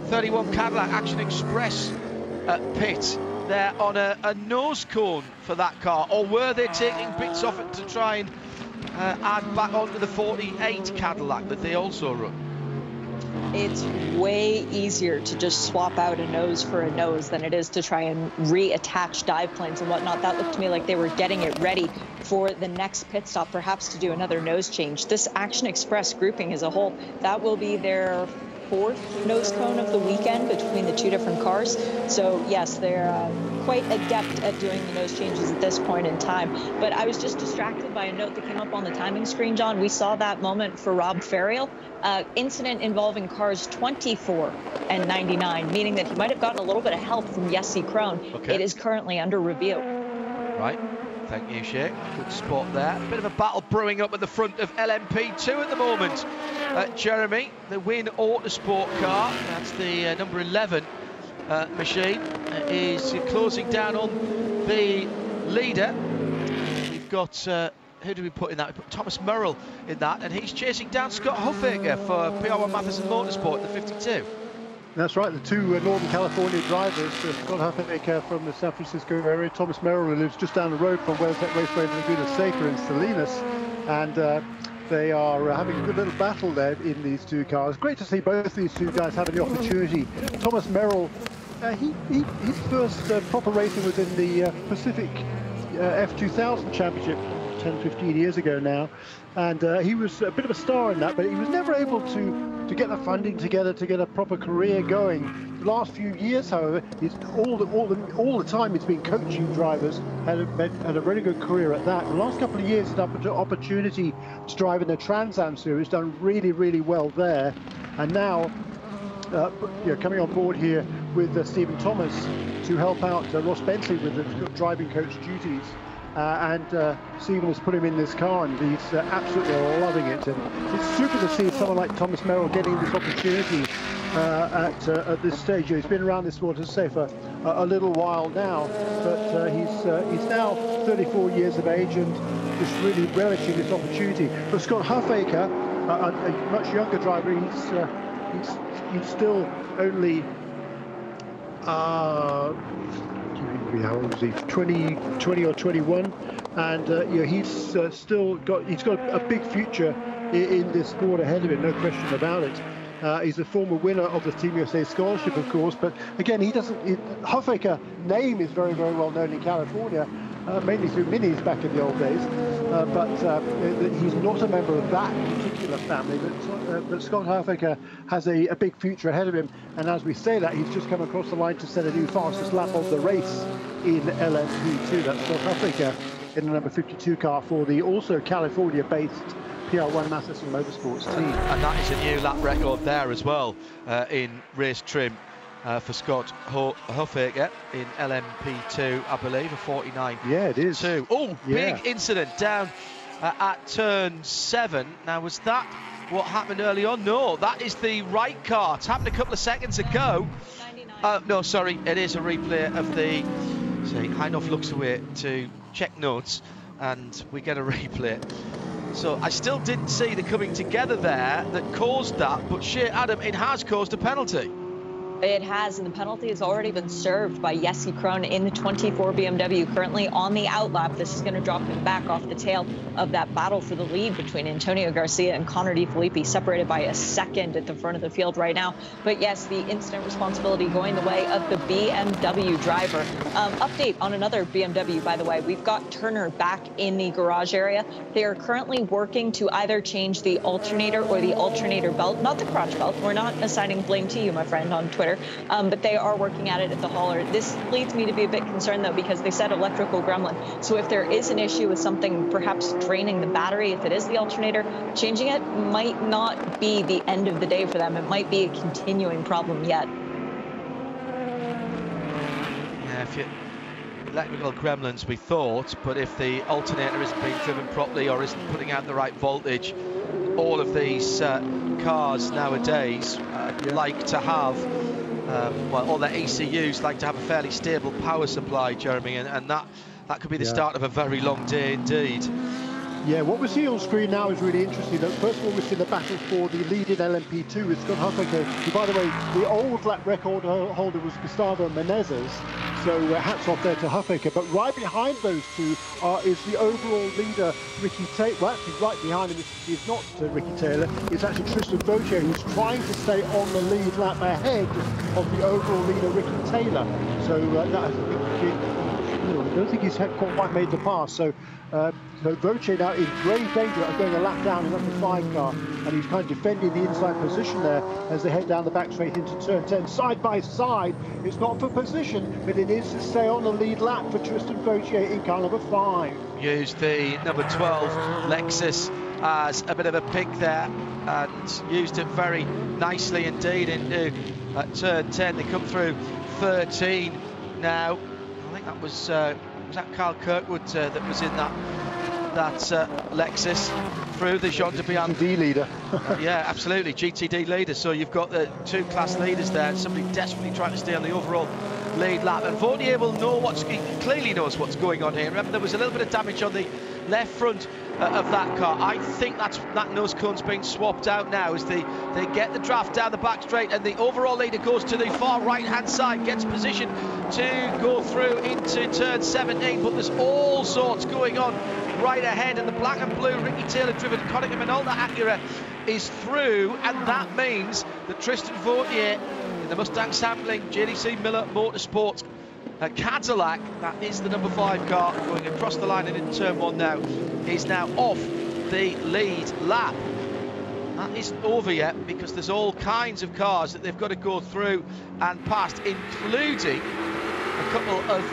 31 Cadillac Action Express uh, pit there on a, a, nose cone for that car or were they taking bits off it to try and uh, add back onto the 48 Cadillac that they also run? It's way easier to just swap out a nose for a nose than it is to try and reattach dive planes and whatnot. That looked to me like they were getting it ready for the next pit stop, perhaps to do another nose change. This Action Express grouping as a whole, that will be their fourth nose cone of the weekend between the two different cars. So yes, they're uh, quite adept at doing the nose changes at this point in time. But I was just distracted by a note that came up on the timing screen, John. We saw that moment for Rob Ferriol. Uh, incident involving cars 24 and 99, meaning that he might have gotten a little bit of help from Jesse Krohn. Okay. It is currently under review. Right. Thank you, Shea. Good spot there. A bit of a battle brewing up at the front of LMP2 at the moment. Uh, Jeremy, the Win Autosport car, that's the uh, number 11 uh, machine, uh, is closing down on the leader. We've got, uh, who do we put in that? We put Thomas Merrill in that, and he's chasing down Scott Huffaker for PR1 Mathiasen Motorsport, the 52. That's right, the two uh, Northern California drivers, uh, Scott Huffaker from the San Francisco area, Thomas Merrill, who lives just down the road from WeatherTech Raceway Laguna Seca in Salinas. And uh, they are uh, having a good little battle there in these two cars. Great to see both these two guys having the opportunity. Thomas Merrill Uh, he, he, his first uh, proper racing was in the Pacific uh, F2000 Championship 10, 15 years ago now, and uh, he was a bit of a star in that, but he was never able to, to get the funding together to get a proper career going. The last few years, however, he's all the, all the, all the time he's been coaching drivers, had a, had a very good career at that. The last couple of years, had an opportunity to drive in the Trans Am series, done really, really well there, and now uh, you know, coming on board here with uh, Steven Thomas to help out uh, Ross Bentley with the driving coach duties. Uh, and uh, has put him in this car and he's uh, absolutely loving it. And it's super to see someone like Thomas Merrill getting this opportunity at, at this stage. He's been around this water, say, for a little while now, but he's, he's now 34 years of age and just really relishing this opportunity. But Scott Huffaker, a, a much younger driver, he's, he's, he's still only uh, how old is he? 20, 20 or 21, and uh, know, he's uh, still got he's got a big future in, in, this sport ahead of him, no question about it. Uh, he's a former winner of the Team USA scholarship, of course, but again, he doesn't. He, Huffaker name is very, very well known in California, uh, mainly through minis back in the old days. Uh, but uh, he's not a member of that particular family. But, uh, but Scott Huffaker has a, a, big future ahead of him. And as we say that, he's just come across the line to set a new fastest lap of the race in LMP2. That's Scott Huffaker in the number 52 car for the also California-based PR1 Mathiasen Motorsports team. And that is a new lap record there as well uh, in race trim uh, for Scott Huffaker in LMP2, I believe, a 49. Yeah, it is. Two. Oh, yeah. big incident down uh, at turn seven. Now, was that what happened early on? No, that is the right car. It happened a couple of seconds ago. Uh, no, sorry, it is a replay of the. See, Hindhaugh looks away to check notes, and we get a [laughs] replay. So I still didn't see the coming together there that caused that, but Shea Adam, it has caused a penalty. It has, and the penalty has already been served by Jesse Krohn in the 24 BMW, currently on the outlap. This is going to drop him back off the tail of that battle for the lead between Antonio Garcia and Connor De Phillippi, separated by a second at the front of the field right now. But yes, the incident responsibility going the way of the BMW driver. Um, update on another BMW, by the way. We've got Turner back in the garage area. They are currently working to either change the alternator or the alternator belt, not the crotch belt. We're not assigning blame to you, my friend, on Twitter um, but they are working at it at the hauler. This leads me to be a bit concerned, though, because they said electrical gremlin. So if there is an issue with something perhaps draining the battery, if it is the alternator, changing it might not be the end of the day for them. It might be a continuing problem yet. Yeah, if you electrical gremlins we thought, but if the alternator isn't being driven properly or isn't putting out the right voltage, all of these uh, cars nowadays uh, yeah. like to have um, well, all their ECUs like to have a fairly stable power supply, Jeremy, and, and that that could be the yeah. start of a very long day indeed. Yeah, what we see on screen now is really interesting. First of all, we see the battle for the lead in LMP2 with Scott Huffaker, by the way, the old lap record holder was Gustavo Menezes. So uh, hats off there to Huffaker. But right behind those two uh, is the overall leader, Ricky Taylor. Well, actually, right behind him is, is not uh, Ricky Taylor. It's actually Tristan Vautier, who's trying to stay on the lead lap ahead of the overall leader, Ricky Taylor. So uh, that, I don't think he's quite made the pass. So, uh, so Vautier now in grave danger of going a lap down in number five car, and he's kind of defending the inside position there as they head down the back straight into turn 10. Side by side, it's not for position, but it is to stay on the lead lap for Tristan Vautier in car number five. Used the number 12 Lexus as a bit of a pick there and used it very nicely indeed into uh, turn 10. They come through 13 now I think that was uh, was that Carl Kirkwood uh, that was in that that uh, Lexus through the Jean de Bian. GTD leader. [laughs] yeah, absolutely, GTD leader. So you've got the two class leaders there. Somebody desperately trying to stay on the overall lead lap. And Vautier will know what's he clearly knows what's going on here. Remember, there was a little bit of damage on the left front uh, of that car. I think that's that nose cone's being swapped out now as they, they get the draft down the back straight and the overall leader goes to the far right hand side, gets position to go through into turn 17. But there's all sorts going on right ahead, and the black and blue Ricky Taylor driven Konica Minolta Acura is through, and that means that Tristan Vautier in the Mustang sampling JDC Miller Motorsports Cadillac, that is the number five car going across the line and in turn one now, is now off the lead lap. That isn't over yet because there's all kinds of cars that they've got to go through and past, including a couple of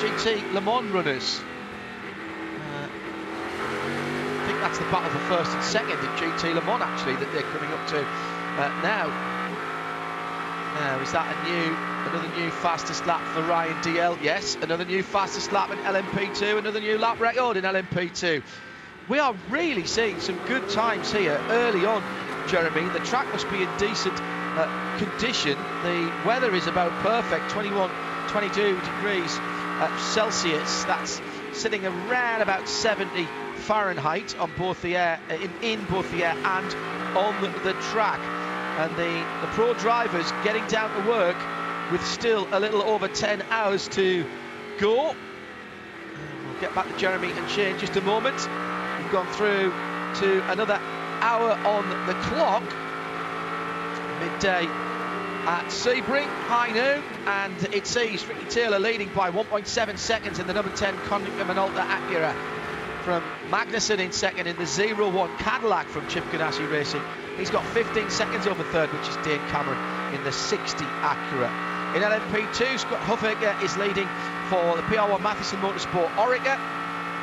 GT Le Mans runners. Uh, I think that's the battle for first and second in GT Le Mans actually that they're coming up to uh, now. Now, is that a new, another new fastest lap for Ryan Dalziel. Yes, another new fastest lap in LMP2, another new lap record in LMP2. We are really seeing some good times here early on, Jeremy. The track must be in decent uh, condition. The weather is about perfect, 21, 22 degrees uh, Celsius. That's sitting around about 70 Fahrenheit on both the air, in, in both the air and on the track and the, the pro drivers getting down to work with still a little over 10 hours to go. We'll get back to Jeremy and Shane just a moment. We've gone through to another hour on the clock. Midday at Sebring, high noon, and it sees Ricky Taylor leading by 1.7 seconds in the number 10 Konica Minolta Acura from Magnussen in second in the 0-1 Cadillac from Chip Ganassi Racing. He's got 15 seconds over third, which is Dane Cameron in the 60 Acura. In LMP2, Scott Huffaker is leading for the PR1 Mathiasen Motorsport Oreca.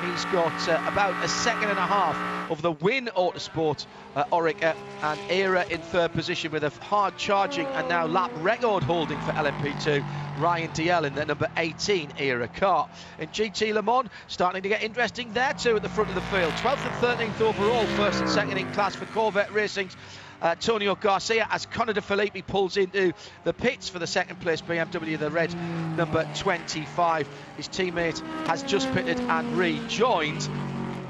He's got uh, about a second and a half of the win Autosport uh, Oreca and Era in third position with a hard charging and now lap record holding for LMP2 Ryan Dalziel in the number 18 Era car. In GT Le Mans, starting to get interesting there too at the front of the field. 12th and 13th overall, first and second in class for Corvette Racing's uh, Antonio Garcia as Connor De Phillippi pulls into the pits for the second place BMW, the red number 25. His teammate has just pitted and rejoined.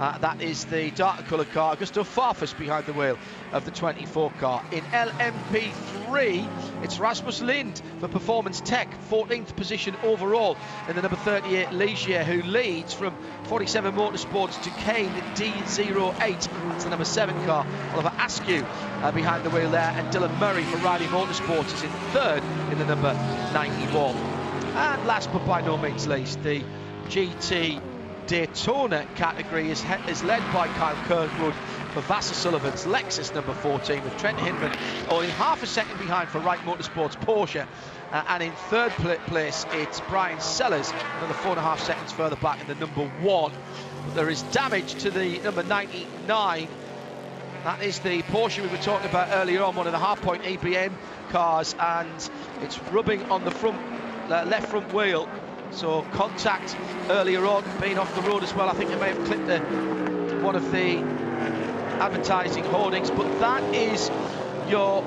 Uh, that is the darker colour car, Augusto Farfus behind the wheel of the 24 car. In LMP3, it's Rasmus Lindh for Performance Tech, 14th position overall in the number 38 Ligier, who leads from 47 Motorsports Duqueine D08. It's the number 7 car. Oliver Askew uh, behind the wheel there, and Dylan Murry for Riley Motorsports is in third in the number 91. And last but by no means least, the GT Daytona category is, is led by Kyle Kirkwood for Vasser Sullivan's Lexus number 14 with Trent Hindman only half a second behind for Wright Motorsports Porsche. Uh, and in third pl place it's Bryan Sellers another four and a half seconds further back in the number one. But there is damage to the number 99 that is the Porsche we were talking about earlier on one of the Hardpoint EBM cars and it's rubbing on the front uh, left front wheel so contact earlier on, being off the road as well. I think it may have clipped the, one of the advertising hoardings, but that is your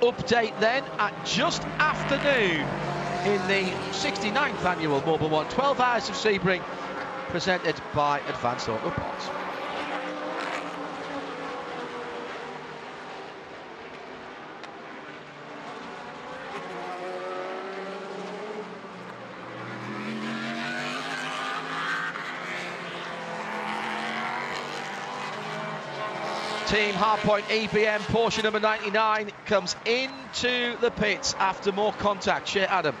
update then at just after noon in the 69th annual Mobil One. 12 hours of Sebring presented by Advance Auto Parts. Team, Hardpoint EBM, Porsche number 99, comes into the pits after more contact. Shea Adam.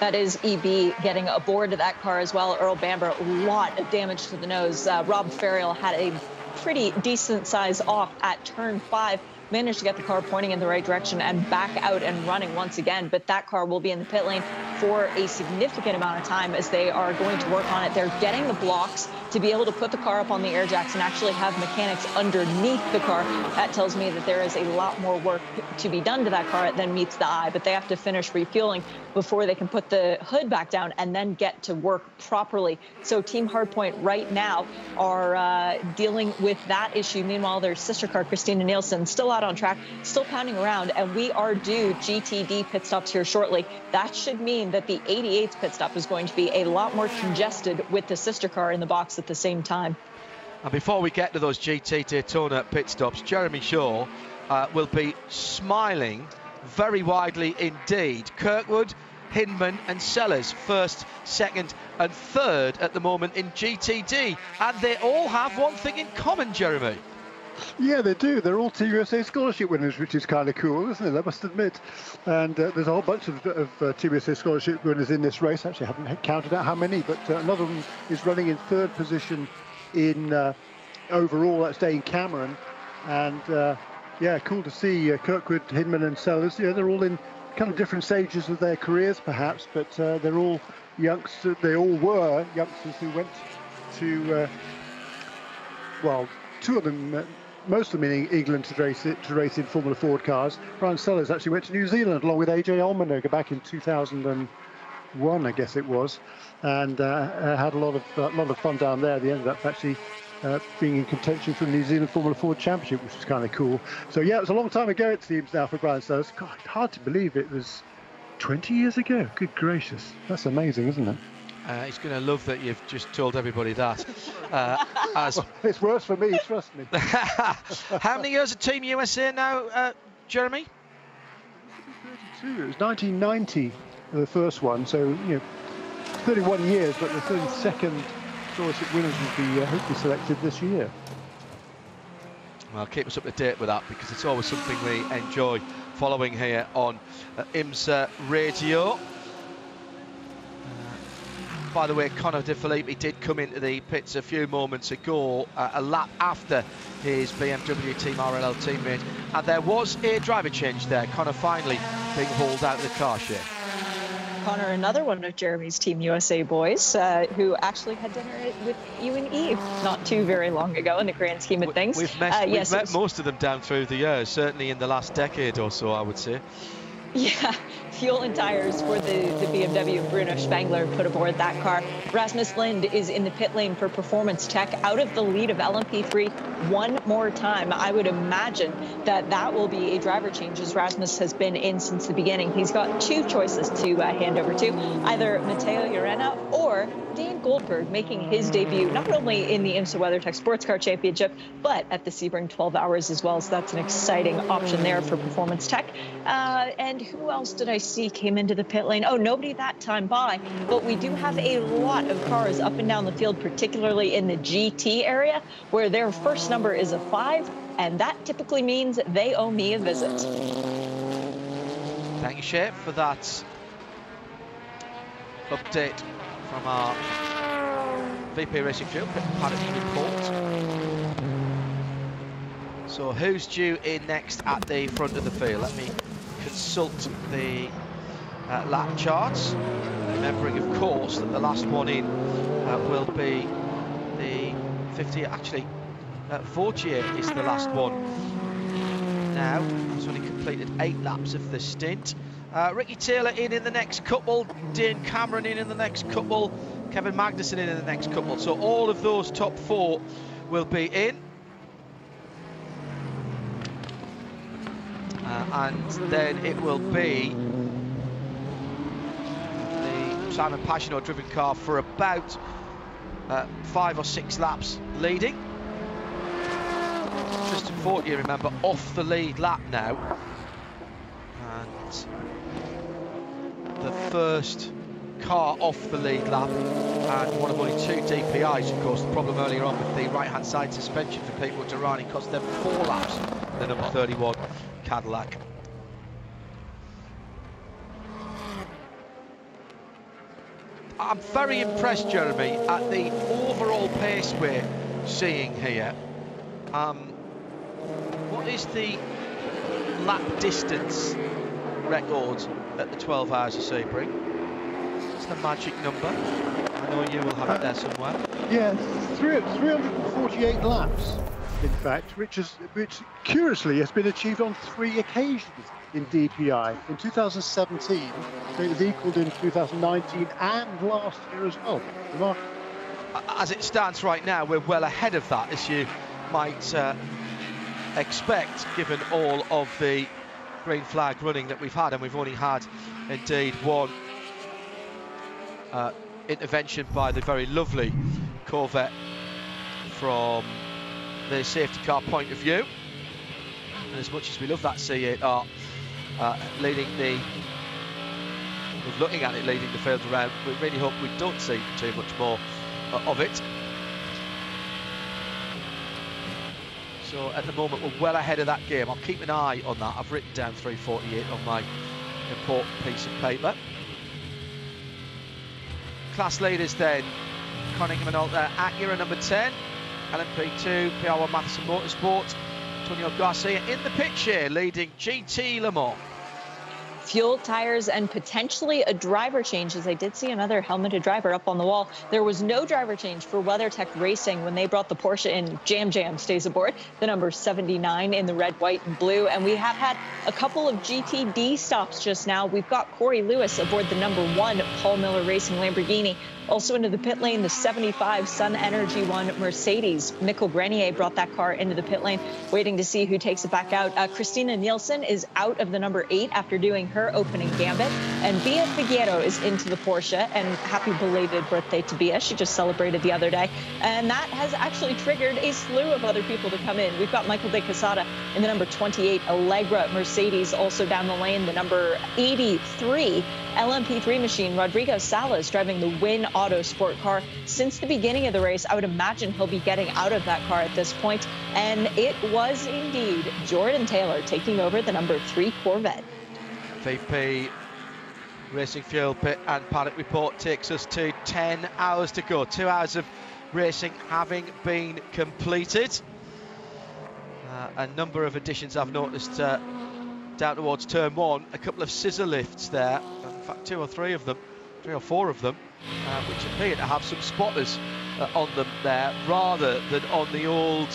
That is EB getting aboard that car as well. Earl Bamber, a lot of damage to the nose. Uh, Rob Ferriol had a pretty decent size off at turn five managed to get the car pointing in the right direction and back out and running once again. But that car will be in the pit lane for a significant amount of time as they are going to work on it. They're getting the blocks to be able to put the car up on the air jacks and actually have mechanics underneath the car. That tells me that there is a lot more work to be done to that car than meets the eye, but they have to finish refueling before they can put the hood back down and then get to work properly. So Team Hardpoint right now are uh, dealing with that issue. Meanwhile, their sister car, Christina Nielsen, still out on track, still pounding around, and we are due GTD pit stops here shortly. That should mean that the 88th pit stop is going to be a lot more congested with the sister car in the box at the same time. And before we get to those GT Daytona pit stops, Jeremy Shaw uh, will be smiling very widely indeed. Kirkwood Hindman and Sellers, first, second, and third at the moment in GTD. And they all have one thing in common, Jeremy. Yeah, they do. They're all Team USA scholarship winners, which is kind of cool, isn't it? I must admit. And uh, there's a whole bunch of, of uh, Team USA scholarship winners in this race. Actually, I haven't counted out how many, but uh, another one is running in third position in uh, overall. That's Dane Cameron. And uh, yeah, cool to see uh, Kirkwood, Hindman, and Sellers. Yeah, they're all in kind of different stages of their careers, perhaps, but they're all youngsters. They all were youngsters who went to well, two of them most of them in England to race, it, to race in Formula Ford cars. Bryan Sellers actually went to New Zealand along with AJ Allmendinger back in 2001, I guess it was, and uh, uh, had a lot of uh, lot of fun down there. They ended up actually uh, being in contention for the New Zealand Formula Ford Championship, which is kind of cool. So yeah, it was a long time ago it seems now for Bryan Sellers. God, hard to believe it was 20 years ago. Good gracious, that's amazing, isn't it? Uh, he's going to love that you've just told everybody that. [laughs] Uh, as it's worse for me, trust me. [laughs] How many years of Team USA now, uh, Jeremy? 32. It was 1990, the first one. So you know, 31 years, but the 32nd scholarship winners will be uh, hopefully selected this year. Well, keep us up to date with that because it's always something we enjoy following here on uh, IMSA Radio by the way, Connor De Phillippi did come into the pits a few moments ago, uh, a lap after his BMW Team RLL teammate, and there was a driver change there. Connor finally being hauled out of the car share. Connor, another one of Jeremy's Team USA boys, uh, who actually had dinner with you and Eve not too very long ago in the grand scheme of things. We've, met, uh, yes, met most of them down through the years, certainly in the last decade or so, I would say. [laughs] Yeah, fuel and tires for the, the BMW Bruno Spengler put aboard that car. Rasmus Lindh is in the pit lane for performance tech out of the lead of LMP3 one more time. I would imagine that that will be a driver change as Rasmus has been in since the beginning. He's got two choices to uh, hand over to, either Mateo Llarena or Dane Goldburg making his debut not only in the IMSA WeatherTech Sports Car Championship, but at the Sebring 12 Hours as well. So that's an exciting option there for performance tech. Uh, and who else did I see came into the pit lane? Oh, nobody that time by, but we do have a lot of cars up and down the field, particularly in the GT area, where their first number is a five, and that typically means they owe me a visit. Thank you, Chef, for that update from our VP Racing Fuel Paddock report. So who's due in next at the front of the field? Let me consult the uh, lap charts, remembering of course that the last one in uh, will be the 50, actually uh, Vautier is the last one now, he's only completed eight laps of the stint. Uh, Ricky Taylor in in the next couple, Dane Cameron in in the next couple, Kevin Magnussen in in the next couple. So all of those top four will be in. Uh, and then it will be the Simon Pagenaud driven car for about uh, five or six laps leading. Tristan Vautier, remember, off the lead lap now. And the first car off the lead lap and one of only two DPIs of course the problem earlier on with the right hand side suspension for Pete Derani cost them four laps the number 31 Cadillac. I'm very impressed Jeremy at the overall pace we're seeing here. Um, what is the lap distance record at the 12 hours of Sebring. It's the magic number. I know you will have it there somewhere. Yeah, 348 laps, in fact, which is which curiously has been achieved on three occasions in DPI. In 2017, it was equalled in 2019 and last year as well. Remarkable. As it stands right now, we're well ahead of that, as you might uh, expect, given all of the green flag running that we've had, and we've only had indeed one uh, intervention by the very lovely Corvette from the safety car point of view. And as much as we love that C8R uh, leading the looking at it leading the field around. We really hope we don't see too much more uh, of it. So at the moment we're well ahead of that game. I'll keep an eye on that. I've written down 348 on my important piece of paper. Class leaders then, Konica Minolta, Acura number 10, LMP2, PR1 Mathiasen Motorsport, Antonio Garcia in the pitch here, leading GT Le Mans fuel, tires, and potentially a driver change, as I did see another helmeted driver up on the wall. There was no driver change for WeatherTech Racing when they brought the Porsche in. Jam Jam stays aboard, the number 79 in the red, white, and blue. And we have had a couple of GTD stops just now. We've got Corey Lewis aboard the number one Paul Miller Racing Lamborghini. Also into the pit lane, the 75 Sun Energy One Mercedes. Mikaël Grenier brought that car into the pit lane, waiting to see who takes it back out. Uh, Christina Nielsen is out of the number eight after doing her opening gambit. And Bia Figueiredo is into the Porsche. And happy belated birthday to Bia. She just celebrated the other day. And that has actually triggered a slew of other people to come in. We've got Michael De Quesada in the number 28 Alegra Mercedes, also down the lane, the number 83 LMP3 machine, Rodrigo Salas, driving the Win Auto Sport car. Since the beginning of the race, I would imagine he'll be getting out of that car at this point. And it was indeed Jordan Taylor taking over the number three Corvette. VP Racing Fuel Pit and Paddock Report takes us to 10 hours to go. Two hours of racing having been completed. Uh, a number of additions I've noticed uh, down towards turn one. A couple of scissor lifts there. In fact, two or three of them, three or four of them, uh, which appear to have some spotters uh, on them there, rather than on the old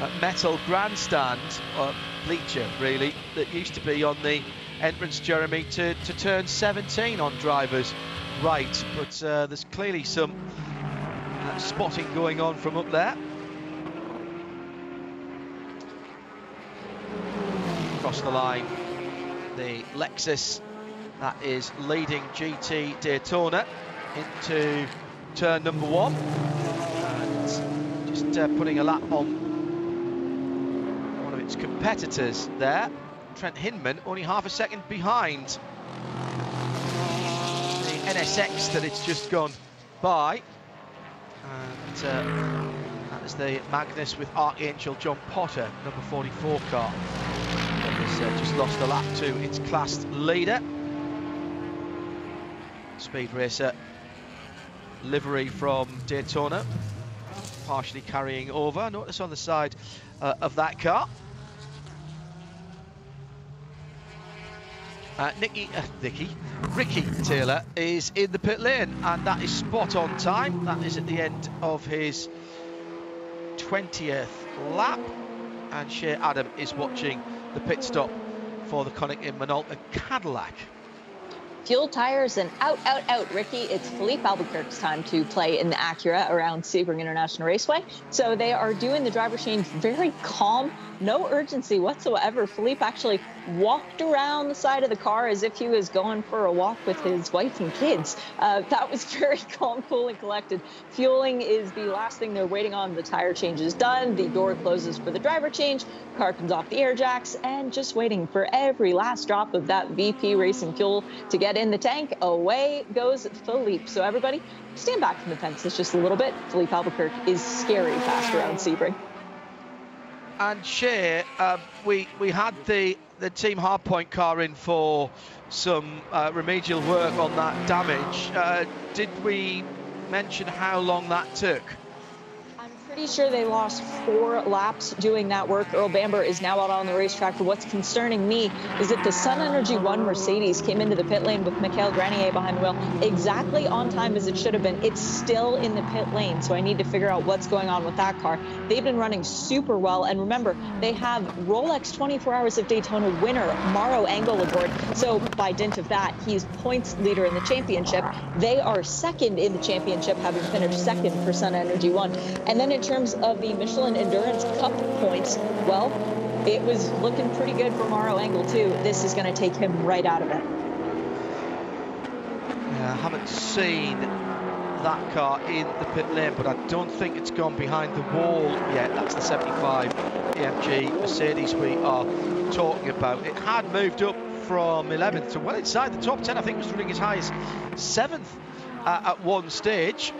uh, metal grandstand uh, bleacher, really, that used to be on the entrance, Jeremy, to, to turn 17 on drivers right. But uh, there's clearly some spotting going on from up there. across the line. The Lexus that is leading GT Daytona into turn number one. And just uh, putting a lap on one of its competitors there. Trent Hindman only half a second behind the NSX that it's just gone by. And uh, that is the Magnus with Archangel John Potter, number 44 car uh, just lost a lap to its class leader. Speed Racer livery from Daytona, partially carrying over. Notice on the side uh, of that car. Uh, Nicky, uh, Nicky, Ricky Taylor is in the pit lane, and that is spot on time. That is at the end of his 20th lap, and Shea Adam is watching the pit stop for the Konica Minolta Cadillac. Fuel tires and out, out, out, Ricky. It's Filipe Albuquerque's time to play in the Acura around Sebring International Raceway. So they are doing the driver change very calm no urgency whatsoever. Filipe actually walked around the side of the car as if he was going for a walk with his wife and kids. Uh, that was [laughs] very calm, cool, and collected. Fueling is the last thing they're waiting on. The tire change is done. The door closes for the driver change. Car comes off the air jacks and just waiting for every last drop of that VP racing fuel to get in the tank. Away goes Filipe. So everybody, stand back from the fences just a little bit. Filipe Albuquerque is scary fast around Sebring and Shea, uh, we we had the the team hardpoint car in for some uh, remedial work on that damage. Uh, did we mention how long that took? Pretty sure they lost four laps doing that work. Earl Bamber is now out on the racetrack. But what's concerning me is that the Sun Energy One Mercedes came into the pit lane with Mikaël Grenier behind the wheel exactly on time as it should have been. It's still in the pit lane, so I need to figure out what's going on with that car. They've been running super well, and remember, they have Rolex 24 Hours of Daytona winner Maro Engel aboard. So by dint of that, he's points leader in the championship. They are second in the championship, having finished second for Sun Energy One. And then in terms of the Michelin Endurance Cup points, well, it was looking pretty good for Maro Engel too. This is going to take him right out of it. Yeah, I haven't seen that car in the pit lane, but I don't think it's gone behind the wall yet. That's the 75 AMG Mercedes we are talking about. It had moved up from 11th to well inside the top 10. I think was running as high as 7th uh, at one stage.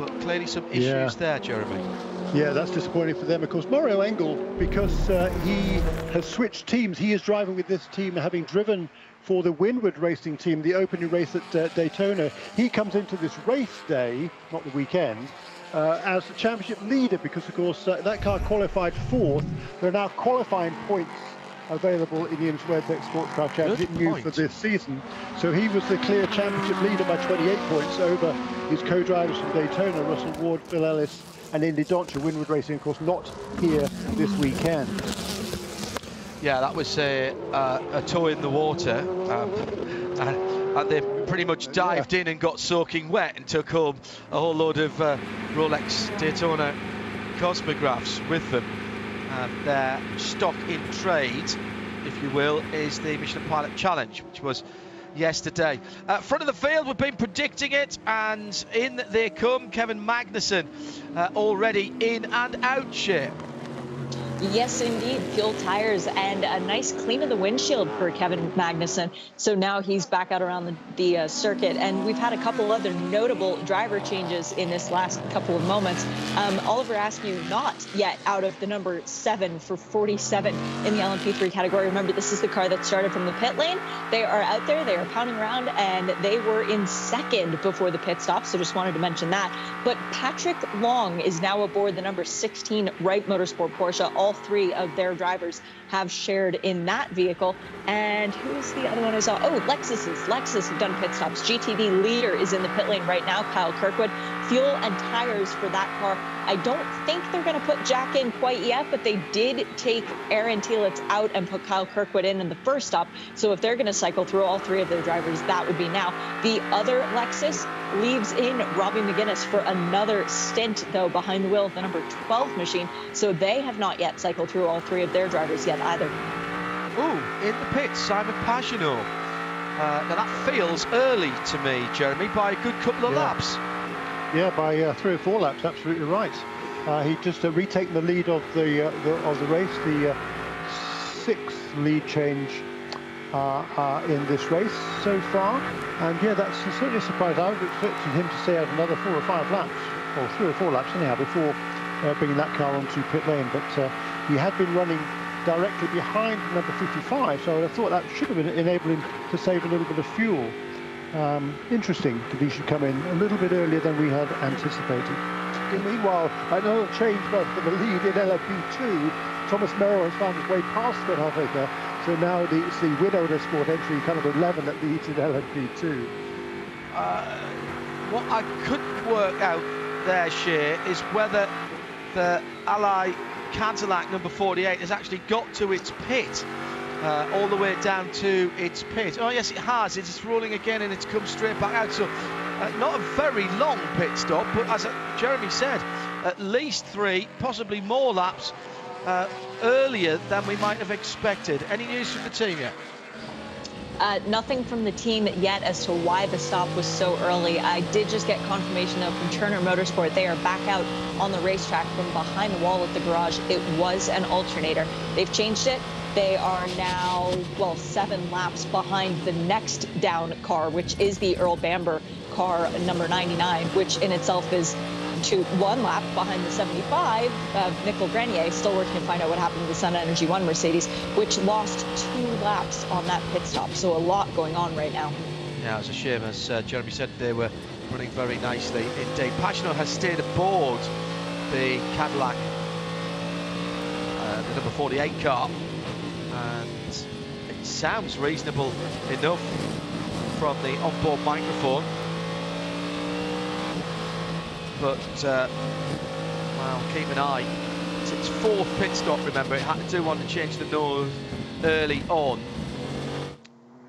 But clearly some issues yeah. there, Jeremy. Yeah, that's disappointing for them. Of course, Mario Engel, because uh, he has switched teams, he is driving with this team, having driven for the Winward Racing team, the opening race at uh, Daytona. He comes into this race day, not the weekend, uh, as the championship leader because, of course, uh, that car qualified fourth. There are now qualifying points available in the WeatherTech Sports Car Championship new for this season. So he was the clear championship leader by 28 points over his co-drivers from Daytona, Russell Ward, Phil Ellis, and Indy Dontje. Winward Racing, of course, not here this weekend. Yeah, that was a, uh, a toe in the water. Um, [laughs] and, and they pretty much dived yeah. in and got soaking wet and took home a whole load of uh, Rolex Daytona Cosmographs with them. Their stock in trade, if you will, is the Michelin Pilot Challenge, which was yesterday. Uh, front of the field, we've been predicting it, and in they come. Kevin Magnussen uh, already in and out shape. Yes, indeed. Fuel tires and a nice clean of the windshield for Kevin Magnussen. So now he's back out around the, the uh, circuit. And we've had a couple other notable driver changes in this last couple of moments. Um, Oliver Askew not yet out of the number seven for 47 in the LMP3 category. Remember, this is the car that started from the pit lane. They are out there, they are pounding around, and they were in second before the pit stop. So just wanted to mention that. But Patrick Long is now aboard the number 16 Wright Motorsport Porsche. All all three of their drivers have shared in that vehicle. And who's the other one I saw? Oh, Lexus's. Lexus have done pit stops. GTD leader is in the pit lane right now, Kyle Kirkwood. Fuel and tires for that car. I don't think they're going to put Jack in quite yet, but they did take Aaron Telitz out and put Kyle Kirkwood in in the first stop. So if they're going to cycle through all three of their drivers, that would be now. The other Lexus leaves in Robbie McGuinness for another stint, though, behind the wheel of the number 12 machine. So they have not yet cycled through all three of their drivers yet either. Ooh, in the pits, Simon Pagenaud. Uh, now that feels early to me, Jeremy, by a good couple of yeah. laps. Yeah, by uh, three or four laps, absolutely right. Uh, he just uh, retaken the lead of the, uh, the, of the race, the uh, sixth lead change uh, uh, in this race so far. And yeah, that's certainly a surprise. I was expecting him to stay out another four or five laps, or three or four laps anyhow, before bringing that car onto pit lane. But he had been running directly behind number 55, so I thought that should have been enabling him to save a little bit of fuel. Um, interesting that he should come in a little bit earlier than we had anticipated. Meanwhile, another change for the lead in LMP2. Thomas Merrill has found his way past Ben Huffaker so now the, it's the Widow Sport entry, kind of 11 that leads in LMP2. Uh, what I couldn't work out there, Shea, is whether the Ally Cadillac number 48 has actually got to its pit. Uh, all the way down to its pit. Oh yes, it has. It's rolling again and it's come straight back out. So uh, not a very long pit stop, but as uh, Jeremy said, at least three, possibly more laps uh, earlier than we might have expected. Any news from the team yet? Uh, nothing from the team yet as to why the stop was so early. I did just get confirmation though from Turner Motorsport. They are back out on the racetrack from behind the wall at the garage. It was an alternator. They've changed it. They are now, well, seven laps behind the next down car, which is the Earl Bamber car number 99, which in itself is to one lap behind the 75 of Mikaël Grenier, still working to find out what happened to the Sun Energy One Mercedes, which lost two laps on that pit stop. So a lot going on right now. Yeah, it's a shame. As uh, Jeremy said, they were running very nicely indeed. Pagenaud has stayed aboard the Cadillac, uh, the number 48 car, and it sounds reasonable enough from the onboard microphone but uh, well, keep an eye. It's its fourth pit stop, remember, it had to do one to change the nose early on,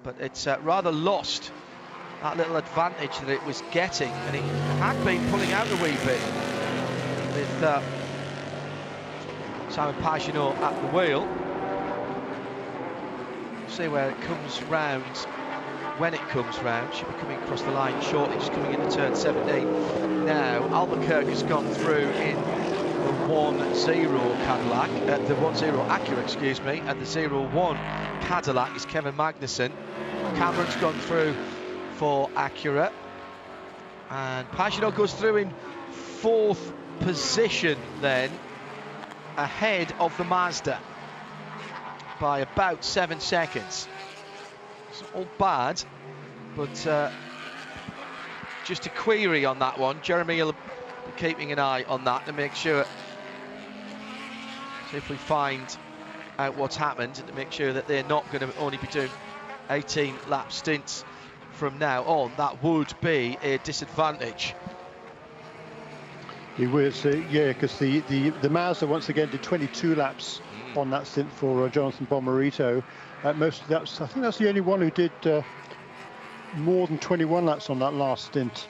but it's uh, rather lost that little advantage that it was getting, and it had been pulling out a wee bit with uh, Simon Pagenaud at the wheel. See where it comes round when it comes round. she'll be coming across the line shortly, just coming into turn 17. Now, Albuquerque has gone through in the 1-0 Cadillac, uh, the 1-0 Acura, excuse me, and the 0-1 Cadillac is Kevin Magnussen. Cameron's gone through for Acura. And Pagenaud goes through in fourth position then, ahead of the Mazda by about seven seconds. It's all bad, but uh, just a query on that one. Jeremy will be keeping an eye on that to make sure, see if we find out what's happened and to make sure that they're not going to only be doing 18 lap stints from now on. That would be a disadvantage. It was, uh, yeah, because the, the, the Mazda once again did 22 laps. On that stint for uh, Jonathan Bomarito. Uh, most that's, I think that's the only one who did uh, more than 21 laps on that last stint.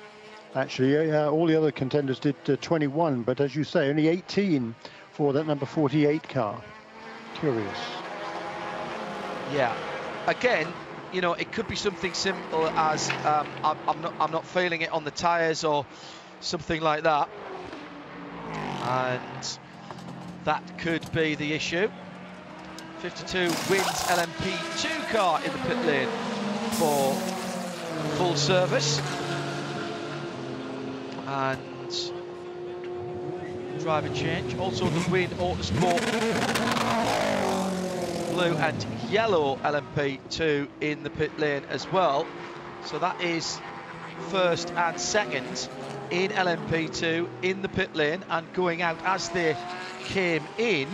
Actually, all the other contenders did uh, 21, but as you say, only 18 for that number 48 car. Curious. Yeah. Again, you know, it could be something simple as um, I'm, I'm, not I'm not feeling it on the tyres or something like that and that could be the issue. 52 wins LMP2 car in the pit lane for full service. And driver change. Also the Win Autosport blue and yellow LMP2 in the pit lane as well. So that is first and second in LMP2 in the pit lane and going out as they came in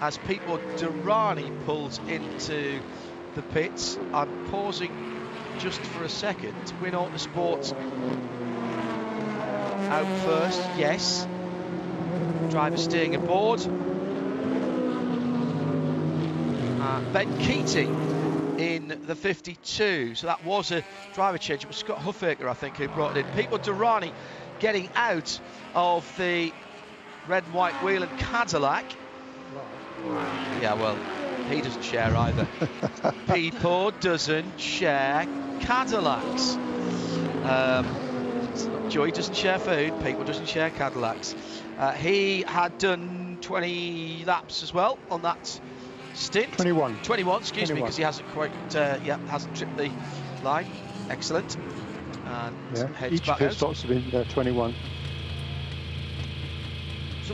as Pipo Derani pulls into the pits. I'm pausing just for a second. Win Autosport out first, yes. Driver staying aboard. Uh, ben Keating in the 52. So that was a driver change. It was Scott Huffaker, I think, who brought it in. Pipo Derani getting out of the red and white Whelen Cadillac. Yeah, well, he doesn't share either. [laughs] Pipo doesn't share Cadillacs. Um, Joey doesn't share food, Pipo doesn't share Cadillacs. Uh, he had done 20 laps as well on that stint. 21. 21, excuse 21. me, because he hasn't quite, uh, yeah, hasn't tripped the line. Excellent and yeah. heads Each back pit stops have been uh, 21.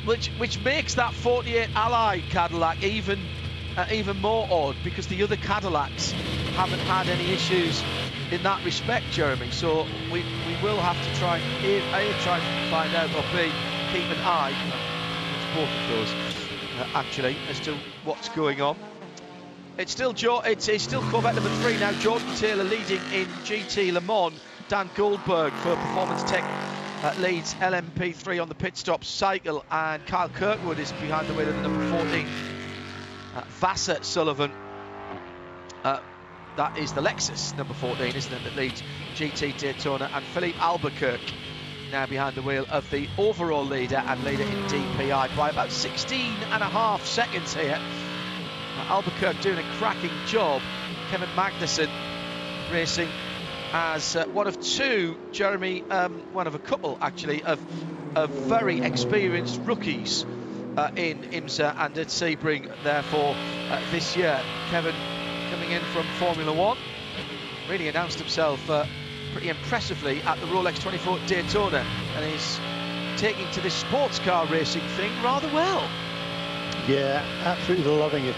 Which which makes that 48 Ally Cadillac even uh, even more odd because the other Cadillacs haven't had any issues in that respect, Jeremy. So we we will have to try a, a try and find out or b keep an eye both of those uh, actually as to what's going on. It's still jo it's, it's still Corvette number three now. Jordan Taylor leading in GT Le Mans. Dan Goldburg for Performance Tech uh, leads LMP3 on the pit stop cycle, and Kyle Kirkwood is behind the wheel of the number 14. Uh, Vasser Sullivan. Uh, that is the Lexus number 14, isn't it, that leads GT Daytona, and Filipe Albuquerque now behind the wheel of the overall leader and leader in DPI by about 16 and a half seconds here. Uh, Albuquerque doing a cracking job. Kevin Magnussen racing as uh, one of two, Jeremy, um, one of a couple actually, of, of very experienced rookies uh, in IMSA and at Sebring, therefore, uh, this year. Kevin coming in from Formula One, really announced himself uh, pretty impressively at the Rolex 24 Daytona and he's taking to this sports car racing thing rather well. Yeah, absolutely loving it.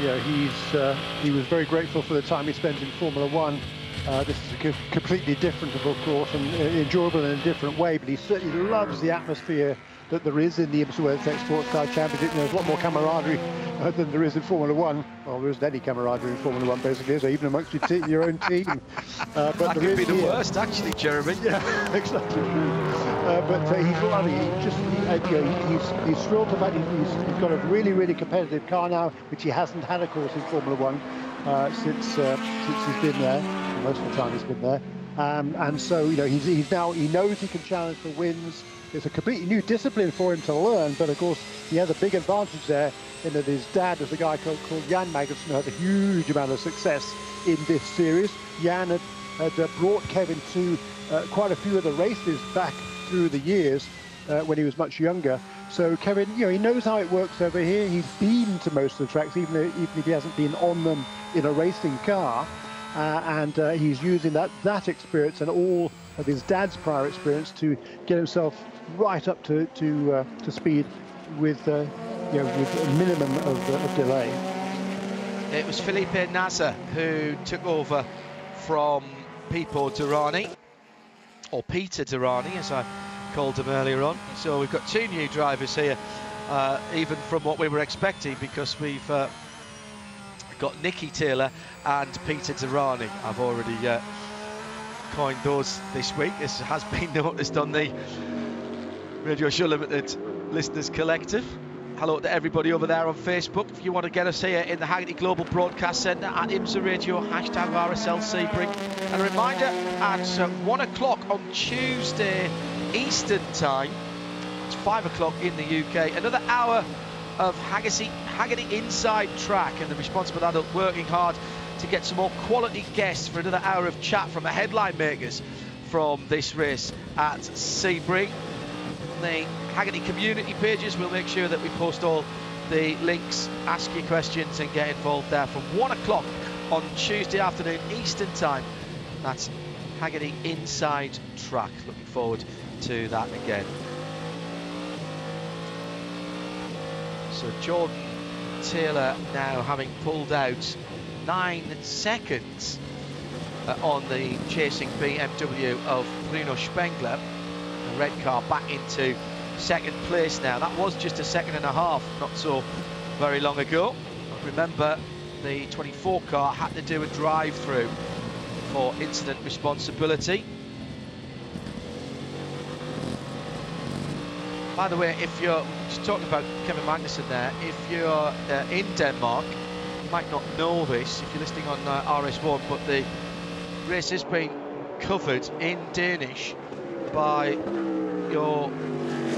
Yeah, he's uh, he was very grateful for the time he spent in Formula One uh, this is a completely different, of course, and uh, enjoyable in a different way, but he certainly loves the atmosphere that there is in the IMSA Sports Car Championship. You know, there's a lot more camaraderie uh, than there is in Formula One. Well, there isn't any camaraderie in Formula One, basically, so even amongst your, your own team. Uh, but that could be the here. worst, actually, Jeremy. [laughs] Yeah, exactly. Uh, but uh, he's loving it. He just, he, you know, he's, he's thrilled about it. He's, he's got a really, really competitive car now, which he hasn't had, of course, in Formula One since since he's been there most of the time he's been there. Um, and so, you know, he's, he's now, he knows he can challenge for wins. It's a completely new discipline for him to learn, but of course, he has a big advantage there in that his dad is a guy called, called Jan Magnussen, who had a huge amount of success in this series. Jan had, had uh, brought Kevin to uh, quite a few of the races back through the years uh, when he was much younger. So Kevin, you know, he knows how it works over here. He's been to most of the tracks, even, though, even if he hasn't been on them in a racing car. Uh, and uh, he's using that, that experience and all of his dad's prior experience to get himself right up to, to, uh, to speed with, uh, you know, with a minimum of, uh, of delay. It was Felipe Nasr who took over from Pipo Derani, or Peter Derani, as I called him earlier on. So we've got two new drivers here, uh, even from what we were expecting, because we've uh, got Nicky Taylor and Peter Derani. I've already uh, coined those this week. This has been [laughs] noticed on the Radio Show Limited Listeners Collective. Hello to everybody over there on Facebook. If you want to get us here in the Hagerty Global Broadcast Centre at IMSA Radio, hashtag RSL Sebring. And a reminder at uh, 1 o'clock on Tuesday Eastern Time, it's 5 o'clock in the UK, another hour of Haggerty, Hagerty Inside Track and the responsible adult working hard to get some more quality guests for another hour of chat from the headline makers from this race at Sebring. The Hagerty community pages, we'll make sure that we post all the links, ask your questions and get involved there from 1 o'clock on Tuesday afternoon Eastern Time. That's Hagerty Inside Track. Looking forward to that again. So Jordan Taylor now having pulled out nine seconds uh, on the chasing BMW of Bruno Spengler. The red car back into second place now. That was just a second and a half not so very long ago. Remember, the 24 car had to do a drive-through for incident responsibility. By the way, if you're just talking about Kevin Magnussen there, if you're uh, in Denmark, you might not know this if you're listening on uh, RS1, but the race is being covered in Danish by your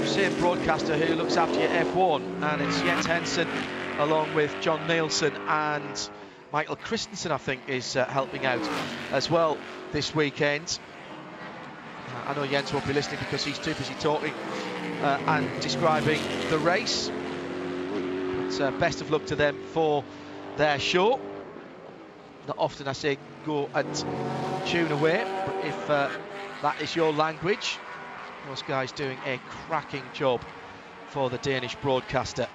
same broadcaster who looks after your F1, and it's Jens Henson along with John Nielsen and Michael Christensen, I think, is uh, helping out as well this weekend. Uh, I know Jens won't be listening because he's too busy talking uh, and describing the race. Uh, best of luck to them for their show. Not often I say go and tune away, but if uh, that is your language, those guys doing a cracking job for the Danish broadcaster.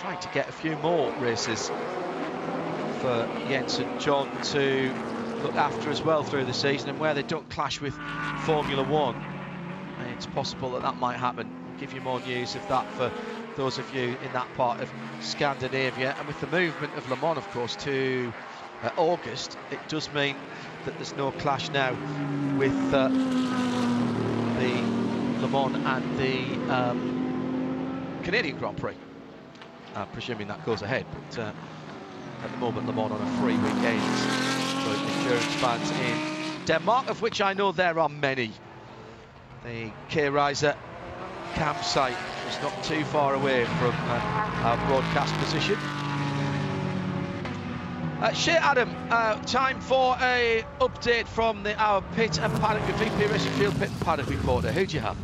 Trying to get a few more races for Jens and John to look after as well through the season and where they don't clash with Formula One it's possible that that might happen. Give you more news of that for those of you in that part of Scandinavia. And with the movement of Le Mans, of course, to uh, August, it does mean that there's no clash now with uh, the Le Mans and the um, Canadian Grand Prix. Uh, presuming that goes ahead, but uh, at the moment Le Mans on a free weekend for endurance fans in Denmark, of which I know there are many. The K-Riser campsite is not too far away from uh, our broadcast position. Uh, Adam, uh, time for a update from the, our pit and paddock, VP Racing Fuel pit and paddock reporter. Who do you have?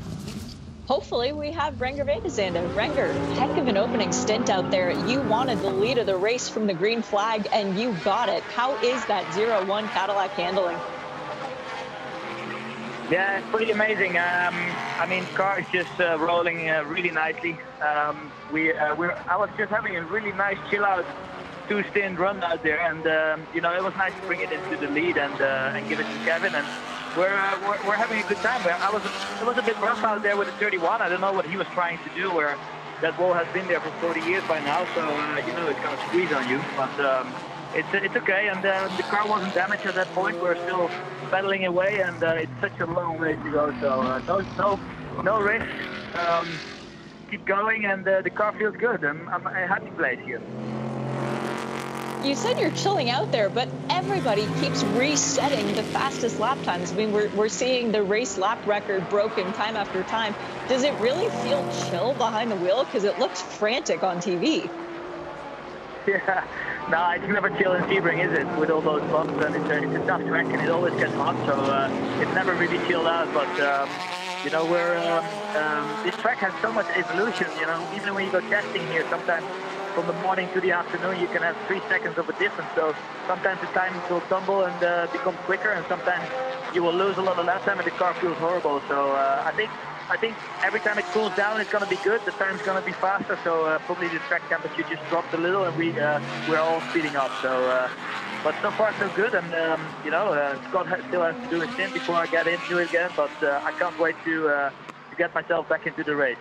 Hopefully we have Renger van der Zande. Renger, heck of an opening stint out there. You wanted the lead of the race from the green flag and you got it. How is that 0-1 Cadillac handling? Yeah, it's pretty amazing. Um, I mean, car is just uh, rolling uh, really nicely. Um, we, uh, we I was just having a really nice chill out two stint run out there, and um, you know it was nice to bring it into the lead and uh, and give it to Kevin. And we're, uh, we're, we're having a good time. I was it was a bit rough out there with the 31. I don't know what he was trying to do. Where that wall has been there for 40 years by now, so uh, you know it's gonna squeeze on you. But um, it's it's okay, and the car wasn't damaged at that point. We're still pedaling away, and uh, it's such a long way to go. So uh, no no no risk. Um, keep going, and uh, the car feels good. I'm, I'm a happy place here. You said you're chilling out there, but everybody keeps resetting the fastest lap times. I mean, we're, we're seeing the race lap record broken time after time. Does it really feel chill behind the wheel? Because it looks frantic on TV. [laughs] Yeah, no, it's never chill in Sebring, is it? With all those bumps and it's a, it's a tough track and it always gets hot, so uh, it's never really chilled out. But um, you know, we're um, um, this track has so much evolution. You know, even when you go testing here, sometimes from the morning to the afternoon, you can have three seconds of a difference. So sometimes the time will tumble and uh, become quicker, and sometimes you will lose a lot of lap time, and the car feels horrible. So uh, I think I think every time it cools down, it's going to be good. The time's going to be faster. So uh, probably the track temperature just dropped a little, and we uh, we're all speeding up. So. Uh, but so far so good, and um, you know uh, Scott still has to do his thing before I get into it again. But uh, I can't wait to uh, to get myself back into the race.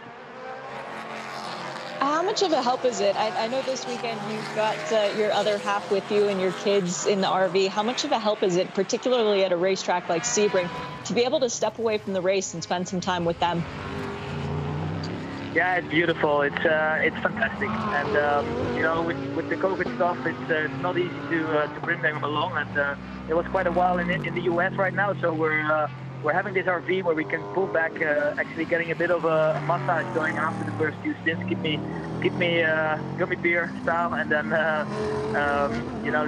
How much of a help is it? I, I know this weekend you've got uh, your other half with you and your kids in the RV. How much of a help is it, particularly at a racetrack like Sebring, to be able to step away from the race and spend some time with them? Yeah, it's beautiful. It's uh, it's fantastic, and um, you know, with, with the COVID stuff, it's, uh, it's not easy to uh, to bring them along. And uh, it was quite a while in in the US right now, so we're uh, we're having this RV where we can pull back, uh, actually getting a bit of a massage going after the first few stints. Keep me keep me gummy beer style, and then um, you know,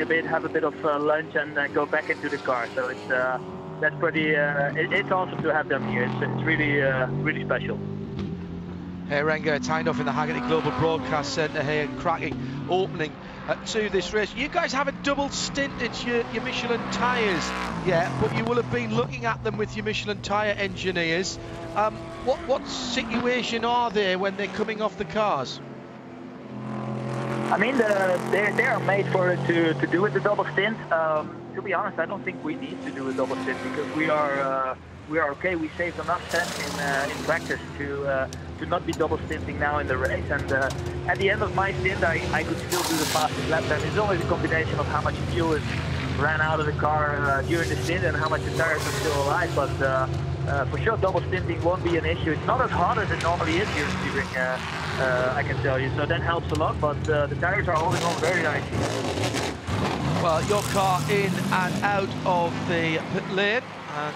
a bit, have a bit of lunch, and go back into the car. So it's that's pretty. It, it's awesome to have them here. It's, it's really really special. Hey, Renger tied off in the Hagerty Global Broadcast Centre here, cracking opening uh, to this race. You guys haven't double stinted your, your Michelin tyres yet, but you will have been looking at them with your Michelin tyre engineers. Um, what, what situation are they when they're coming off the cars? I mean, the, they, they are made for to, to do with the double stint. Um, to be honest, I don't think we need to do a double stint because we are uh, we are okay. We saved enough time in uh, in practice to uh, to not be double stinting now in the race. And uh, at the end of my stint, I, I could still do the fastest lap time. It's always a combination of how much fuel is ran out of the car uh, during the stint and how much the tires are still alive. But uh, uh, for sure, double stinting won't be an issue. It's not as hard as it normally is during in Sebring, uh, uh, I can tell you. So that helps a lot. But uh, the tires are holding on very nicely. Well, your car in and out of the pit lane and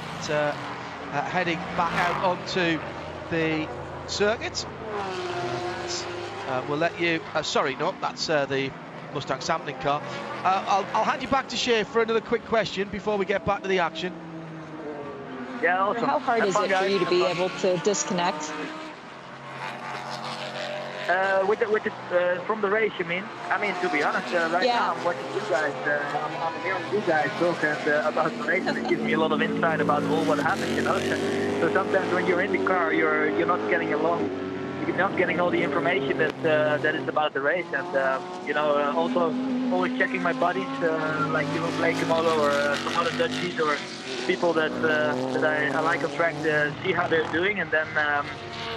heading back out onto the circuit. Uh, we'll let you. Uh, sorry, no, that's uh, the Mustang sampling car. Uh, I'll, I'll, hand you back to Shea for another quick question before we get back to the action. Yeah, awesome. How hard is it for you to be able to disconnect? Uh, with the, with the, uh, from the race, you mean? I mean, to be honest, uh, right yeah. now I'm watching you guys. Uh, I'm, I'm, hearing you guys talk uh, about the race, and it gives me a lot of insight about all what happened. You know, [laughs] so sometimes when you're in the car, you're you're not getting along. You're not getting all the information that uh, that is about the race, and you know, also always checking my buddies like you know Blake Kamolo or some other Dutchies or people that that I, I like on track to see how they're doing, and then. Um,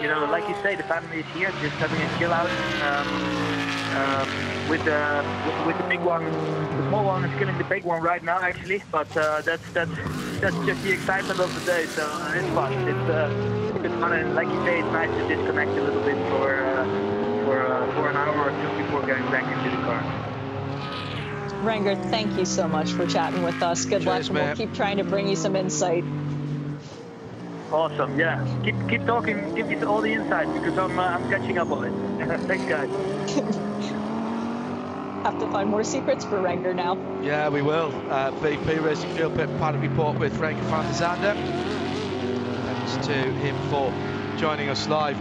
you know, like you say, the family is here, just having a chill out. Um, um, with the with, with, the big one, the small one is killing the big one right now, actually. But uh, that's that's that's just the excitement of the day. So uh, it's fun. It's uh, it's fun, and like you say, it's nice to disconnect a little bit for uh, for uh, for an hour or two before getting back into the car. Renger, thank you so much for chatting with us. Good Cheers, luck, and we'll keep trying to bring you some insight. Awesome. Yeah. Keep keep talking. Give me all the insights because I'm uh, I'm catching up on it. [laughs] Thanks, guys. [laughs] Have to find more secrets for Renger now. Yeah, we will. Uh, VP Racing Fuel Pit Paddock Report with Renger van der Zande. Thanks to him for joining us live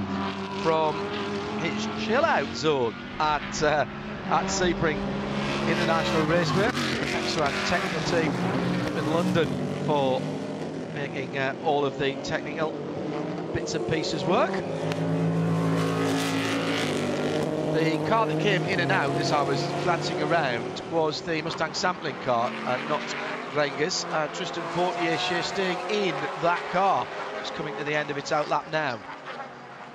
from his chill out zone at uh, at Sebring International Raceway. Thanks to our technical team in London for making uh, all of the technical bits and pieces work. The car that came in and out as I was glancing around was the Mustang sampling car, uh, not Renger's. Uh, Tristan Vautier staying in that car. It's coming to the end of its outlap now.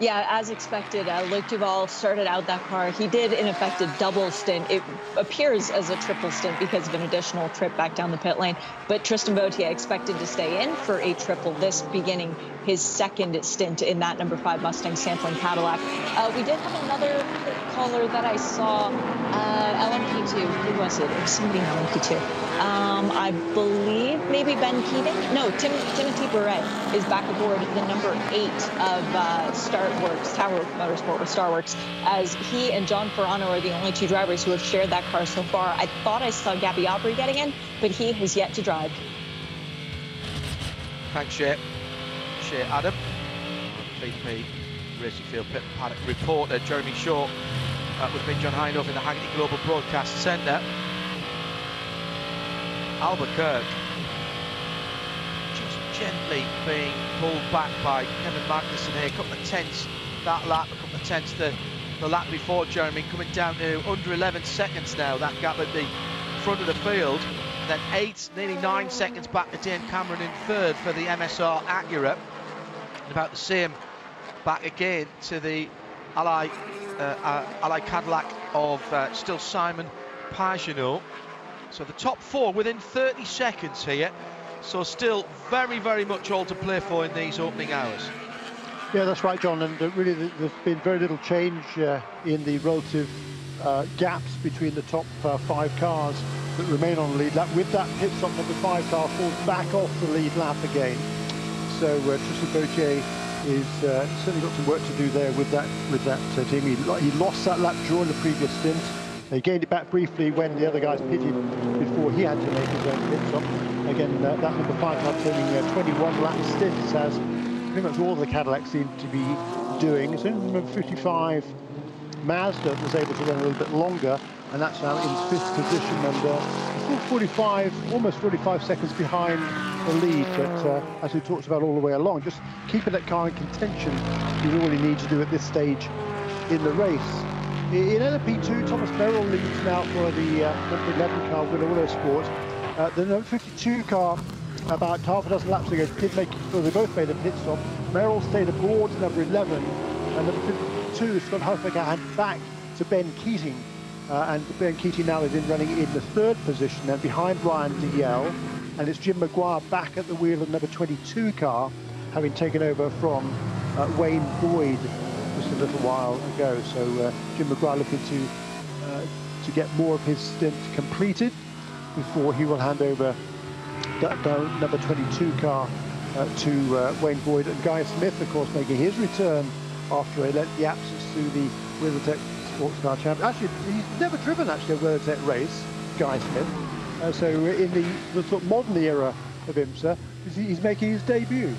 Yeah, as expected, uh, Loic Duval started out that car. He did, in effect, a double stint. It appears as a triple stint because of an additional trip back down the pit lane. But Tristan Vautier expected to stay in for a triple, this beginning his second stint in that number five Mustang sampling Cadillac. Uh, we did have another caller that I saw, uh, LMP2. Who was it? It was somebody in LMP2. Um, I believe maybe Ben Keating. No, Tim, Timothy Buret is back aboard the number eight of uh, Starworks, Tower Motorsport with Starworks, as he and John Farano are the only two drivers who have shared that car so far. I thought I saw Gabby Aubry getting in, but he has yet to drive. Thanks, Shep. Shea Adam, VP Racing Fuel Pit Paddock reporter Jeremy Shaw uh, with me, John Hindhaugh in the Hagerty Global Broadcast Centre. Albuquerque just gently being pulled back by Kevin Magnussen here. A couple of tenths that lap, a couple of tenths the, the lap before Jeremy, coming down to under 11 seconds now, that gap at the front of the field. Then eight, nearly nine seconds back to Dane Cameron in third for the MSR Acura. And about the same back again to the Ally, uh, uh, Ally Cadillac of uh, still Simon Pagenaud. So the top four within 30 seconds here. So still very, very much all to play for in these opening hours. Yeah, that's right, John. And uh, really, there's been very little change uh, in the relative uh, gaps between the top uh, five cars that remain on the lead lap. With that pit stop, number five car falls back off the lead lap again. So uh, Tristan Vautier is uh, certainly got some work to do there with that with that uh, team. He, he lost that lap during the previous stint. He gained it back briefly when the other guys pitted before he had to make his own pit stop. Again, uh, that number five car turning uh, 21 lap stints as pretty much all the Cadillacs seem to be doing. So number 55 Mazda was able to run a little bit longer, and that's now in fifth position and uh, 45, almost 45 seconds behind the lead. But uh, as we talked about all the way along, just keeping that car in contention is all you need to do at this stage in the race. In LMP2, Thomas Merrill leads now for the uh, number 11 car, Willow Willow Sport. Uh, the number 52 car, about half a dozen laps ago, did make, well, they both made a pit stop. Merrill stayed aboard number 11, and number 52, Scott Huffaker, had back to Ben Keating. Uh, and Ben Keating now is in running in the third position, and behind Ryan Dalziel, and it's Jim McGuire back at the wheel of number 22 car, having taken over from uh, Wayne Boyd just a little while ago. So uh, Jim McGuire looking to uh, to get more of his stint completed before he will hand over the number 22 car uh, to uh, Wayne Boyd and Guy Smith, of course, making his return after a lengthy absence through the WeatherTech Sports Car Champion. Actually, he's never driven actually a WeatherTech race, Guy Smith. Uh, so in the, the sort of modern era of IMSA, he's making his debut.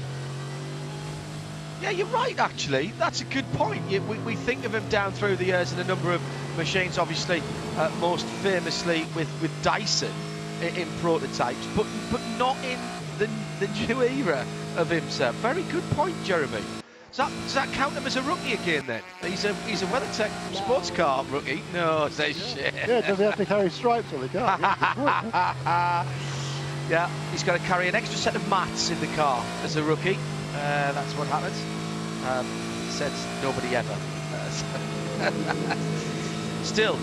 Yeah, you're right, actually. That's a good point. we, we, think of him down through the years in a number of machines, obviously, uh, most famously with, with Dyson in, in, prototypes, but but not in the, the new era of IMSA. Very good point, Jeremy. Does that, does that count him as a rookie again then? He's a he's a WeatherTech sports car rookie. No, say shit. Yeah, does he have to carry stripes on the car? [laughs] yeah, he's got to carry an extra set of mats in the car as a rookie. Uh, that's what happens. Um, says nobody ever. Uh, [laughs] Still,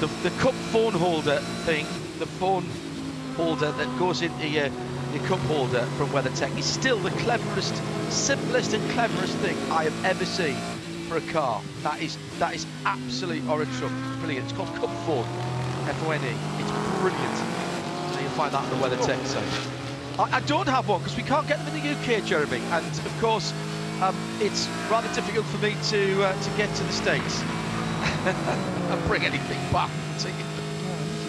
the, the cup phone holder thing, the phone holder that goes into your, your cup holder from WeatherTech is still the cleverest, simplest and cleverest thing I have ever seen for a car. That is that is absolutely orange truck. Brilliant. It's called Cup Phone. F-O-N-E. It's brilliant. You'll find that on the WeatherTech site. I, I don't have one because we can't get them in the UK, Jeremy. And of course, um, it's rather difficult for me to uh, to get to the States [laughs] and bring anything back to you.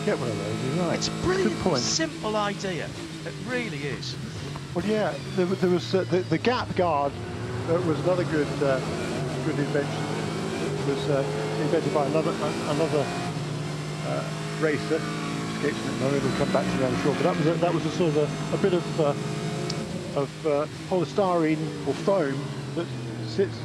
get one of those, you're right. It's a brilliant, simple idea. It really is. Well, yeah, there, there was uh, the, the, gap guard uh, was another good uh, good invention. It was uh, invented by another another uh, racer escapes me. We'll come back to that, I'm sure. But that was a, that was a sort of a, a bit of uh, of uh, polystyrene or foam that sits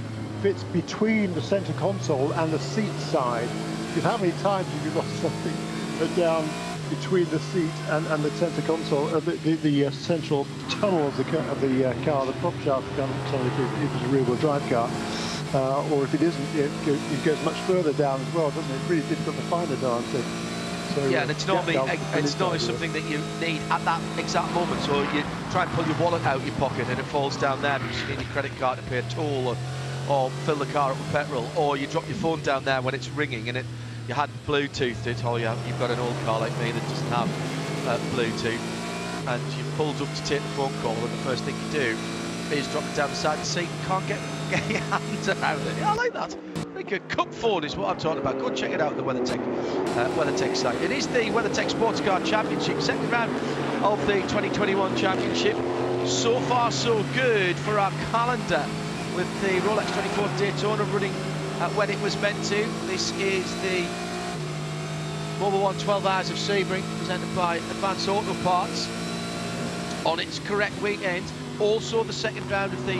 fits between the center console and the seat side. Because how many times have you lost something [laughs] down between the seat and, and the center console, uh, the, the, the uh, central tunnel of the car, of the uh, car, the prop shaft car, if it, was a rear-wheel drive car, uh, or if it isn't, it, it, goes much further down as well, doesn't it? It's really difficult to find a darn thing. So, yeah, and it's normally it's normally something that you need at that exact moment. So you try and pull your wallet out of your pocket and it falls down there because you need your credit card to pay a toll or, or fill the car up with petrol, or you drop your phone down there when it's ringing and it you hadn't Bluetoothed it, or you have, you've got an old car like me that doesn't have uh, Bluetooth, and you've pulled up to take the phone call, and the first thing you do is drop it down the side of the seat. Can't get, [laughs] get your hands around it. Yeah, I like that. Very good. Cup Fone is what I'm talking about. Go check it out the WeatherTech, uh, WeatherTech site. It is the WeatherTech Sports Car Championship, second round of the 2021 Championship. so far so good for our calendar with the Rolex 24 Daytona running uh, when it was meant to. This is the Mobil 1 12 Hours of Sebring presented by Advance Auto Parts on its correct weekend. Also the second round of the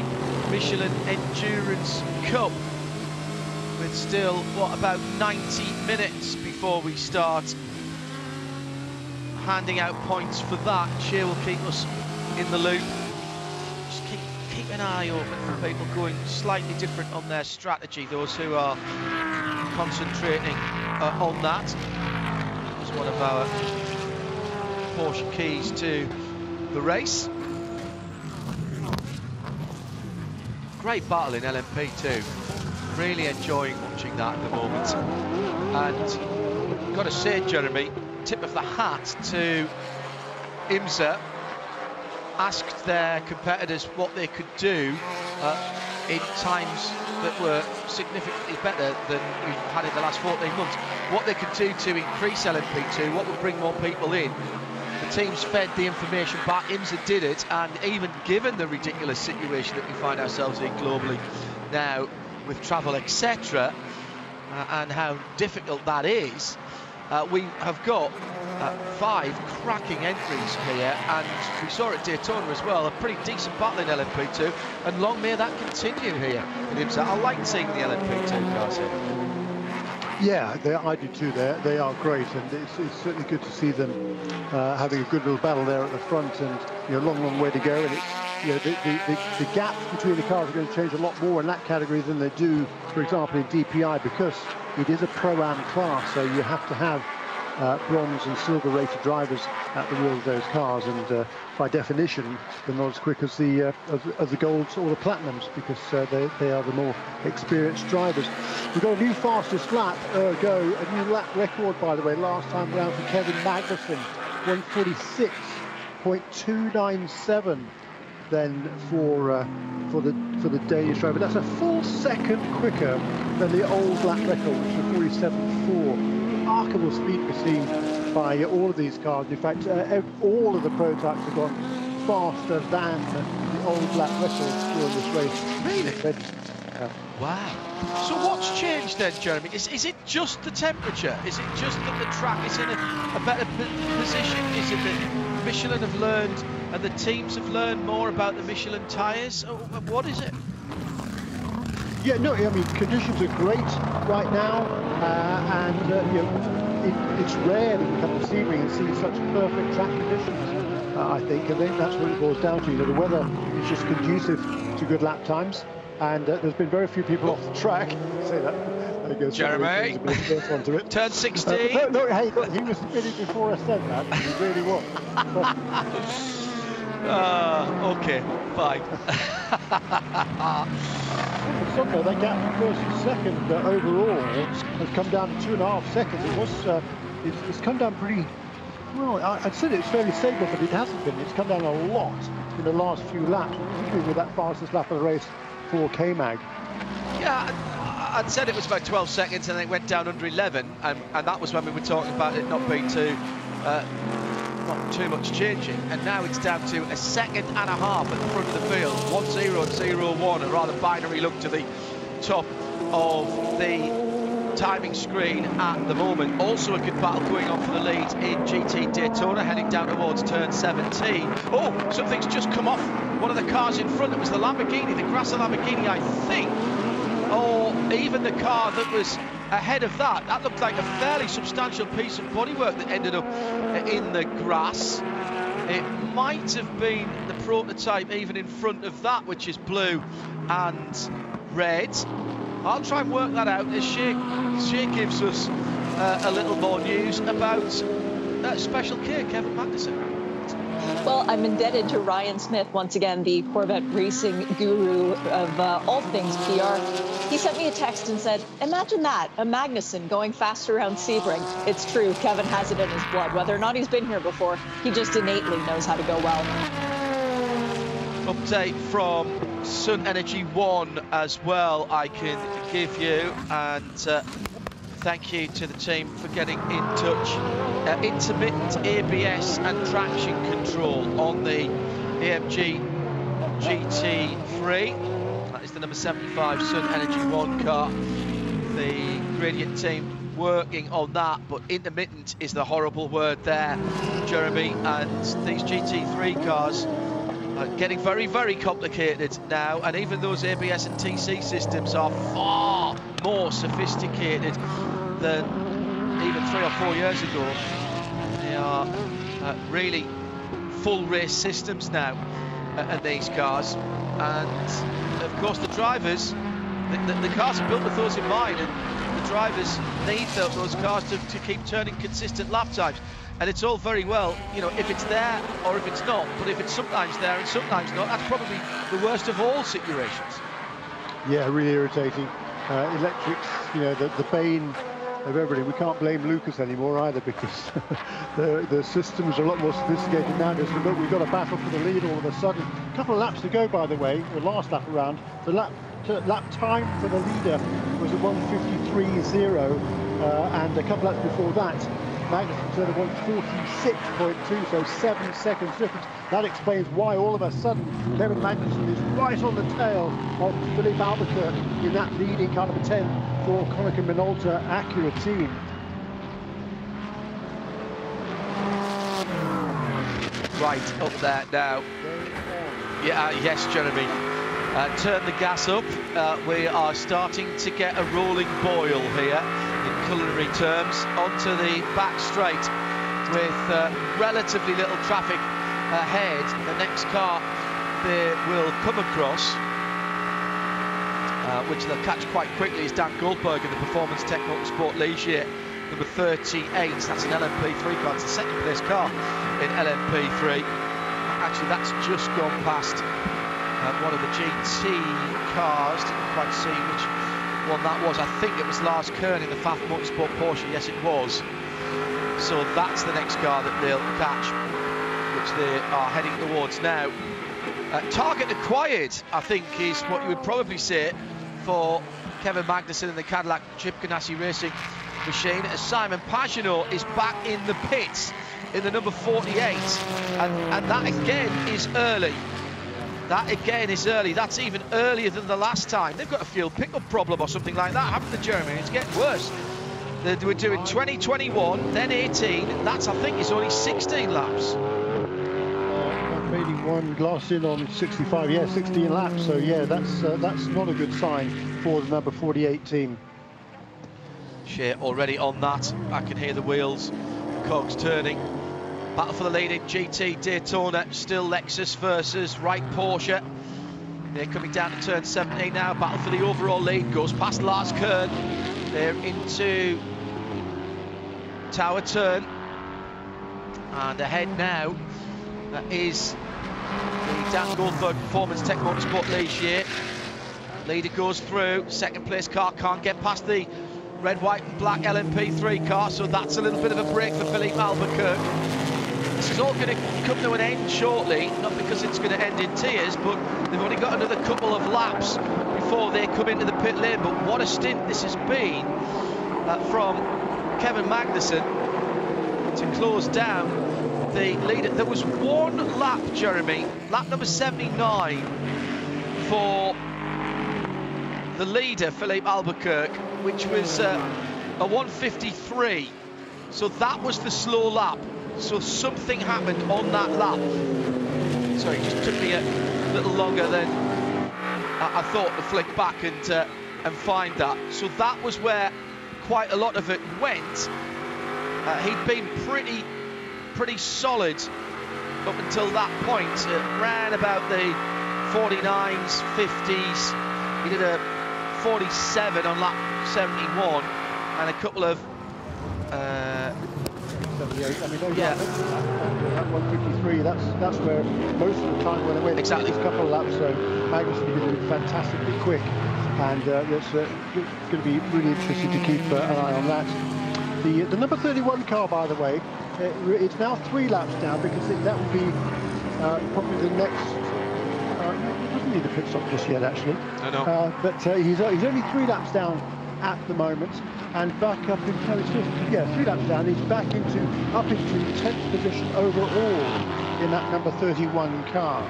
Michelin Endurance Cup still, what, about 90 minutes before we start handing out points for that. Shea will keep us in the loop. Just keep, keep an eye open for people going slightly different on their strategy, those who are concentrating uh, on that. It's one of our Porsche keys to the race. Great battle in LMP2. Really enjoying watching that at the moment. And got to say, Jeremy, tip of the hat to IMSA. Asked their competitors what they could do uh, in times that were significantly better than we've had in the last 14 months. What they could do to increase LMP2, what would bring more people in, the teams fed the information back. IMSA did it, and even given the ridiculous situation that we find ourselves in globally now with travel, etc., uh, and how difficult that is, uh, we have got uh, five cracking entries here, and we saw at Daytona as well, a pretty decent battle in LMP2, and long may that continue here in IMSA. I like seeing the LMP2 cars here. Yeah, they, I do too. They they are great, and it's, it's certainly good to see them uh, having a good little battle there at the front, and you know, long, long way to go. And it's you know, the, the, the, the gaps between the cars are going to change a lot more in that category than they do, for example, in DPI, because it is a pro-am class, so you have to have uh, bronze and silver rated drivers at the wheel of those cars and uh, by definition they're not as quick as the uh, as, as, the golds or the platinums because uh, they, they are the more experienced drivers. We've got a new fastest lap ergo a new lap record by the way last time round for Kevin Magnussen 146.297 then for uh, for the for the Danish driver. That's a full second quicker than the old lap record, which was 47.4 remarkable speed we're seeing by all of these cars. In fact, uh, all of the prototypes have gone faster than the old lap record during this race. Really? Wow. So what's changed then, Jeremy? Is, is it just the temperature? Is it just that the track is in a, a better position? Is it that Michelin have learned and the teams have learned more about the Michelin tyres? What is it? Yeah, no, I mean, conditions are great right now, uh, and uh, you know, it, it's rare that you come to Sebring and see such perfect track conditions, uh, I think, and think that's what it boils down to. You know, the weather is just conducive to good lap times, and uh, there's been very few people [laughs] off the track. [laughs] Say that. There goes Jeremy, [laughs] turn 16. Uh, no, hey, look, he was spinning before I said that. He really was. Uh, okay, fine. Sunday, that gap from first and second uh, overall has come down to two and a half seconds. It was, uh, it's, it's, come down pretty, well, I, would say it's fairly stable, but it hasn't been. It's come down a lot in the last few laps, particularly with that fastest lap of the race for K-Mag. Yeah, I'd said it was about 12 seconds and then it went down under 11, and, and that was when we were talking about it not being too uh, not too much changing. And now it's down to a second and a half at the front of the field. 1-0 and 0-1, a rather binary look to the top of the timing screen at the moment. Also a good battle going on for the lead in GT Daytona, heading down towards turn 17. Oh, something's just come off one of the cars in front. It was the Lamborghini, the Grasser Lamborghini, I think. Or even the car that was ahead of that. That looked like a fairly substantial piece of bodywork that ended up in the grass. It might have been the prototype even in front of that, which is blue and red. I'll try and work that out as she, she gives us uh, a little more news about uh, Special K, Kevin Magnussen. Well, I'm indebted to Ryan Smith, once again, the Corvette racing guru of uh, all things PR. He sent me a text and said, Imagine that, a Magnussen going fast around Sebring. It's true, Kevin has it in his blood. Whether or not he's been here before, he just innately knows how to go well. Update from Sun Energy One as well, I can give you. And uh, thank you to the team for getting in touch. Uh, intermittent ABS and traction control on the AMG GT3. That is the number 75 Sun Energy 1 car. The Gradient team working on that, but intermittent is the horrible word there, Jeremy. And these GT3 cars are getting very, very complicated now. And even those ABS and TC systems are far more sophisticated than even three or four years ago. They are uh, really full race systems now uh, in these cars. And of course, the drivers, the, the, the cars are built with those in mind. And, the drivers need those cars to, to keep turning consistent lap times. And it's all very well, you know, if it's there or if it's not. But if it's sometimes there and sometimes not, that's probably the worst of all situations. Yeah, really irritating. Uh, electrics, you know, the, the bane of everybody. We can't blame Lucas anymore either because [laughs] the, the systems a lot more sophisticated now. Just look, we've got a battle for the lead all of a sudden. A couple of laps to go, by the way, the last lap around. The lap lap time for the leader was at 153.0 uh, and a couple of laps before that Magnussen turned at 146.2 so seven seconds difference that explains why all of a sudden Kevin Magnussen is right on the tail of Filipe Albuquerque in that leading car number 10 for Konica Minolta Acura team right up there now yeah yes Jeremy uh, turn the gas up. Uh, we are starting to get a rolling boil here in culinary terms onto the back straight with uh, relatively little traffic ahead. The next car they will come across, uh, which they'll catch quite quickly, is Dan Goldberg in the Performance Technical Sport Ligier number 38. That's an LMP3 car. It's the second place car in LMP3. Actually, that's just gone past uh, one of the GT cars. Didn't quite see which one that was. I think it was Lars Kern in the Pfaff Motorsport Porsche. Yes, it was. So that's the next car that they'll catch, which they are heading towards now. Uh, target acquired, I think, is what you would probably say for Kevin Magnussen and the Cadillac Chip Ganassi Racing machine as Simon Pagenaud is back in the pits in the number 48 and, and that again is early that again is early. That's even earlier than the last time. They've got a fuel pickup problem or something like that, haven't they, Jeremy? It's getting worse. They were doing 20, 21, then 18. That's, I think, is only 16 laps. Maybe one glass in on 65. Yeah, 16 laps. So yeah, that's uh, that's not a good sign for the number 48 team. Shea already on that. I can hear the wheels, cogs turning. Battle for the lead in GT Daytona, still Lexus versus Wright Porsche. They're coming down to turn 17 now. Battle for the overall lead goes past Lars Kern. They're into Tower Turn. And ahead now is the Dan Goldberg Performance Tech Motorsport Ligier. Leader goes through. Second place car can't get past the red, white and black LMP3 car. So that's a little bit of a break for Filipe Albuquerque. This is all going to come to an end shortly, not because it's going to end in tears, but they've only got another couple of laps before they come into the pit lane. But what a stint this has been uh, from Kevin Magnussen to close down the leader. There was one lap, Jeremy, lap number 79 for the leader, Filipe Albuquerque, which was uh, a 153. So that was the slow lap. So something happened on that lap. Sorry, it just took me a little longer than I, I thought to flick back and uh, and find that. So that was where quite a lot of it went. Uh, he'd been pretty pretty solid up until that point. It ran about the 49s, 50s. He did a 47 on lap 71 and a couple of uh, 78. I mean, those yeah. that 153, that's that's where most of the time went exactly. A couple of laps, so Magnussen is fantastically quick, and uh, that's uh, going to be really interesting to keep uh, an eye on that. The the number 31 car, by the way, uh, it's now three laps down because it, that will be uh, probably the next uh, he doesn't need a pit stop just yet, actually. I know. Uh, but uh, he's, he's only three laps down at the moment and back up in no, it's just, yeah, three laps down. He's back into up into 10th position overall in that number 31 car.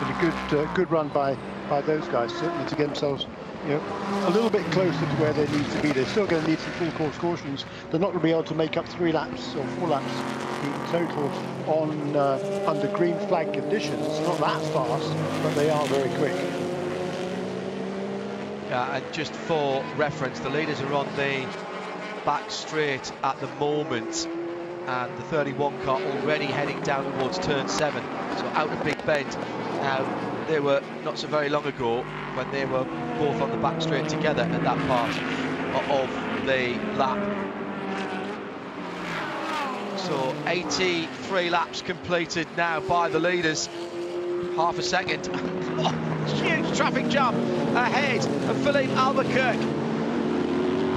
been a good uh, good run by by those guys certainly to get themselves you know, a little bit closer to where they need to be. They're still going to need some full course cautions. They're not going to be able to make up three laps or four laps in total on uh, under green flag conditions. Not that fast, but they are very quick. Yeah, and just for reference, the leaders are on the back straight at the moment and the 31 car already heading down towards turn 7 so out of Big Bend now they were not so very long ago when they were both on the back straight together at that part of the lap. So 83 laps completed now by the leaders. Half a second. [laughs] Huge traffic jam ahead of Filipe Albuquerque.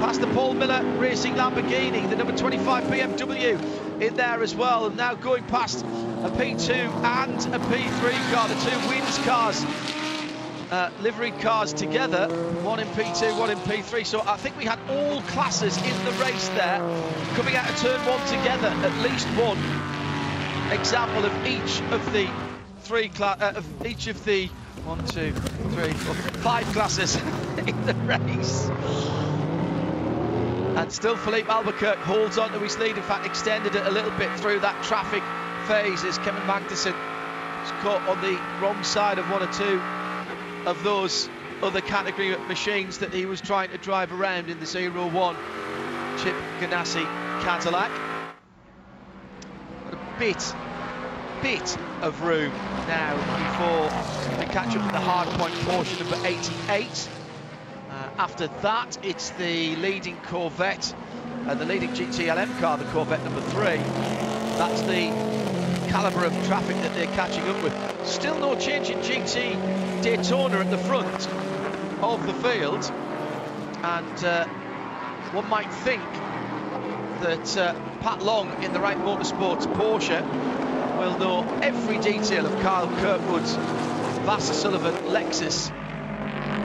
Past the Paul Miller Racing Lamborghini, the number 25 BMW in there as well, and now going past a P2 and a P3 car, the two wins cars, uh, liveried cars together, one in P2, one in P3. So I think we had all classes in the race there, coming out of turn one together, at least one example of each of the three class, uh, of each of the one, two, three, four, five classes [laughs] in the race. And still Filipe Albuquerque holds on to his lead, in fact extended it a little bit through that traffic phase as Kevin Magnussen is caught on the wrong side of one or two of those other category machines that he was trying to drive around in the 01 Chip Ganassi Cadillac. But a bit, bit of room now before we catch up with the hard point portion number 88. Uh, after that, it's the leading Corvette, uh, the leading GTLM car, the Corvette number three. That's the calibre of traffic that they're catching up with. Still no change in GT Daytona at the front of the field. And uh, one might think that uh, Pat Long in the Wright Motorsports Porsche will know every detail of Kyle Kirkwood's Vasser Sullivan Lexus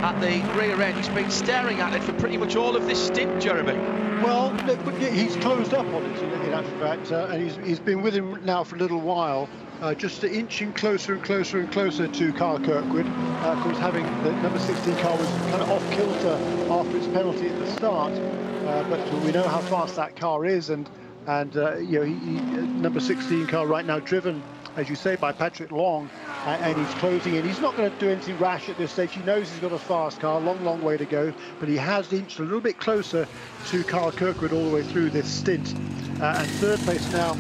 at the rear end. He's been staring at it for pretty much all of this stint, Jeremy. Well, he's closed up on it in actual fact, uh, and he's, he's been with him now for a little while. Uh, just inching closer and closer and closer to Kyle Kirkwood. Uh, of course, having the number 16 car was kind of off kilter after its penalty at the start, uh, but we know how fast that car is, and and uh, you know, he, he, number 16 car right now driven as you say, by Patrick Long, and he's closing in. He's not going to do anything rash at this stage. He knows he's got a fast car, long, long way to go, but he has inched a little bit closer to Kyle Kirkwood all the way through this stint. Uh, and third place now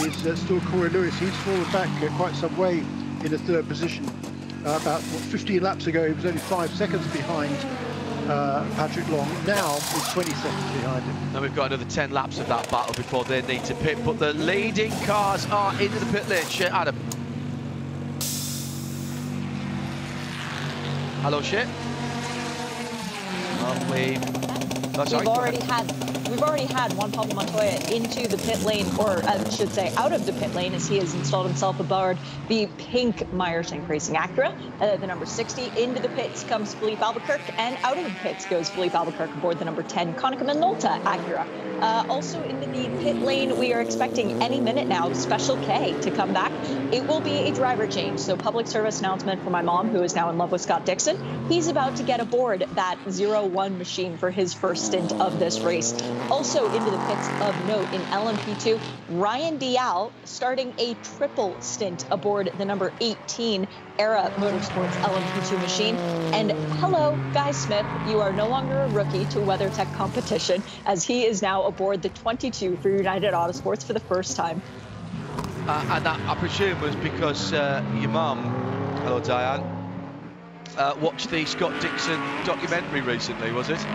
is uh, still Corey Lewis. He's fallen back uh, quite some way in the third position. Uh, about what, 15 laps ago, he was only five seconds behind uh, Patrick Long. Now is 20 seconds behind him. Now we've got another 10 laps of that battle before they need to pit, but the leading cars are into the pit lane. Shit, Adam. Hello, shit. Well, we... Oh, we've already had we've already had Juan Pablo Montoya into the pit lane, or I should say out of the pit lane, as he has installed himself aboard the pink Meyer Shank Racing Acura, uh, the number 60. Into the pits comes Filipe Albuquerque, and out of the pits goes Filipe Albuquerque aboard the number 10 Konica Minolta Acura. Uh, also into the pit lane, we are expecting any minute now Special K to come back. It will be a driver change, so public service announcement for my mom, who is now in love with Scott Dixon. He's about to get aboard that 0-1 machine for his first stint of this race. Also into the pits of note in LMP2, Ryan Dalziel starting a triple stint aboard the number 18 Era Motorsports LMP2 machine. And hello, Guy Smith, you are no longer a rookie to WeatherTech competition as he is now aboard the 22 for United Autosports for the first time. Uh, and that, I presume, was because uh, your mum, hello Diane, uh, watched the Scott Dixon documentary recently, was it?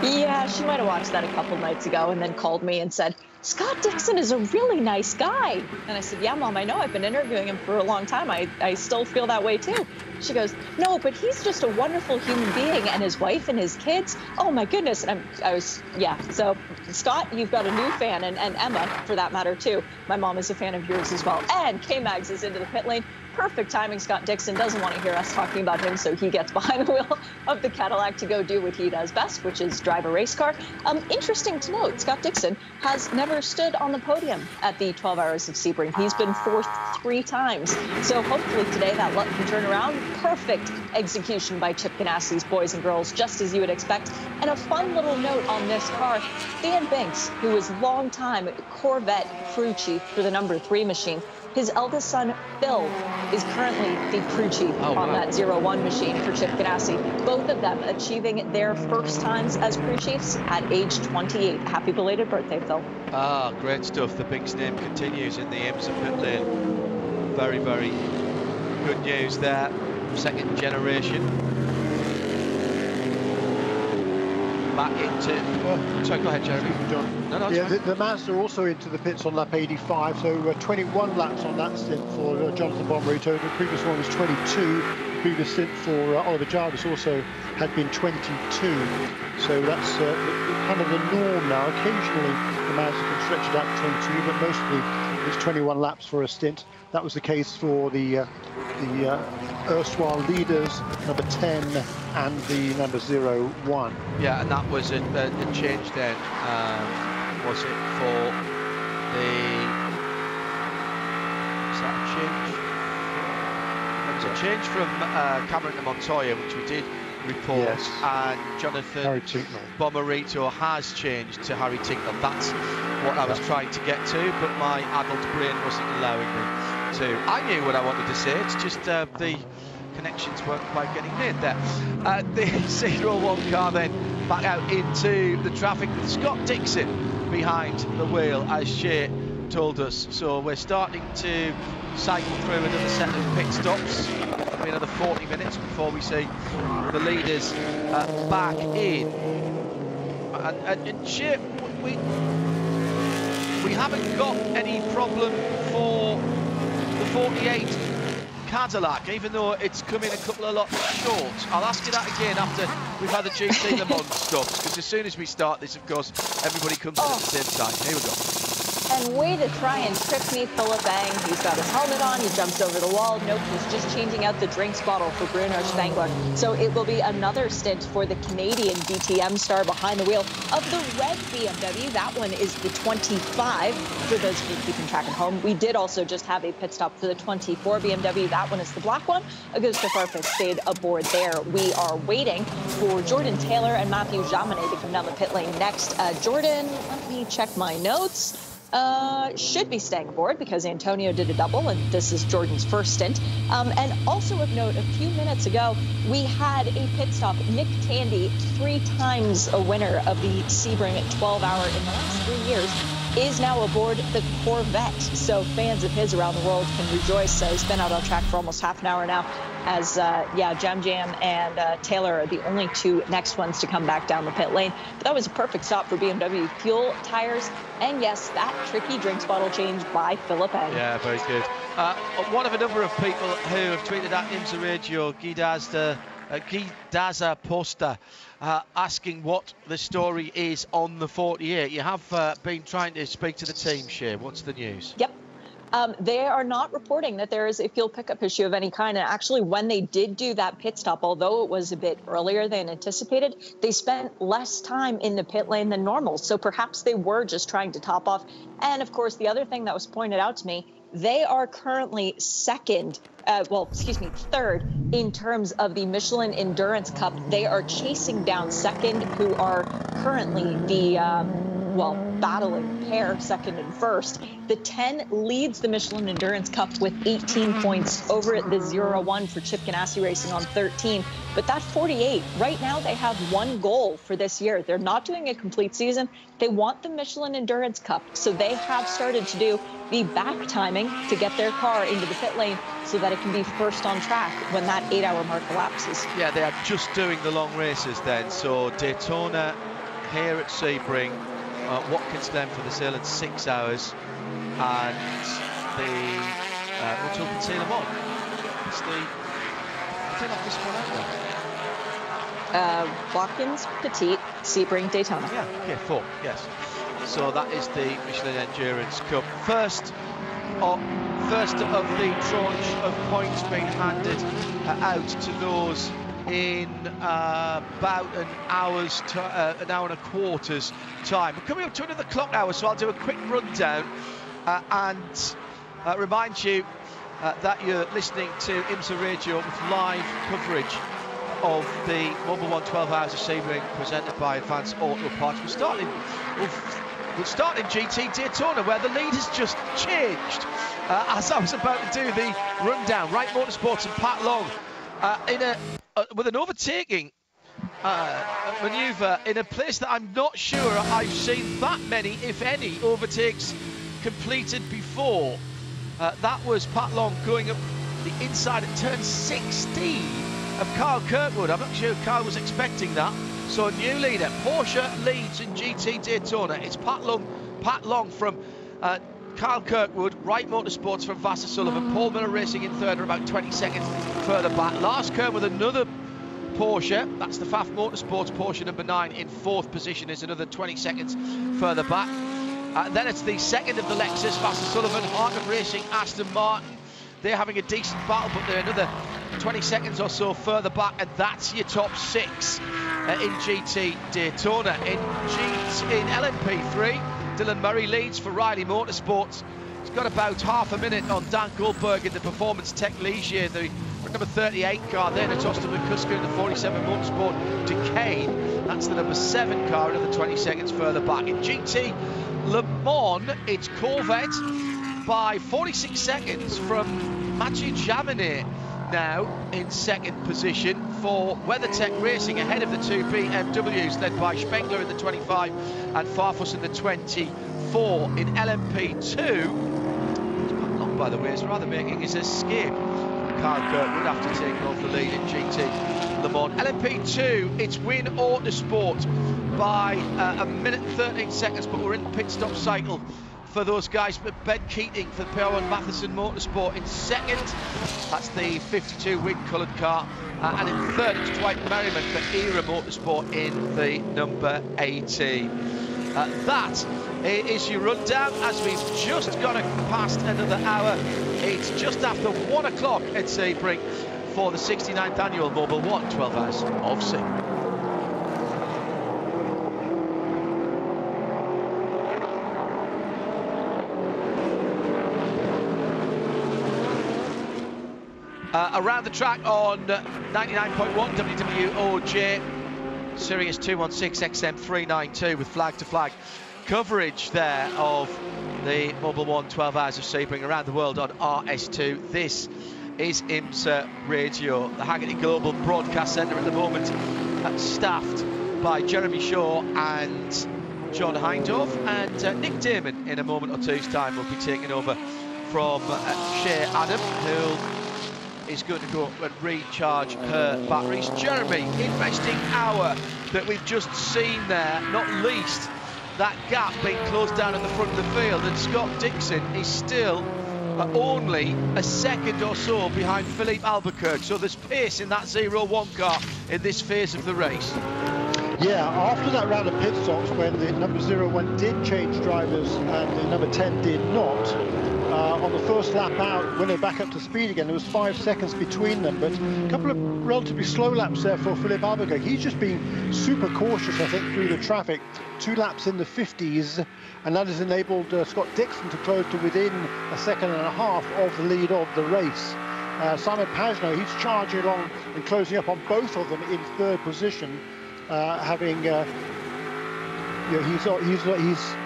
Yeah, she might have watched that a couple nights ago and then called me and said, Scott Dixon is a really nice guy. And I said, Yeah, Mom, I know. I've been interviewing him for a long time. I, I still feel that way too. She goes, No, but he's just a wonderful human being and his wife and his kids. Oh, my goodness. And I'm, I was, yeah. So, Scott, you've got a new fan, and, and Emma, for that matter, too. My mom is a fan of yours as well. And K Mags is into the pit lane perfect timing. Scott Dixon doesn't want to hear us talking about him, so he gets [laughs] behind the wheel of the Cadillac to go do what he does best, which is drive a race car. Um, interesting to note, Scott Dixon has never stood on the podium at the 12 Hours of Sebring. He's been fourth three times. So hopefully today that luck can turn around. Perfect execution by Chip Ganassi's boys and girls, just as you would expect. And a fun little note on this car, Dan Binks, who was longtime Corvette crew chief for the number three machine, his eldest son, Phil, is currently the crew chief oh, on wow. that Zero One machine for Chip Ganassi. Both of them achieving their first times as crew chiefs at age 28. Happy belated birthday, Phil. Ah, great stuff. The Binks name continues in the IMSA pit lane. Very, very good news there. Second generation back into. Uh, sorry, go ahead, Jeremy. John. No, no, yeah, the, the Mazda also into the pits on lap 85, so uh, 21 laps on that stint for uh, Jonathan Bomarito. The previous one was 22. The previous stint for uh, Oliver Jarvis also had been 22. So that's uh, kind of the norm now. Occasionally, the Mazda can stretch it out to 22, but mostly it's 21 laps for a stint. That was the case for the uh, the uh, erstwhile leaders, number 10 and the number 01. Yeah, and that was a, a, a change then, um, was it for the... Was that a change? It was a change from uh, Cameron to Montoya, which we did report, yes. and Jonathan Bomarito has changed to Harry Tincknell. That's what I was trying to get to, but my adult brain wasn't allowing me to. I knew what I wanted to say, it's just uh, the connections weren't quite getting made there. Uh, [laughs] the 01 car then back out into the traffic with Scott Dixon behind the wheel, as Shea told us. So we're starting to cycle through another set of pit stops. It'll be another 40 minutes before we see the leaders uh, back in. And, and, and we, we haven't got any problem for 48 Cadillac, even though it's coming a couple of lots short. I'll ask you that again after we've had the GT Le Mans stuff, because as soon as we start this, of course, everybody comes in at the same time. Here we go. And way to try and trick me, Philipp Eng. He's got his helmet on, he jumps over the wall. Nope, he's just changing out the drinks bottle for Bruno Spengler. So it will be another stint for the Canadian DTM star behind the wheel of the red BMW. That one is the 25 for those of you keeping track at home. We did also just have a pit stop for the 24 BMW. That one is the black one. Augusto Farfus stayed aboard there. We are waiting for Jordan Taylor and Mathieu Jaminet to come down the pit lane next. Uh, Jordan, let me check my notes uh, should be staying aboard because Antonio did a double, and this is Jordan's first stint. Um, and also of note, a few minutes ago, we had a pit stop. Nick Tandy, three times a winner of the Sebring 12 hour in the last three years, is now aboard the Corvette. So fans of his around the world can rejoice. Uh, he's been out on track for almost half an hour now. As uh, yeah, Jam Jam and uh, Taylor are the only two next ones to come back down the pit lane. But that was a perfect stop for BMW fuel tires, and yes, that tricky drinks bottle change by Philipp Eng. Yeah, very good. Uh, one of a number of people who have tweeted at IMSA Radio, Guy Dazda, uh, Posta uh, asking what the story is on the 48. You have uh, been trying to speak to the team, Shea. What's the news? Yep. Um, they are not reporting that there is a fuel pickup issue of any kind. And actually, when they did do that pit stop, although it was a bit earlier than anticipated, they spent less time in the pit lane than normal. So perhaps they were just trying to top off. And of course, the other thing that was pointed out to me they are currently second, uh, well, excuse me, third in terms of the Michelin Endurance Cup. They are chasing down second, who are currently the. Um, well, battling pair, second and first. The 10 leads the Michelin Endurance Cup with 18 points over at the 0 1 for Chip Ganassi Racing on 13. But that 48, right now they have one goal for this year. They're not doing a complete season. They want the Michelin Endurance Cup. So they have started to do the back timing to get their car into the pit lane so that it can be first on track when that eight hour mark elapses. Yeah, they are just doing the long races then. So Daytona here at Sebring, uh, Watkins Glen for the sale at six hours, and the uh, we're talking Taylor Mon. It's the I think I've just one out there. Uh, Watkins, Petit, Sebring, Daytona. Yeah, okay, four, yes. So that is the Michelin Endurance Cup. First, first of the tranche of points being handed uh, out to those in uh, about an hour's uh, an hour and a quarter's time. We're coming up to another clock hour, so I'll do a quick rundown uh, and uh, remind you uh, that you're listening to IMSA Radio with live coverage of the Mobil 1 12 Hours of Sebring presented by Advance Auto Parts. We're starting, we'll start in GT Daytona where the lead has just changed. Uh, as I was about to do the rundown, Wright Motorsports and Pat Long uh, in a uh, with an overtaking uh, manoeuvre in a place that I'm not sure I've seen that many, if any, overtakes completed before. Uh, that was Pat Long going up the inside at turn 16 of Kyle Kirkwood. I'm not sure Kyle was expecting that. So a new leader, Porsche leads in GT Daytona. It's Pat Long, Pat Long from uh, Kyle Kirkwood, Wright Motorsports from Vasser Sullivan, Paul Miller Racing in third, about 20 seconds further back. Lars Kern with another Porsche, that's the Pfaff Motorsports Porsche number nine in fourth position, is another 20 seconds further back. Uh, then it's the second of the Lexus, Vasser Sullivan, Heart of Racing, Aston Martin. They're having a decent battle, but they're another 20 seconds or so further back, and that's your top six uh, in GT Daytona. In, G- in LMP3, Dylan Murry leads for Riley Motorsports. He's got about half a minute on Dan Goldberg in the Performance Tech Ligier, the number 38 car there, Austin McCusker in the 47 Motorsport Duqueine. That's the number seven car, another 20 seconds further back. In GT Le Mans, it's Corvette by 46 seconds from Mathieu Jaminet now in second position for WeatherTech Racing ahead of the two BMWs led by Spengler in the 25 and Farfus in the 24 in LMP2 long by the way is rather making his escape. Kyle Kirkwood after taking off the lead in GT Le Mans. LMP2 it's Win Autosport by uh, a minute and 13 seconds but we're in the pit stop cycle for those guys. But Ben Keating for Power and Mathiasen Motorsport in second. That's the 52 wing coloured car. Uh, and in third, it's Dwight Merriman for Era Motorsport in the number 80. Uh, that is your rundown as we've just gone past another hour. It's just after one o'clock at Sebring for the 69th annual Mobil 1 12 Hours of Sebring. Uh, around the track on 99.1 WWOJ, Sirius 216 XM 392 with flag to flag coverage there of the Mobil 1 12 Hours of Sebring around the world on RS2. This is IMSA Radio, the Hagerty Global Broadcast Centre at the moment, uh, staffed by Jeremy Shaw and John Hindhaugh, and uh, Nick Damon in a moment or two's time will be taking over from uh, Shea Adam, who'll is going to go up and recharge her batteries. Jeremy, interesting hour that we've just seen there, not least that gap being closed down at the front of the field, and Scott Dixon is still uh, only a second or so behind Filipe Albuquerque. So there's pace in that 0-1 car in this phase of the race. Yeah, after that round of pit stops when the number 01 did change drivers and the number 10 did not, uh, on the first lap out, when they're back up to speed again, there was five seconds between them, but a couple of relatively slow laps there for Filipe Albuquerque. He's just been super cautious, I think, through the traffic. Two laps in the 50s, and that has enabled uh, Scott Dixon to close to within a second and a half of the lead of the race. Uh, Simon Pagenaud, he's charging along and closing up on both of them in third position, uh, having, uh, you know, he's, he's, he's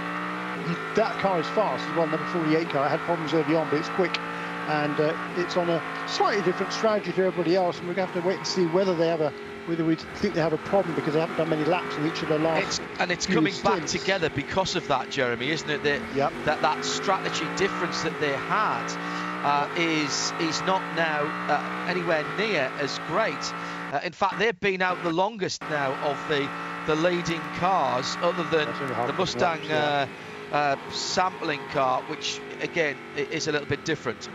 that car is fast as well, number 48 car. I had problems early on, but it's quick. And uh, it's on a slightly different strategy to everybody else. And we're going to have to wait and see whether they have a whether we think they have a problem because they haven't done many laps in each of their last. It's, and it's coming stints. back together because of that, Jeremy, isn't it? That yep. that, that strategy difference that they had uh, is is not now uh, anywhere near as great. Uh, in fact, they've been out the longest now of the the leading cars, other than the Mustang. Laps, yeah uh, sampling car, which again is a little bit different.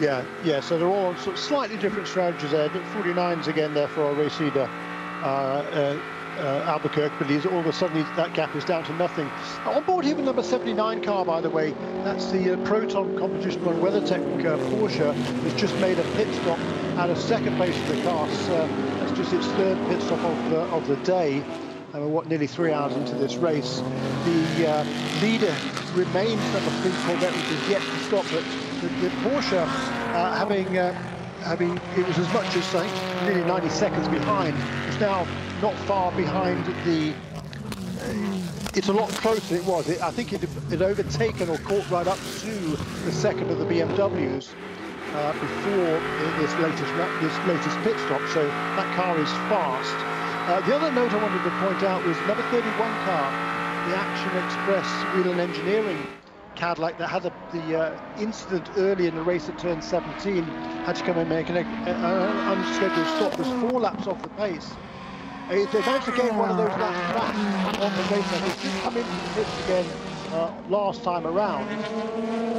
Yeah, yeah. So they're all sort of slightly different strategies there. 49s again there for our race leader. Uh, uh, Albuquerque, but he's all of a sudden that gap is down to nothing. On board here with number 79 car, by the way, that's the uh, Proton competition on WeatherTech uh, Porsche has just made a pit stop out of second place for the cars. Uh, that's just its third pit stop of the, of the day. And what, nearly three hours into this race. The uh, leader remains number three Corvette, which is yet to stop. But the, the Porsche, uh, having having it was as much as like, nearly 90 seconds behind, is now not far behind the. Uh, it's a lot closer it was. It, I think it had overtaken or caught right up to the second of the BMWs uh, before this latest this latest pit stop. So that car is fast. Uh, the other note I wanted to point out was number 31 car, the Action Express Whelen Engineering Cadillac that had a, the uh, incident early in the race at turn 17, had to come and make an, an unscheduled stop. Was four laps off the pace. They managed to gain one of those laps back on the race. They come into the pits again uh, last time around,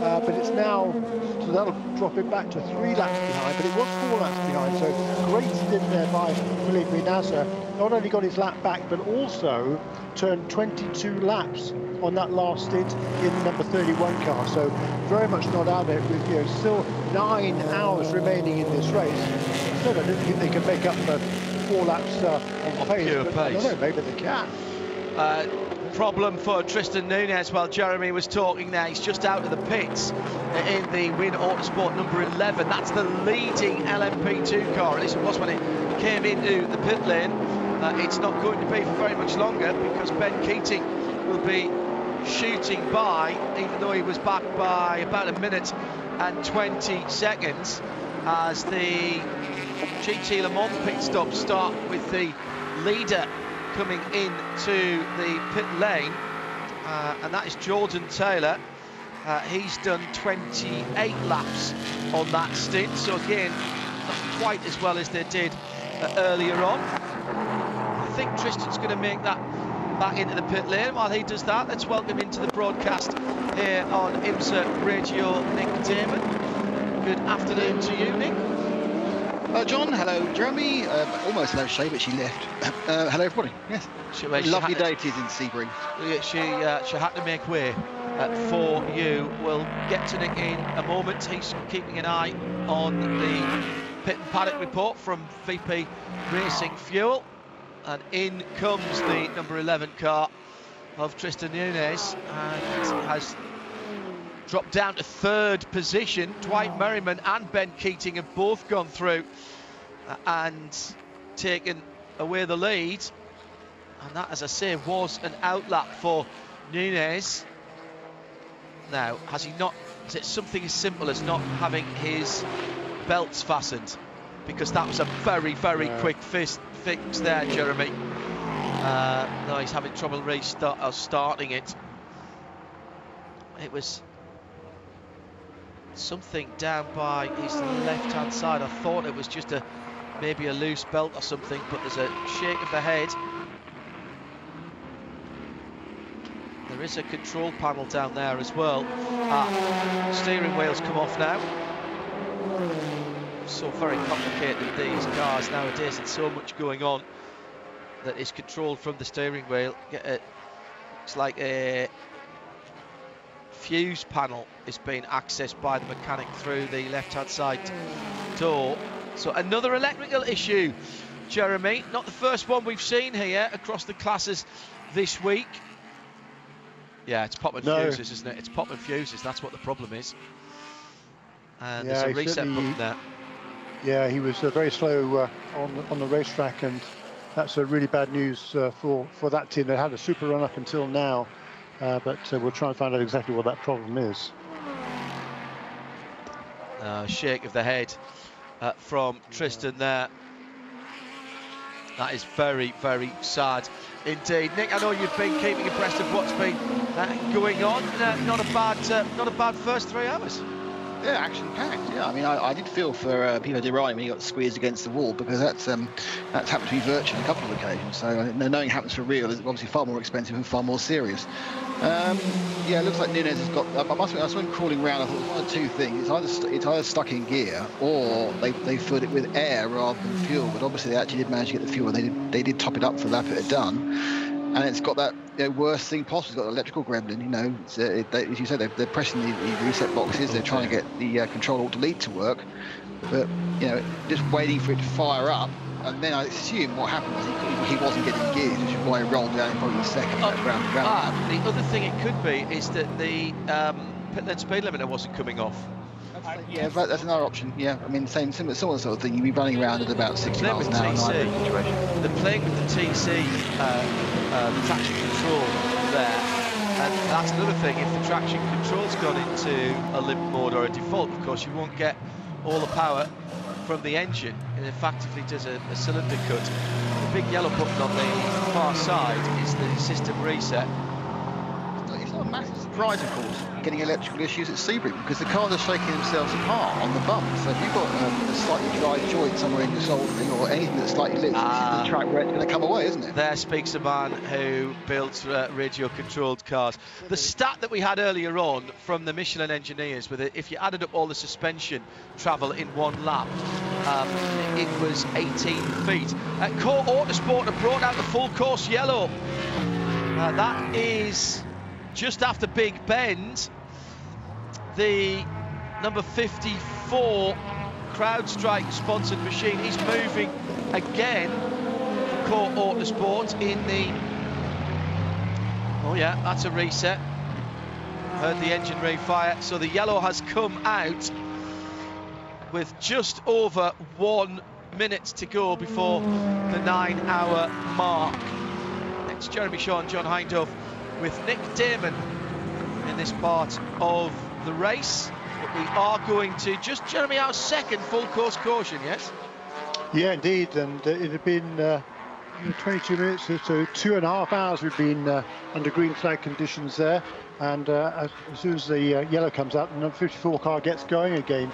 uh, but it's now, so that'll drop it back to three laps behind, but it was four laps behind, so great stint there by Felipe Nasr. Not only got his lap back, but also turned 22 laps on that last stint in the number 31 car, so very much not out there with you know, still nine hours remaining in this race. So I don't think they can make up for four laps uh, on pace, pure pace. I don't know, maybe they can. Uh, problem for Tristan Nunez while Jeremy was talking there. He's just out of the pits in the Win Autosport number 11. That's the leading LMP2 car, at least it was when it came into the pit lane. Uh, it's not going to be for very much longer because Ben Keating will be shooting by, even though he was back by about a minute and 20 seconds as the GT Le Mans pit stops start with the leader coming into the pit lane, uh, and that is Jordan Taylor. Uh, he's done 28 laps on that stint, so again, not quite as well as they did uh, earlier on. I think Tristan's going to make that back into the pit lane. While he does that, let's welcome into the broadcast here on IMSA Radio Nick Damon. Good afternoon to you, Nick. Uh, John, hello, Jeremy. Uh, almost hello, Shea, but she left. [coughs] Uh, hello, everybody. Yes. She, well, she Lovely day it is in Sebring. She uh, she had to make way uh, for you. We'll get to Nick in a moment. He's keeping an eye on the pit and paddock report from VP Racing Fuel, and in comes the number 11 car of Tristan Nunez, and has dropped down to third position. Dwight Merriman and Ben Keating have both gone through uh, and taken away the lead. And that, as I say, was an outlap for Nunez. Now, has he not? Is it something as simple as not having his belts fastened? Because that was a very, very Yeah. quick fist fix there, Jeremy. Uh, no, he's having trouble restart or starting it. It was something down by his left-hand side. I thought it was just a maybe a loose belt or something, but there's a shake of the head. There is a control panel down there as well. Ah, steering wheels come off now. So very complicated these cars nowadays, and so much going on that is controlled from the steering wheel. It's like a fuse panel is being accessed by the mechanic through the left-hand side door. So another electrical issue, Jeremy. Not the first one we've seen here across the classes this week. Yeah, it's popping No. fuses, isn't it? It's popping fuses. That's what the problem is. And Yeah, there's a reset button there. Yeah, he was uh, very slow uh, on the- on the racetrack, and that's uh, really bad news uh, for for that team. They had a super run up until now, uh, but uh, we'll try and find out exactly what that problem is. Uh, shake of the head uh, from Tristan there. That is very, very sad indeed. Nick, I know you've been keeping abreast of what's been uh, going on. Uh, not a bad, uh, not a bad first three hours. Yeah, action packed. Yeah, I mean, I, I did feel for uh, Pipo Derani when he got squeezed against the wall because that's um, that's happened to me virtually a couple of occasions. So uh, knowing it happens for real is obviously far more expensive and far more serious. Um, yeah, it looks like Nunez has got. I must admit, I saw him crawling around. I thought it was one of two things. It's either st- it's either stuck in gear or they, they filled it with air rather than fuel. But obviously they actually did manage to get the fuel. They did they did top it up for the lap it had done. And it's got that you know, worst thing possible. It's got an electrical gremlin. You know, uh, it, they, as you said, they're, they're pressing the, the, reset boxes. They're trying to get the uh, control alt delete to work, but you know, just waiting for it to fire up. And then I assume what happened was he, he wasn't getting gears, which is why he rolled down in probably a second. Oh, round, round. Ah, the other thing it could be is that the um, speed limiter wasn't coming off. Yeah, but that's another option. Yeah, I mean, same similar, similar sort of thing. You'd be running around at about 60 Playing miles an hour. TC, they're playing with the TC, uh, uh, the traction control there. And that's another thing, if the traction control's gone into a limp mode or a default, of course, you won't get all the power from the engine. It effectively does a, a cylinder cut. The big yellow button on the far side is the system reset. It's not a massive surprise, of course, getting electrical issues at Sebring because the cars are shaking themselves apart on the bump. So if you've got um, a slightly dry joint somewhere in your soldering or anything that's slightly loose, Ah. this is the track where it's going to come away, isn't it? There speaks a man who builds uh, radio-controlled cars. The stat that we had earlier on from the Michelin engineers, with it, if you added up all the suspension travel in one lap, um, it was 18 feet. Uh, Core Autosport have brought out the full course yellow. Uh, that is just after Big Bend. The number 54 CrowdStrike sponsored machine is moving again for Core Autosport in the. Oh yeah, that's a reset. Heard the engine refire. So the yellow has come out with just over one minute to go before the nine-hour mark. Next, Jeremy Shaw John Hindhaugh with Nick Damon in this part of the race. But we are going to just Jeremy our second full course caution, yes? Yeah, indeed, and uh, it had been uh, 22 minutes, or so two and a half hours we've been uh, under green flag conditions there, and uh, as, as soon as the uh, yellow comes out, the number 54 car gets going again.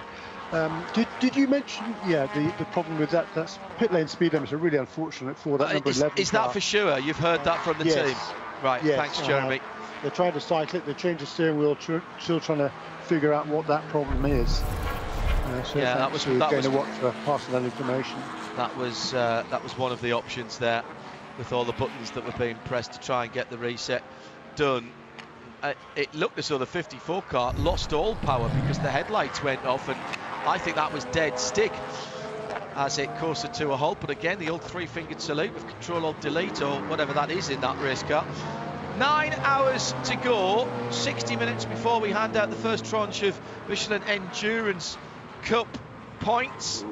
Um, did, did you mention, yeah, the, the problem with that, that's pit lane speed limits are really unfortunate for that Uh, number is, 11 is car. that for sure? You've heard that from the Yes. team? Right, Yes, thanks, uh, Jeremy. They're trying to cycle it, they changed the steering wheel, tr- still trying to figure out what that problem is. Uh, so Yeah, that was- to that Dana was- Watt for passing that information. That was uh, that was one of the options there, with all the buttons that were being pressed to try and get the reset done. Uh, it looked as though the 54 car lost all power because the headlights went off, and I think that was dead stick as it coasted to a halt. But again, the old three-fingered salute with Control Alt Delete or whatever that is in that race car. Nine hours to go, 60 minutes before we hand out the first tranche of Michelin Endurance Cup points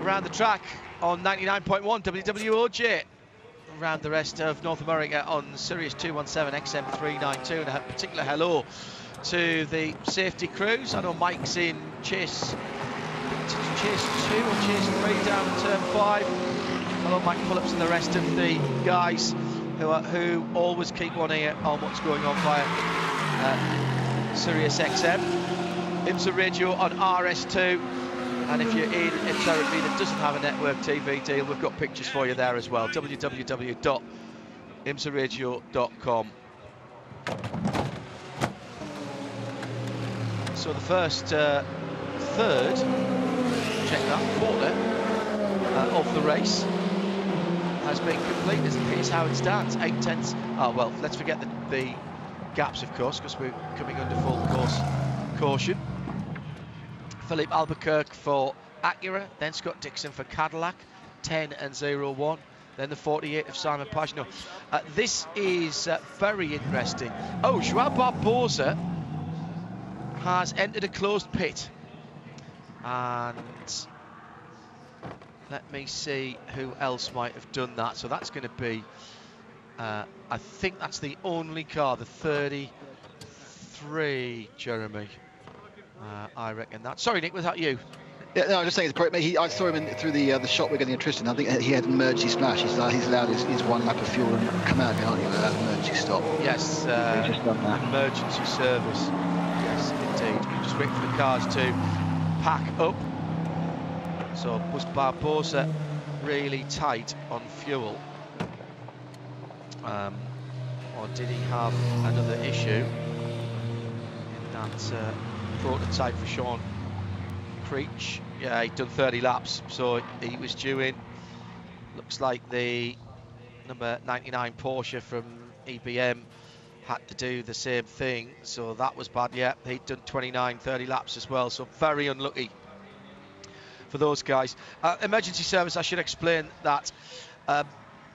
around the track on 99.1 WWOJ. Around the rest of North America on Sirius 217 XM392. And a particular hello to the safety crews. I know Mike's in chase, chase two or chase three down turn five. Hello, Mike Phillips and the rest of the guys who are, who always keep one ear on what's going on via uh, Sirius XM. IMSA radio on RS2. And if you're in a territory that doesn't have a network TV deal, we've got pictures for you there as well. www.imsaradio.com. So the first uh, third, check that, quarter uh, of the race has been complete. Here's how it stands. Eight tenths. Oh well, let's forget the, the gaps, of course, because we're coming under full course caution. Filipe Albuquerque for Acura, then Scott Dixon for Cadillac, 10 and 0 1. Then the 48 of Simon Pagenaud. Uh, this is uh, very interesting. Oh, Joao Barbosa has entered a closed pit. And let me see who else might have done that. So that's going to be, uh, I think that's the only car, the 33, Jeremy. Uh, I reckon that. Sorry, Nick, was that you? Yeah, no, I was just saying, it's probably, he, I saw him in, through the uh, the shot we're getting interested. I think he had an emergency splash. He's, uh, he's allowed his, his one lap of fuel and come out behind him without an emergency stop. Yes, uh, just done that. emergency service. Yes, indeed. We just wait for the cars to pack up. So was Barbosa really tight on fuel? Um, or did he have another issue in that uh, prototype for Sean Creech? Yeah, he'd done 30 laps, so he was due in. Looks like the number 99 Porsche from EBM had to do the same thing, so that was bad. Yeah, he'd done 29, 30 laps as well, so very unlucky for those guys. Uh, emergency service, I should explain that um,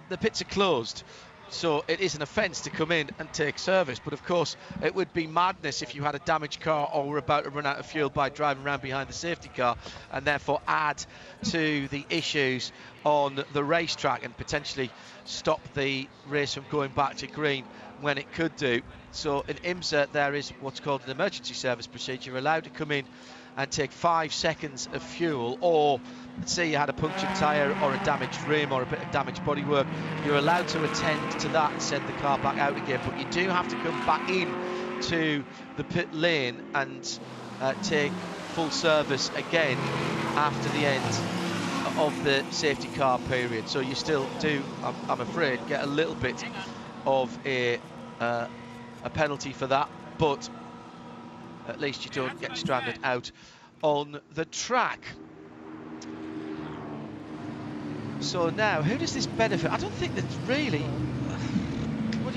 the pits are closed. So it is an offence to come in and take service. But of course, it would be madness if you had a damaged car or were about to run out of fuel by driving around behind the safety car and therefore add to the issues on the racetrack and potentially stop the race from going back to green when it could do. So in IMSA, there is what's called an emergency service procedure. You're allowed to come in and take five seconds of fuel or say you had a punctured tyre or a damaged rim or a bit of damaged bodywork you're allowed to attend to that and send the car back out again but you do have to come back in to the pit lane and uh, take full service again after the end of the safety car period so you still do I'm, I'm afraid get a little bit of a uh, a penalty for that but at least you don't get stranded out on the track. So now, who does this benefit? I don't think that's really.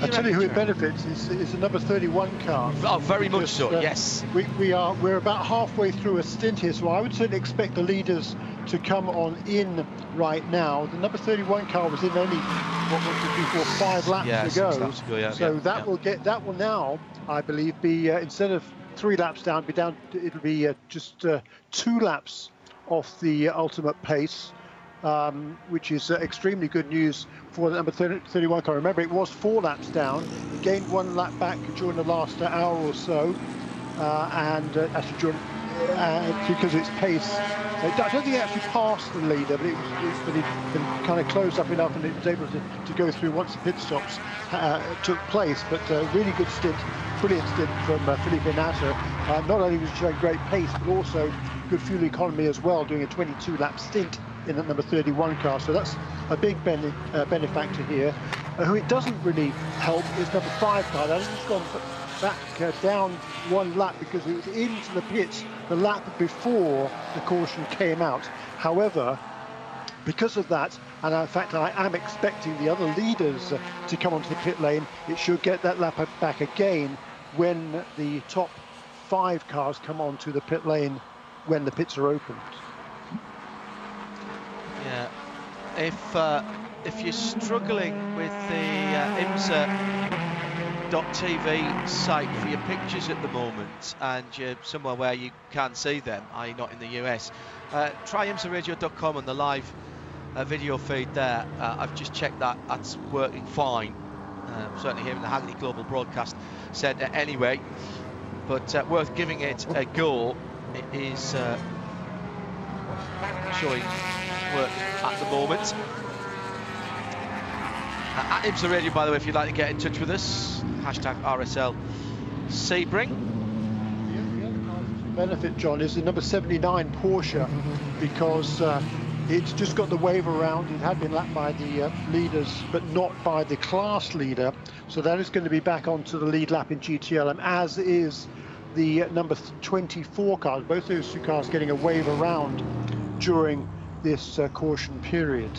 I tell you who it benefits is, is the number 31 car. Oh, very much so. Uh, yes. We, we are we're about halfway through a stint here, so I would certainly expect the leaders to come on in right now. The number 31 car was in only what was it before five laps yeah, ago. Yeah, so yeah, that will get that will now, I believe, be uh, instead of three laps down, be down. It'll be uh, just uh, two laps off the ultimate pace, um, which is uh, extremely good news for the number 30, 31 car. Remember, it was four laps down, gained one lap back during the last hour or so, uh, and uh, actually during uh, because its pace. I don't think it actually passed the leader, but it, was, but it, it kind of closed up enough and it was able to, to go through once the pit stops uh, took place. But uh, really good stint, brilliant stint from uh, Felipe Nasr. Uh, not only was showing great pace, but also good fuel economy as well, doing a 22 lap stint in that number 31 car. So that's a big bene uh, benefactor here. Uh, who it doesn't really help is number five car. That has gone back uh, down one lap because it was into the pits the lap before the caution came out. However, because of that, and in fact I am expecting the other leaders to come onto the pit lane, it should get that lap back again when the top five cars come onto the pit lane when the pits are opened. Yeah, if uh, if you're struggling with the uh, IMSA TV site for your pictures at the moment and you're somewhere where you can see them, i.e. not in the US, uh, try imsaradio.com and the live uh, video feed there. Uh, I've just checked that, that's working fine. Um, certainly here in the Hagerty Global Broadcast Centre anyway, but uh, worth giving it a go. It is uh, showing work at the moment. Uh, at IMSA Radio, by the way, if you'd like to get in touch with us, hashtag RSL Sebring. Benefit, John, is the number 79 Porsche because uh, it's just got the wave around. It had been lapped by the uh, leaders, but not by the class leader. So that is going to be back onto the lead lap in GTLM, as is the number 24 car. Both those two cars getting a wave around during this uh, caution period.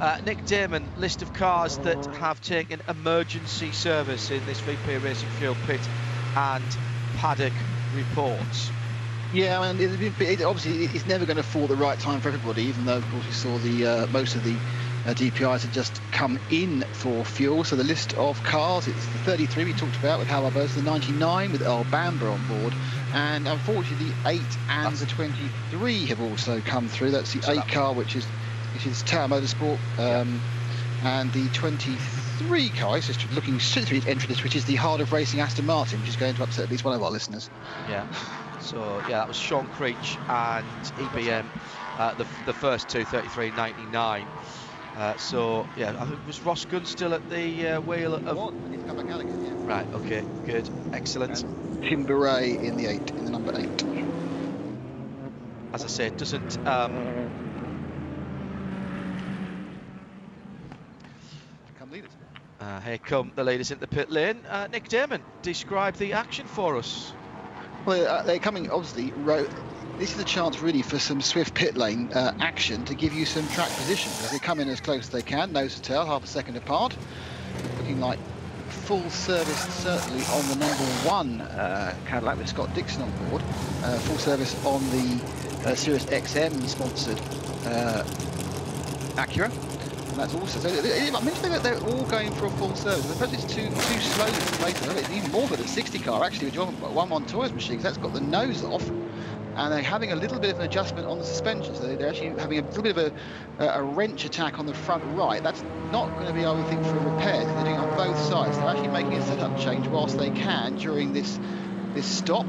Uh, Nick Damon, list of cars that have taken emergency service in this VP Racing Fuel pit and paddock reports. Yeah, and it, it, obviously it's never going to fall the right time for everybody, even though of course we saw the uh, most of the uh, DPIs had just come in for fuel. So the list of cars, it's the 33 we talked about with Hal the 99 with Earl Bamber on board, and unfortunately the 8 and That's the 23 have also come through. That's the so 8 that car, which is which is Tower Motorsport, um, and the 23 car is just looking straight through entry list, which is the Heart of Racing Aston Martin, which is going to upset at least one of our listeners. Yeah. So yeah, that was Sean Creech and EBM, uh, the, the first two 33.99. Uh, so yeah, I think was Ross Gunn still at the uh, wheel of. Again, yeah. Right. Okay. Good. Excellent. And Tim Buret in the eight, in the number eight. As I said, doesn't um, Uh, here come the leaders in the pit lane. Uh, Nick Damon, describe the action for us. Well, uh, they're coming, obviously, this is a chance really for some swift pit lane uh, action to give you some track position. They come in as close as they can, nose to tail, half a second apart. Looking like full service certainly on the number one uh, Cadillac with Scott Dixon on board. Full service on the Sirius XM sponsored Acura. That's also, so I mentioned that they're all going for a full service. Perhaps it's too too slow for later. It's even more than a 60 car actually, with Juan Montoya's machine, because that's got the nose off and they're having a little bit of an adjustment on the suspensions. They're actually having a little bit of a, a wrench attack on the front right. That's not going to be, I would think, for repairs. They're doing it on both sides. They're actually making a setup change whilst they can during this this stop.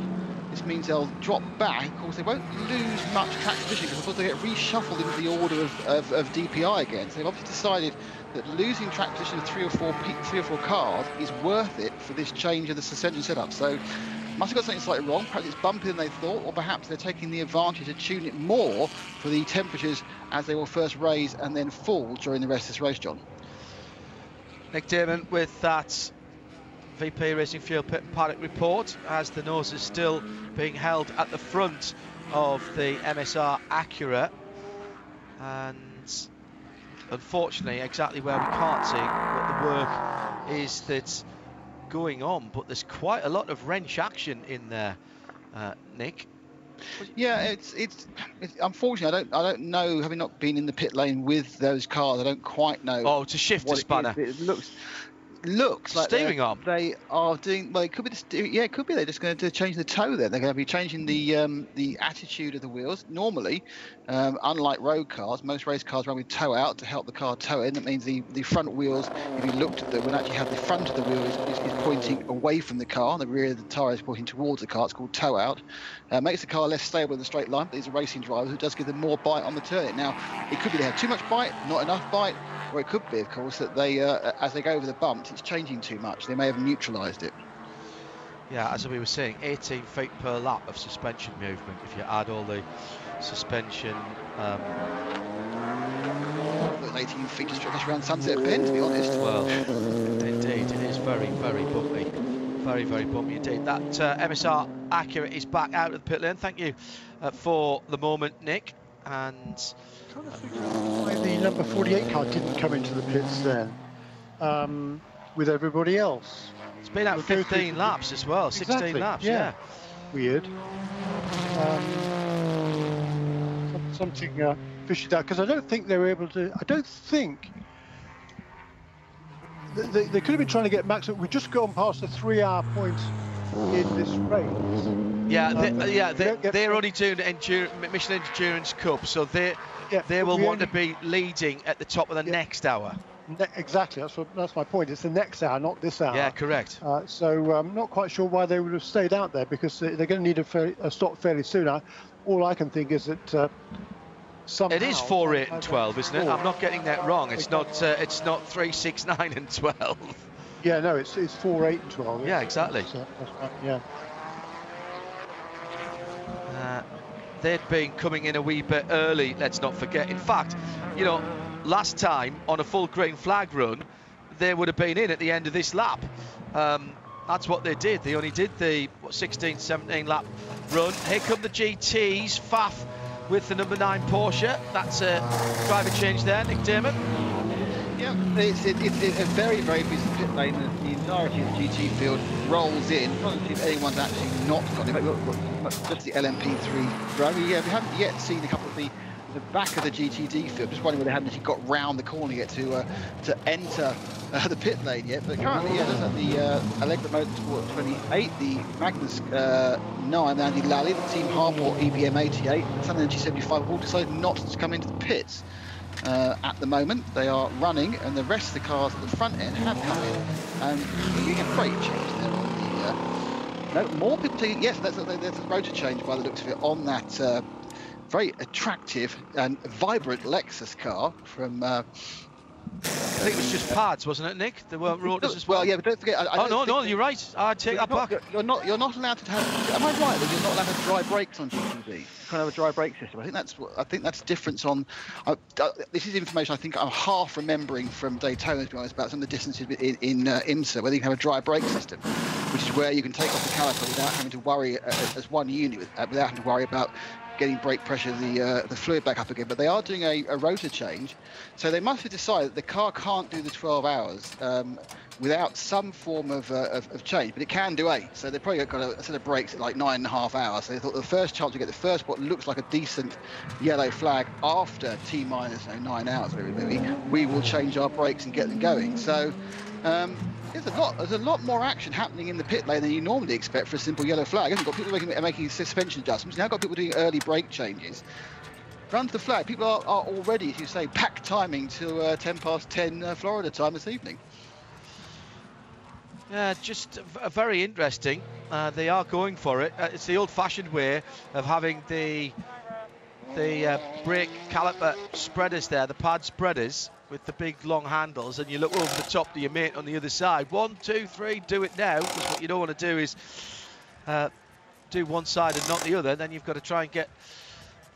This means they'll drop back. Of course, they won't lose much track position because, of course, they get reshuffled into the order of, of, of DPI again. So they've obviously decided that losing track position of three or four three or four cars is worth it for this change of the suspension setup. So must have got something slightly wrong. Perhaps it's bumpier than they thought, or perhaps they're taking the advantage to tune it more for the temperatures as they will first raise and then fall during the rest of this race, John. Nick Damon with that VP Racing Fuel Pit Paddock report as the nose is still being held at the front of the MSR Acura and unfortunately exactly where we can't see what the work is that's going on, but there's quite a lot of wrench action in there, uh, Nick. Yeah, it's, it's, it's unfortunate. I don't I don't know. Having not been in the pit lane with those cars, I don't quite know. Oh, to shift the spanner. It, it looks looks like steering arm. They are doing well. It could be the yeah, it could be they're just going to change the toe. Then they're going to be changing the um, the attitude of the wheels. Normally, um, unlike road cars, most race cars run with toe out to help the car toe in. That means the, the front wheels, if you looked at them, would actually have the front of the wheel is, is, is pointing away from the car, and the rear of the tyre is pointing towards the car. It's called toe out. Uh, makes the car less stable in the straight line. these are racing drivers. who does give them more bite on the turn. Now, it could be they have too much bite, not enough bite or it could be, of course, that they, uh, as they go over the bumps, it's changing too much. They may have neutralised it. Yeah, as we were saying, 18 feet per lap of suspension movement. If you add all the suspension. Um, 18 feet just around Sunset Bend, to be honest. Well, indeed, it is very, very bumpy. Very, very bumpy indeed. That uh, MSR Acura is back out of the pit lane. Thank you uh, for the moment, Nick. And trying to figure out why the number 48 car didn't come into the pits then um, with everybody else. It's been out we'll 15 laps as well, exactly, 16 laps, yeah. yeah. Weird. Um, something uh, fishy out because I don't think they were able to. I don't think they, they, could have been trying to get Max. We've just gone past the three-hour point in this race. Yeah, they, uh, yeah, they, they're only doing Endur Michelin Endurance Cup, so they yeah, they will want only, to be leading at the top of the yeah, next hour. Ne exactly, that's what, that's my point. It's the next hour, not this hour. Yeah, correct. Uh, so I'm not quite sure why they would have stayed out there because they're going to need a, fairly, a stop fairly soon. I, all I can think is that. Uh, Somehow, it is four, eight, and twelve, isn't it? I'm not getting that wrong. It's not. Uh, it's not three, six, nine, and twelve. Yeah, no, it's it's four, eight, and twelve. Yeah, exactly. Uh, right, yeah. Uh, they'd been coming in a wee bit early, let's not forget. In fact, you know, last time on a full green flag run, they would have been in at the end of this lap. Um, that's what they did. They only did the what, 16, 17 lap run. Here come the GTs. Pfaff with the number nine Porsche. That's a driver change there, Nick Damon. Yeah, it's, it, it's, a very, very busy pit lane. The entirety of the GT field rolls in. Not if anyone's actually not got it. Just the LMP3 driver. Yeah, we haven't yet seen a couple of the the back of the GTD field. Just wondering whether haven't actually got round the corner yet to uh, to enter uh, the pit lane yet. But currently, yeah, there's the uh, Alegra Motorsport 28, the Magnus uh, 9, Andy Lally, the Team Hardpoint EBM 88, the Sun Energy 75 all decided not to come into the pits. Uh, at the moment. They are running, and the rest of the cars at the front end have come in. And getting a freight change there on the. Uh, no, more people taking. Yes, that's a, that's a rotor change by the looks of it on that uh, very attractive and vibrant Lexus car from uh, I think it was just pads, wasn't it, Nick? There weren't rotors as well. Well, yeah, but don't forget. I, I oh no, no, you're right. I take that not, back. You're not. You're not allowed to have. Am I right that you're not allowed to have dry brakes on GTD? You can't have a dry brake system. I think that's. I think that's difference on. Uh, uh, this is information I think I'm half remembering from Daytona, to be honest, about some of the distances in, in uh, IMSA, whether you can have a dry brake system, which is where you can take off the caliper without having to worry uh, as one unit, uh, without having to worry about getting brake pressure, the uh, the fluid back up again. But they are doing a, a rotor change, so they must have decided that the car can't do the 12 hours. Um, without some form of, uh, of, of, change, but it can do eight. So they've probably got a, set of brakes at like nine and a half hours. So they thought the first chance to get the first what looks like a decent yellow flag after T minus you know, nine hours, maybe, we will change our brakes and get them going. So um, there's a lot there's a lot more action happening in the pit lane than you normally expect for a simple yellow flag. You've got people making, making suspension adjustments. Now got people doing early brake changes. Run to the flag. People are, are already, as you say, packed timing to uh, 10 past 10 uh, Florida time this evening. Yeah, just very interesting. Uh, they are going for it. Uh, it's the old-fashioned way of having the the uh, brake caliper spreaders there, the pad spreaders with the big long handles, and you look over the top to your mate on the other side. One, two, three, do it now. Because what you don't want to do is uh, do one side and not the other. Then you've got to try and get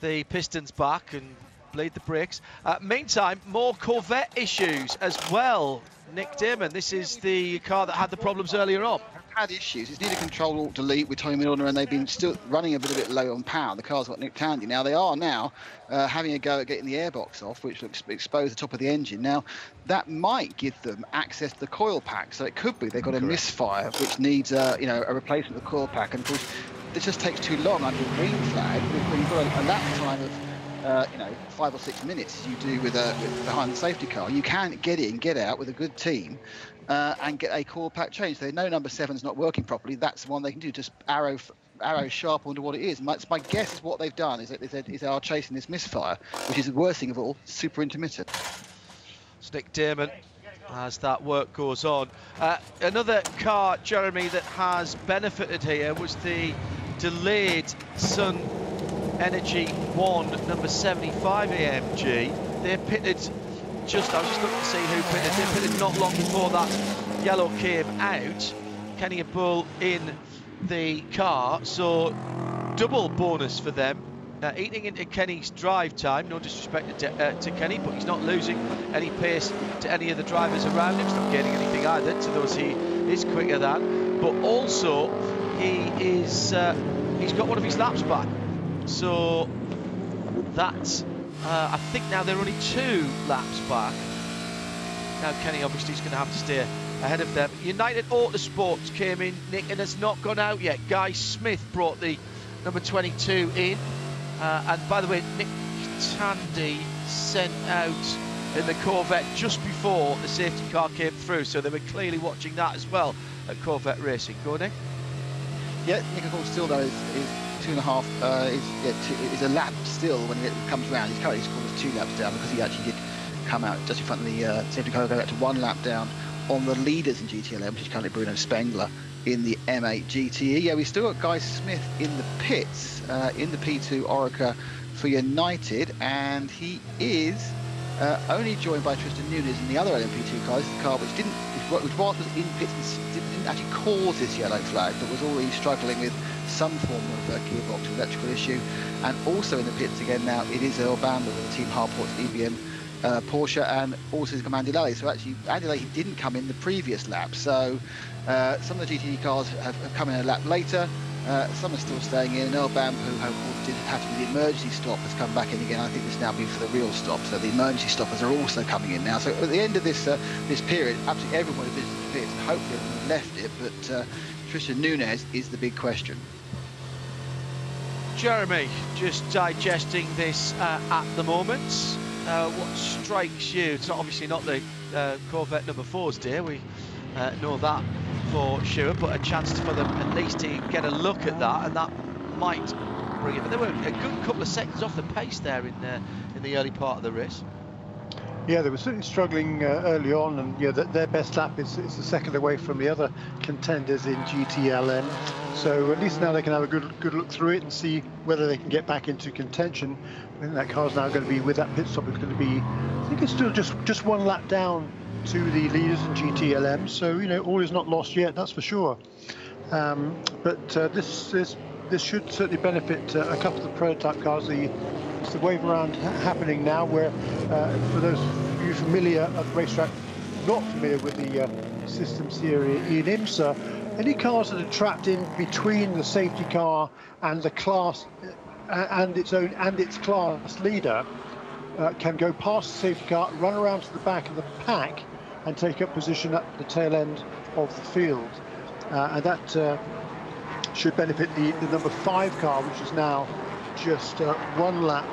the pistons back and bleed the brakes. Uh, meantime, more Corvette issues as well. Nick Damon, this is the car that had the problems earlier on had issues. It's needed control alt delete with Tommy Milner, and they've been still running a little bit low on power. The car's got Nick Tandy. Now they are now uh, having a go at getting the airbox off, which looks expose the top of the engine. Now that might give them access to the coil pack, so it could be they've got Correct. a misfire which needs a you know a replacement of the coil pack, and of course this just takes too long under a green flag when you've got a, a lap time of uh, you know, five or six minutes you do with, a, with behind the safety car. You can get in, get out with a good team, uh, and get a coil pack change. They know number seven's not working properly. That's the one they can do. Just arrow arrow sharp onto what it is. My, my guess is what they've done is that is they are chasing this misfire, which is the worst thing of all, super intermittent. Nick Damon as that work goes on. Uh, another car, Jeremy, that has benefited here was the delayed Sun Energy 1 number 75 AMG. They're pitted just, I was just looking to see who pitted. They pitted not long before that yellow came out. Kenny Habul in the car, so double bonus for them. Uh, eating into Kenny's drive time, no disrespect to, uh, to, Kenny, but he's not losing any pace to any of the drivers around him. He's not gaining anything either to those he is quicker than. But also, he is uh, he's got one of his laps back. So that's uh, I think now they're only two laps back. Now Kenny obviously is going to have to steer ahead of them. United Autosports came in, Nick, and has not gone out yet. Guy Smith brought the number 22 in. Uh, and by the way, Nick Tandy sent out in the Corvette just before the safety car came through, so they were clearly watching that as well at Corvette Racing. Go, Nick. Yeah, Nick, of course, still though is, is two and a half uh, is, is a lap still when it comes around. He's currently scored two laps down because he actually did come out just in front of the uh, safety car, go back to one lap down on the leaders in GTLM, which is currently Bruno Spengler in the M8 GTE. Yeah, we still got Guy Smith in the pits uh, in the P2 Oreca for United, and he is uh, only joined by Tristan Nunez in the other LMP2 car. This is the car which didn't, which, which was in pits, didn't actually cause this yellow flag, but was already struggling with some form of uh, gearbox electrical issue. And also in the pits again now, it is Earl Bamber with Team Hardpoint's EBM uh, Porsche and also Andy Lally. So actually, Andy Lally didn't come in the previous lap. So uh, some of the GTD cars have, have, come in a lap later. Uh, some are still staying in. Earl Bamber, who did have to be the emergency stop, has come back in again. I think this now be for the real stop. So the emergency stoppers are also coming in now. So at the end of this uh, this period, absolutely everybody visited the pits. Hopefully everyone left it, but Tristan Nunez is the big question. Jeremy, just digesting this uh, at the moment. Uh, what strikes you? It's obviously not the uh, Corvette number fours, dear. We uh, know that for sure, but a chance for them at least to get a look at that, and that might bring it. But they were a good couple of seconds off the pace there in uh, in the early part of the race. Yeah, they were certainly struggling uh, early on, and yeah, the, their best lap is, is a second away from the other contenders in GTLM. So at least now they can have a good good look through it and see whether they can get back into contention. I think that car's now going to be with that pit stop. It's going to be, I think it's still just just one lap down to the leaders in GTLM. So you know all is not lost yet. That's for sure. Um, but uh, this this this should certainly benefit uh, a couple of the prototype cars. The it's the wave around happening now where, uh, for those of you familiar at the racetrack, not familiar with the uh, systems here in IMSA, any cars that are trapped in between the safety car and the class and its own and its class leader uh, can go past the safety car, run around to the back of the pack, and take up position at the tail end of the field. Uh, and that uh, should benefit the, the number five car, which is now just uh, one lap,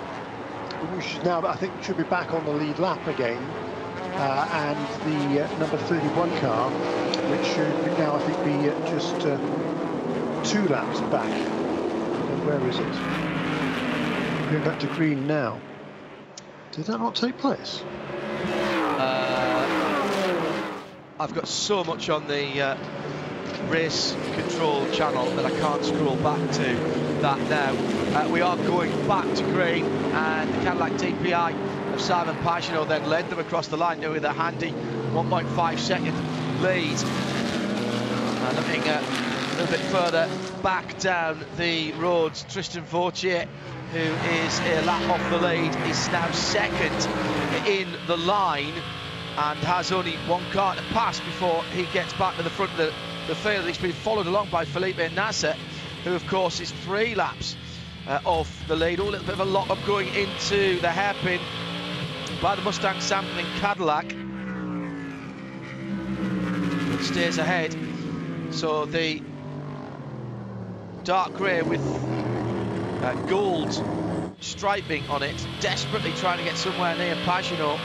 which is now, I think, should be back on the lead lap again. Uh, and the uh, number 31 car, which should now, I think, be just two laps back. where is it? Going back to green now. Did that not take place? Uh, I've got so much on the uh, race control channel that I can't scroll back to that now. Uh, we are going back to green and the Cadillac DPI of Simon Pagenaud then led them across the line with a handy 1.5 second lead. And looking a little bit further back down the roads, Tristan Vautier who is a lap off the lead, is now second in the line and has only one car to pass before he gets back to the front of the, the field. He's been followed along by Felipe Nasr, who of course is three laps uh, off the lead. All a little bit of a lock-up going into the hairpin by the Mustang sampling Cadillac. It stays ahead. So the dark grey with uh, gold striping on it, desperately trying to get somewhere near Pagenaud.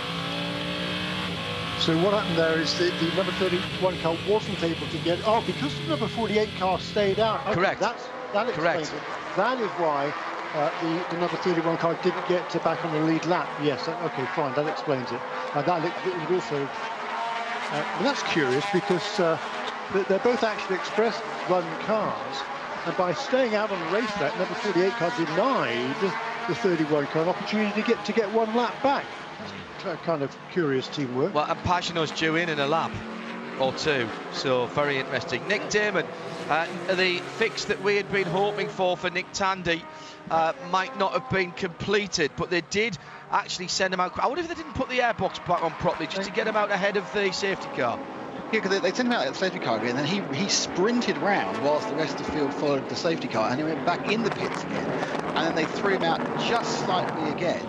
So what happened there is the, the number 31 car wasn't able to get, oh, because the number 48 car stayed out. Okay, Correct. That's, that Correct. It. That is why uh, the, the, number 31 car didn't get to back on the lead lap. Yes, okay, fine, that explains it. Uh, that also, uh, that's curious because uh, they're both actually express run cars. And by staying out on the racetrack, number 48 car denied the 31 car an opportunity to get to get one lap back. Kind of curious teamwork. Well, and Pagenaud's due in in a lap or two, so very interesting. Nick Damon, uh, the fix that we had been hoping for for Nick Tandy uh, might not have been completed, but they did actually send him out. I wonder if they didn't put the airbox back on properly just to get him out ahead of the safety car. Yeah, because they, they sent him out at the safety car again, and then he, he sprinted round whilst the rest of the field followed the safety car, and he went back in the pits again, and then they threw him out just slightly again.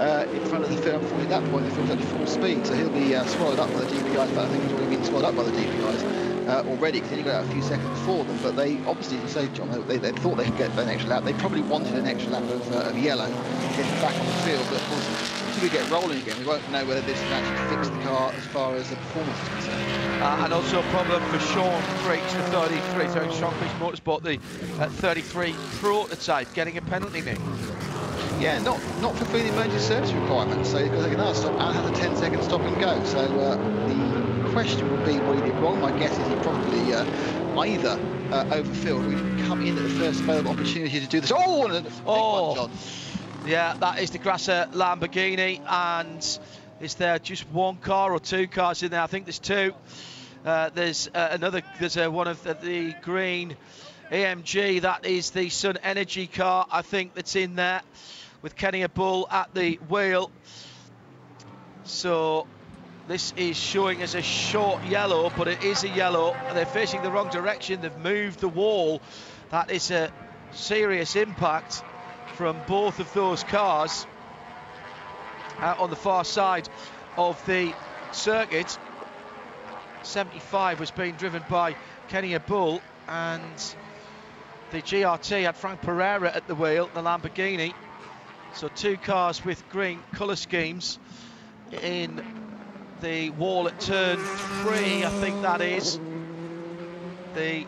Uh, in front of the field. At that point, the field's at full speed, so he'll be uh, swallowed up by the DPIs. But I think he's already been swallowed up by the DPIs uh, already because he got out a few seconds before them. But they obviously, as you say, John, they, they, thought they could get an extra lap. They probably wanted an extra lap of, uh, of yellow to get back on the field. But of course, until we get rolling again, we won't know whether this has actually fixed the car as far as the performance is concerned. Uh, and also a problem for Sean Creech, the 33, so Sean Creech Motorsport, the uh, 33 prototype, getting a penalty, Nick. Yeah, not not fulfilling the emergency service requirements, so because can either stop and have a 10 second stop and go. So uh, the question would be what he did wrong. My guess is he probably uh, either uh, overfilled or he didn't come in at the first available opportunity to do this. Oh, and a oh. One. Yeah, that is the Grasser Lamborghini, and is there just one car or two cars in there? I think there's two. Uh, there's uh, another. There's uh, one of the, the, green AMG. That is the Sun Energy car. I think that's in there with Kenny Habul at the wheel. So this is showing as a short yellow, but it is a yellow. They're facing the wrong direction. They've moved the wall. That is a serious impact from both of those cars out on the far side of the circuit. 75 was being driven by Kenny Habul and the GRT had Franck Perera at the wheel, the Lamborghini. So two cars with green colour schemes in the wall at turn three, I think that is. The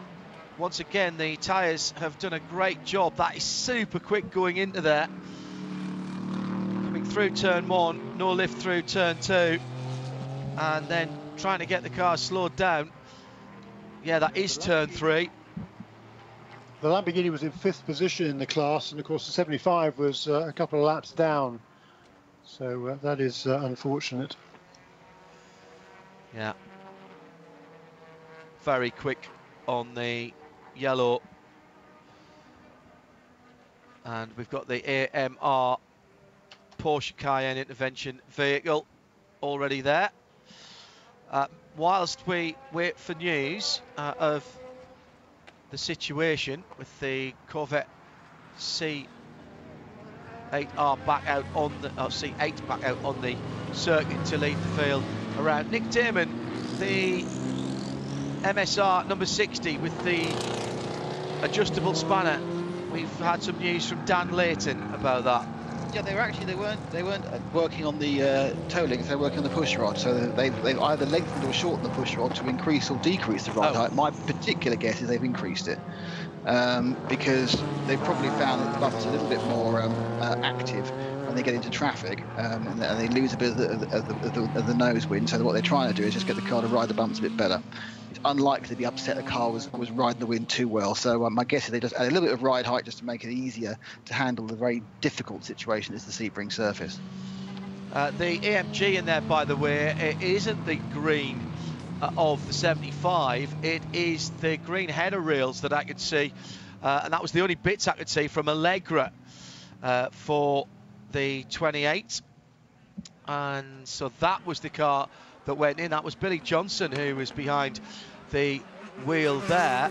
once again, the tyres have done a great job. That is super quick going into there. Coming through turn one, no lift through turn two, and then trying to get the car slowed down. Yeah, that is turn three. The Lamborghini was in fifth position in the class, and of course the 75 was uh, a couple of laps down. So uh, that is uh, unfortunate. Yeah. Very quick on the yellow. And we've got the AMR Porsche Cayenne intervention vehicle already there. Uh, whilst we wait for news uh, of the situation with the Corvette C8R back out on the, oh, see, eight back out on the circuit to lead the field around. Nick Damon, the MSR number 60 with the adjustable spanner. We've had some news from Dan Layton about that. Yeah, they were actually they weren't they weren't uh, working on the uh, toe links. They're working on the push rod. So they've they've either lengthened or shortened the push rod to increase or decrease the ride Oh. height. My particular guess is they've increased it um, because they've probably found that the bumper's a little bit more um, uh, active they get into traffic um, and, they lose a bit of the, of the, of the, of the nose wind. So what they're trying to do is just get the car to ride the bumps a bit better. It's unlikely to be upset the car was, was riding the wind too well. So um, my guess is they just add a little bit of ride height just to make it easier to handle the very difficult situation that's the Sebring surface. Uh, the AMG in there, by the way, it isn't the green uh, of the 75. It is the green header rails that I could see, uh, and that was the only bits I could see from Alegra uh, for the 28. And so that was the car that went in. That was Billy Johnson who was behind the wheel there.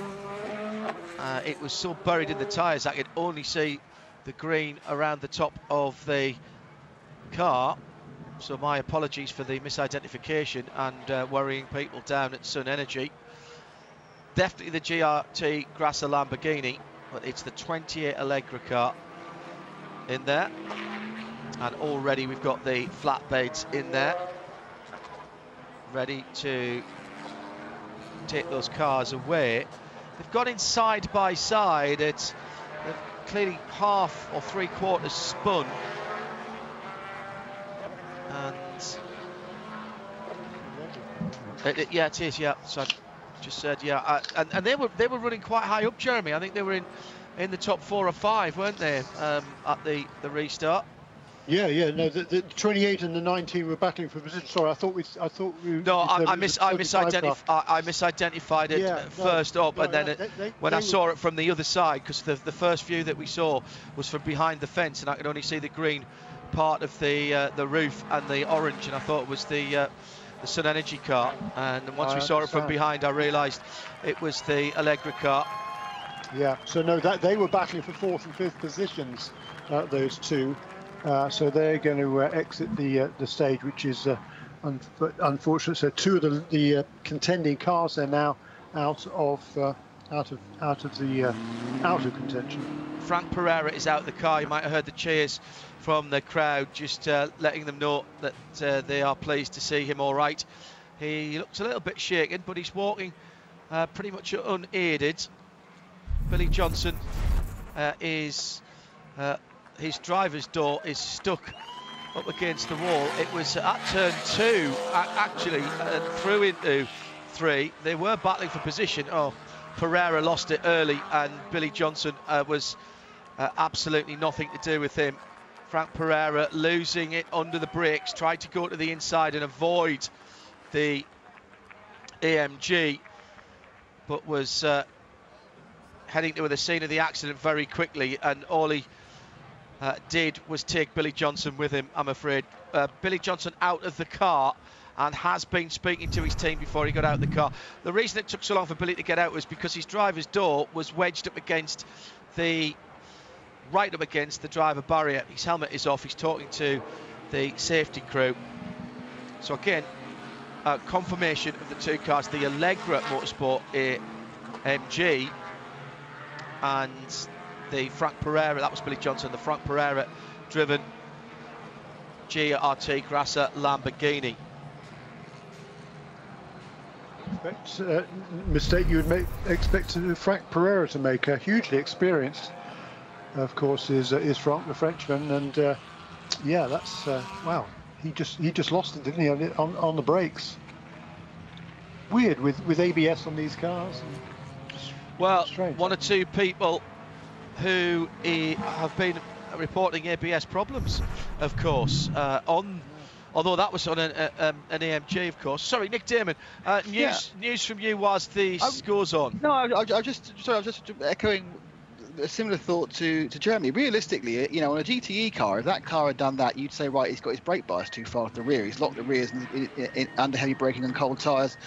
Uh, it was so buried in the tyres I could only see the green around the top of the car. So my apologies for the misidentification and uh, worrying people down at Sun Energy. Definitely the GRT Grasser Lamborghini, but it's the 28 Alegra car in there. And already we've got the flatbeds in there, ready to take those cars away. They've gone in side by side. It's clearly half or three quarters spun and It- it- yeah, it is. Yeah, so I just said yeah, uh, and, and they were they were running quite high up, Jeremy. I think they were in in the top four or five, weren't they, um, at the the restart? Yeah, yeah. No, the, the 28 and the 19 were battling for position. Sorry, I thought we, I thought we. No, I, I, mis- I, 35 misidentified, I, I misidentified it Yeah, uh, no, first up, no, and then no, it, they- they- when they I were- saw it from the other side, because the, the first view that we saw was from behind the fence, and I could only see the green part of the uh, the roof and the orange, and I thought it was the uh, the Sun Energy car. And once I we saw it from behind, I realised it was the Alegra car. Yeah, so no, that they were battling for fourth and fifth positions, uh, those two. Uh, so they're going to uh, exit the uh, the stage, which is un- unfortunate. So two of the, the contending cars are now out of out of out of the out of contention. Franck Perera is out of the car. You might have heard the cheers from the crowd, just uh, letting them know that uh, they are pleased to see him all right. He looks a little bit shaken, but he's walking uh, pretty much unaided. Billy Johnson is his driver's door is stuck up against the wall. It was at turn two, actually, and through into three. They were battling for position. Oh, Perera lost it early, and Billy Johnson uh, was uh, absolutely nothing to do with him. Franck Perera losing it under the brakes, tried to go to the inside and avoid the AMG, but was uh, heading to the scene of the accident very quickly, and all he uh, did was take Billy Johnson with him, I'm afraid. Uh, Billy Johnson out of the car and has been speaking to his team before he got out of the car. The reason it took so long for Billy to get out was because his driver's door was wedged up against the right up against the driver barrier. His helmet is off. He's talking to the safety crew. So again, uh, confirmation of the two cars, the Alegra Motorsport AMG and the Franck Perera, that was Billy Johnson, the Franck Perera driven GRT Grasser Lamborghini. Expect, uh, mistake you would make, expect Franck Perera to make. a hugely experienced, of course, is uh, is Frank the Frenchman, and uh, yeah, that's uh, wow. He just he just lost it, didn't he, on, the- on, the brakes? Weird with with ABS on these cars. Well, strange. one or two people who have been reporting ABS problems, of course, uh, on. Although that was on an, uh, um, an AMG, of course. Sorry, Nick Damon. Uh, news Yeah. news from you was the scores on. No, I, I, just sorry, I was just echoing a similar thought to, to Jeremy. Realistically, you know, on a GTE car, if that car had done that, you'd say, right, he's got his brake bias too far to the rear. He's locked the rears in, in, in, under heavy braking and cold tyres.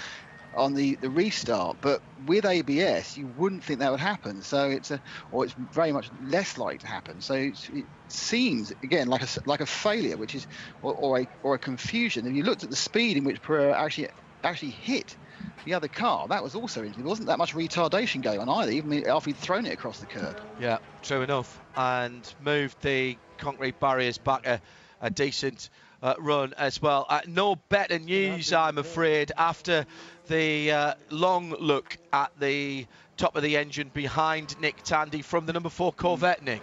On the, the restart. But with ABS, you wouldn't think that would happen. So it's a, or it's very much less likely to happen. So it seems again like a like a failure, which is or, or a or a confusion. And you looked at the speed in which Perera actually actually hit the other car, that was also interesting. There wasn't that much retardation going on either, even after he'd thrown it across the curb. Yeah, true enough. And moved the concrete barriers back a, a decent uh, run as well. Uh, no better news, I'm afraid, after the uh, long look at the top of the engine behind Nick Tandy from the number four Corvette, Nick.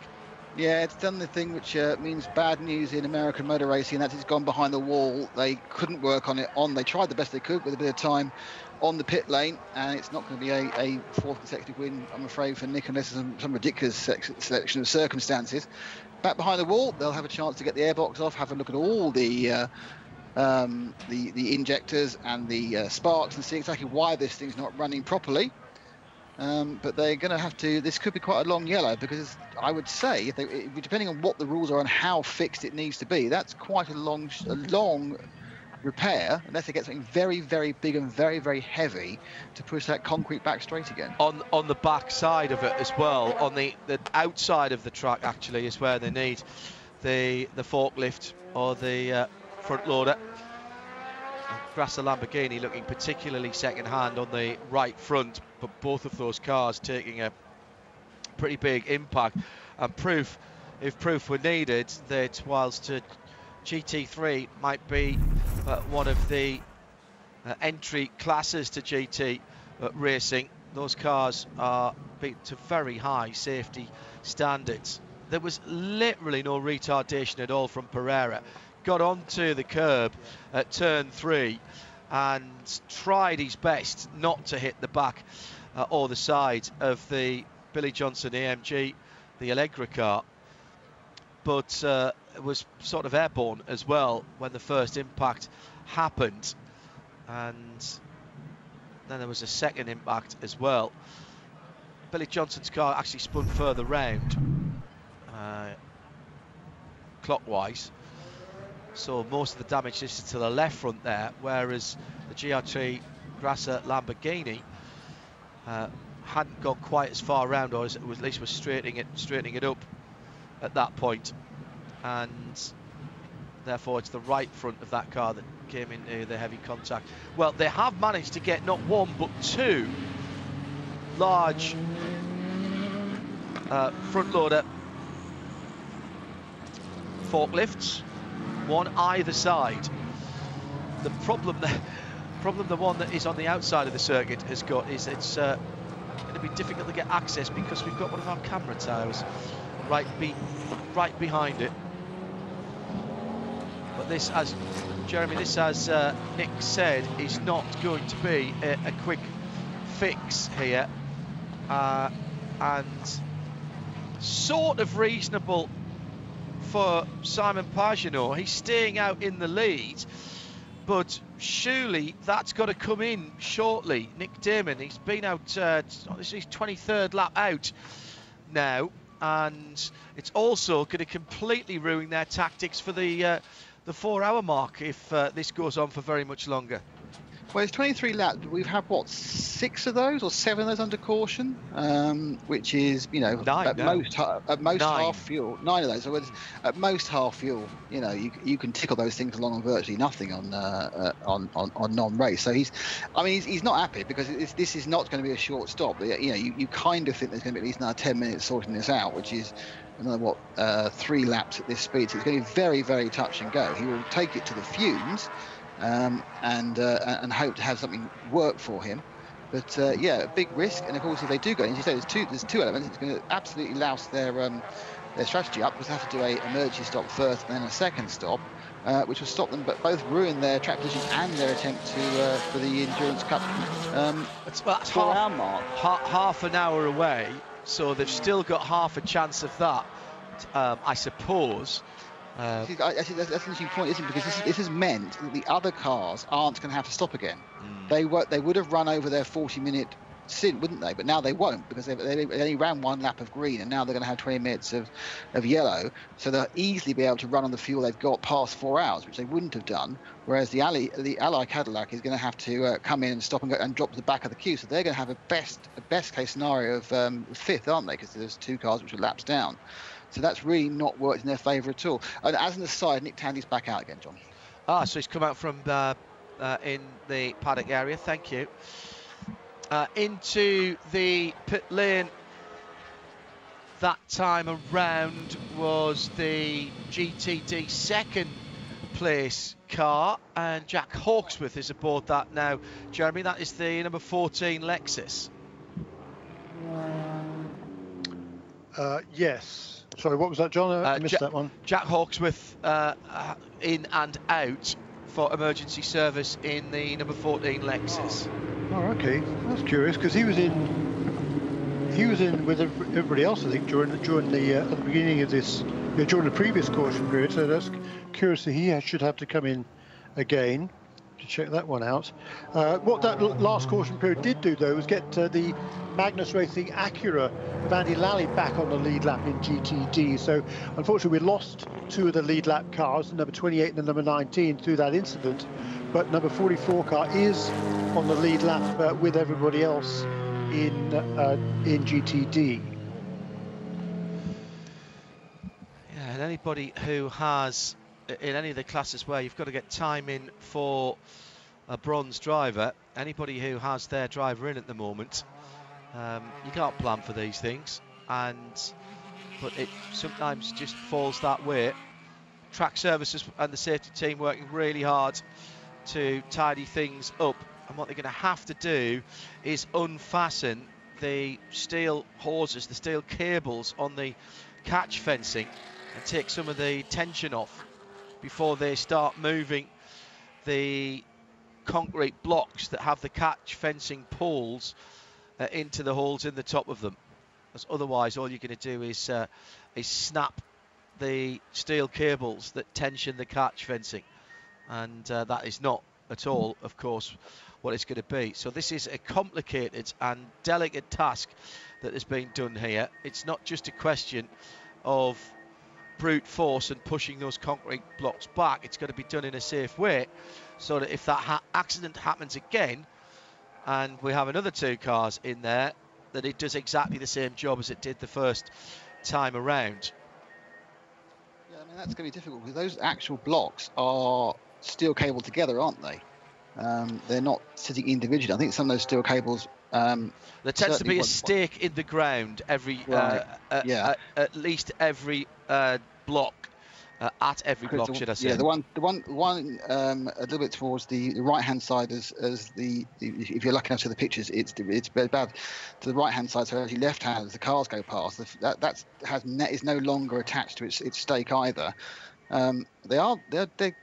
Yeah, it's done the thing which uh, means bad news in American motor racing, that it's gone behind the wall. They couldn't work on it on. They tried the best they could with a bit of time on the pit lane, and it's not going to be a, a fourth consecutive win, I'm afraid, for Nick, unless there's some, some ridiculous selection of circumstances. Back behind the wall, they'll have a chance to get the airbox off, have a look at all the uh, um, the, the injectors and the uh, sparks, and see exactly why this thing's not running properly. Um, but they're going to have to. This could be quite a long yellow because I would say, they, depending on what the rules are and how fixed it needs to be, that's quite a long, a long repair unless they get something very, very big and very, very heavy to push that concrete back straight again. On on the back side of it as well, on the, the outside of the track actually is where they need the the forklift or the uh, front loader. Grasser Lamborghini looking particularly second hand on the right front, but both of those cars taking a pretty big impact and proof if proof were needed that whilst uh, GT3 might be uh, one of the uh, entry classes to GT uh, racing. Those cars are to very high safety standards. There was literally no retardation at all from Perera. Got onto the curb at turn three and tried his best not to hit the back uh, or the side of the Billy Johnson AMG, the Alegra car. But uh, was sort of airborne as well when the first impact happened. And then there was a second impact as well. Billy Johnson's car actually spun further round uh, clockwise. So most of the damage is to the left front there, whereas the GRT Grasser Lamborghini uh, hadn't gone quite as far around, or at least was straightening it, straightening it up at that point and therefore it's the right front of that car that came into the heavy contact. Well, they have managed to get not one but two large uh, front loader forklifts, one either side. The problem, the [laughs] problem, the one that is on the outside of the circuit has got is it's uh, going to be difficult to get access because we've got one of our camera towers right be right behind it. But this, as Jeremy, this, as uh, Nick said, is not going to be a, a quick fix here. Uh, and sort of reasonable for Simon Pagenaud. He's staying out in the lead, but surely that's got to come in shortly. Nick Damon, he's been out, uh, this is his 23rd lap out now, and it's also going to completely ruin their tactics for the uh, the four hour mark if uh, this goes on for very much longer. Well, it's 23 laps. We've had what six of those or seven of those under caution, um, which is you know Nine, at no. most at most Nine. half fuel. Nine of those. So at most half fuel. You know, you, you can tickle those things along on virtually nothing on uh, uh, on, on, on non-race. So he's, I mean, he's, he's not happy because this is not going to be a short stop. You know, you, you kind of think there's going to be at least another 10 minutes sorting this out, which is another what uh, three laps at this speed. So it's going to be very very touch and go. He will take it to the fumes um, and uh, and hope to have something work for him. But uh, yeah, a big risk. And of course, if they do go, as you say, there's two there's two elements. It's going to absolutely louse their um, their strategy up because they have to do a emergency stop first and then a second stop. Uh, which will stop them, but both ruin their track position and their attempt to uh, for the endurance cup. Um, That's, well, that's four half, hour mark. ha- half an hour away, so they've still got half a chance of that, um, I suppose. Uh, See, I, I think that's, that's an interesting point, isn't it? Because this, this has meant that the other cars aren't going to have to stop again. Mm. They were they would have run over their 40 minute sin, wouldn't they? But now they won't because they, they only ran one lap of green, and now they're going to have 20 minutes of, of yellow. So they'll easily be able to run on the fuel they've got past four hours, which they wouldn't have done. Whereas the Ally, the Ally Cadillac is going to have to uh, come in and stop and, go, and drop to the back of the queue. So they're going to have a best a best case scenario of um, fifth, aren't they? Because there's two cars which are laps down. So that's really not worked in their favour at all. And as an aside, Nick Tandy's back out again, John. Ah, so he's come out from uh, uh, in the paddock area. Thank you. Uh, into the pit lane that time around was the GTD second place car, and Jack Hawksworth is aboard that now. Jeremy, that is the number 14 Lexus. Uh, yes. Sorry, what was that, John? I Uh, missed that one. Jack Hawksworth uh, in and out for emergency service in the number 14 Lexus. Oh, okay. That's curious because he was in. He was in with everybody else, I think, during the, during the uh, at the beginning of this, during the previous caution period. So that's curious that he should have to come in again to check that one out. Uh, what that last caution period did do, though, was get uh, the Magnus Racing Acura of Andy Lally back on the lead lap in GTD. So unfortunately, we lost two of the lead lap cars, number 28 and the number 19, through that incident. But number 44 car is on the lead lap uh, with everybody else in uh, in GTD. Yeah, and anybody who has in any of the classes where you've got to get time in for a bronze driver, anybody who has their driver in at the moment, um, you can't plan for these things, and but it sometimes just falls that way. Track services and the safety team working really hard to tidy things up, and what they're going to have to do is unfasten the steel hoses, the steel cables on the catch fencing and take some of the tension off before they start moving the concrete blocks that have the catch fencing poles uh, into the holes in the top of them. As otherwise, all you're going to do is uh, is snap the steel cables that tension the catch fencing, and uh, that is not at all, of course, what it's going to be. So this is a complicated and delicate task that has been done here. It's not just a question of brute force and pushing those concrete blocks back. It's got to be done in a safe way, so that if that ha- accident happens again, and we have another two cars in there, that it does exactly the same job as it did the first time around. Yeah, I mean that's going to be difficult because those actual blocks are steel cabled together, aren't they? Um, they're not sitting individually. I think some of those steel cables. Um, There tends to be a stake in the ground every, Right, uh, uh, yeah. uh, at least every uh, block, uh, at every block, the- should I say? Yeah, the one, the one, one um, a little bit towards the, the right-hand side as, as the, if you're lucky enough to the pictures, it's it's very bad. To the right-hand side, so actually left-hand as the cars go past, that that's has ne- is no longer attached to its its stake either. Um, they are they're, they're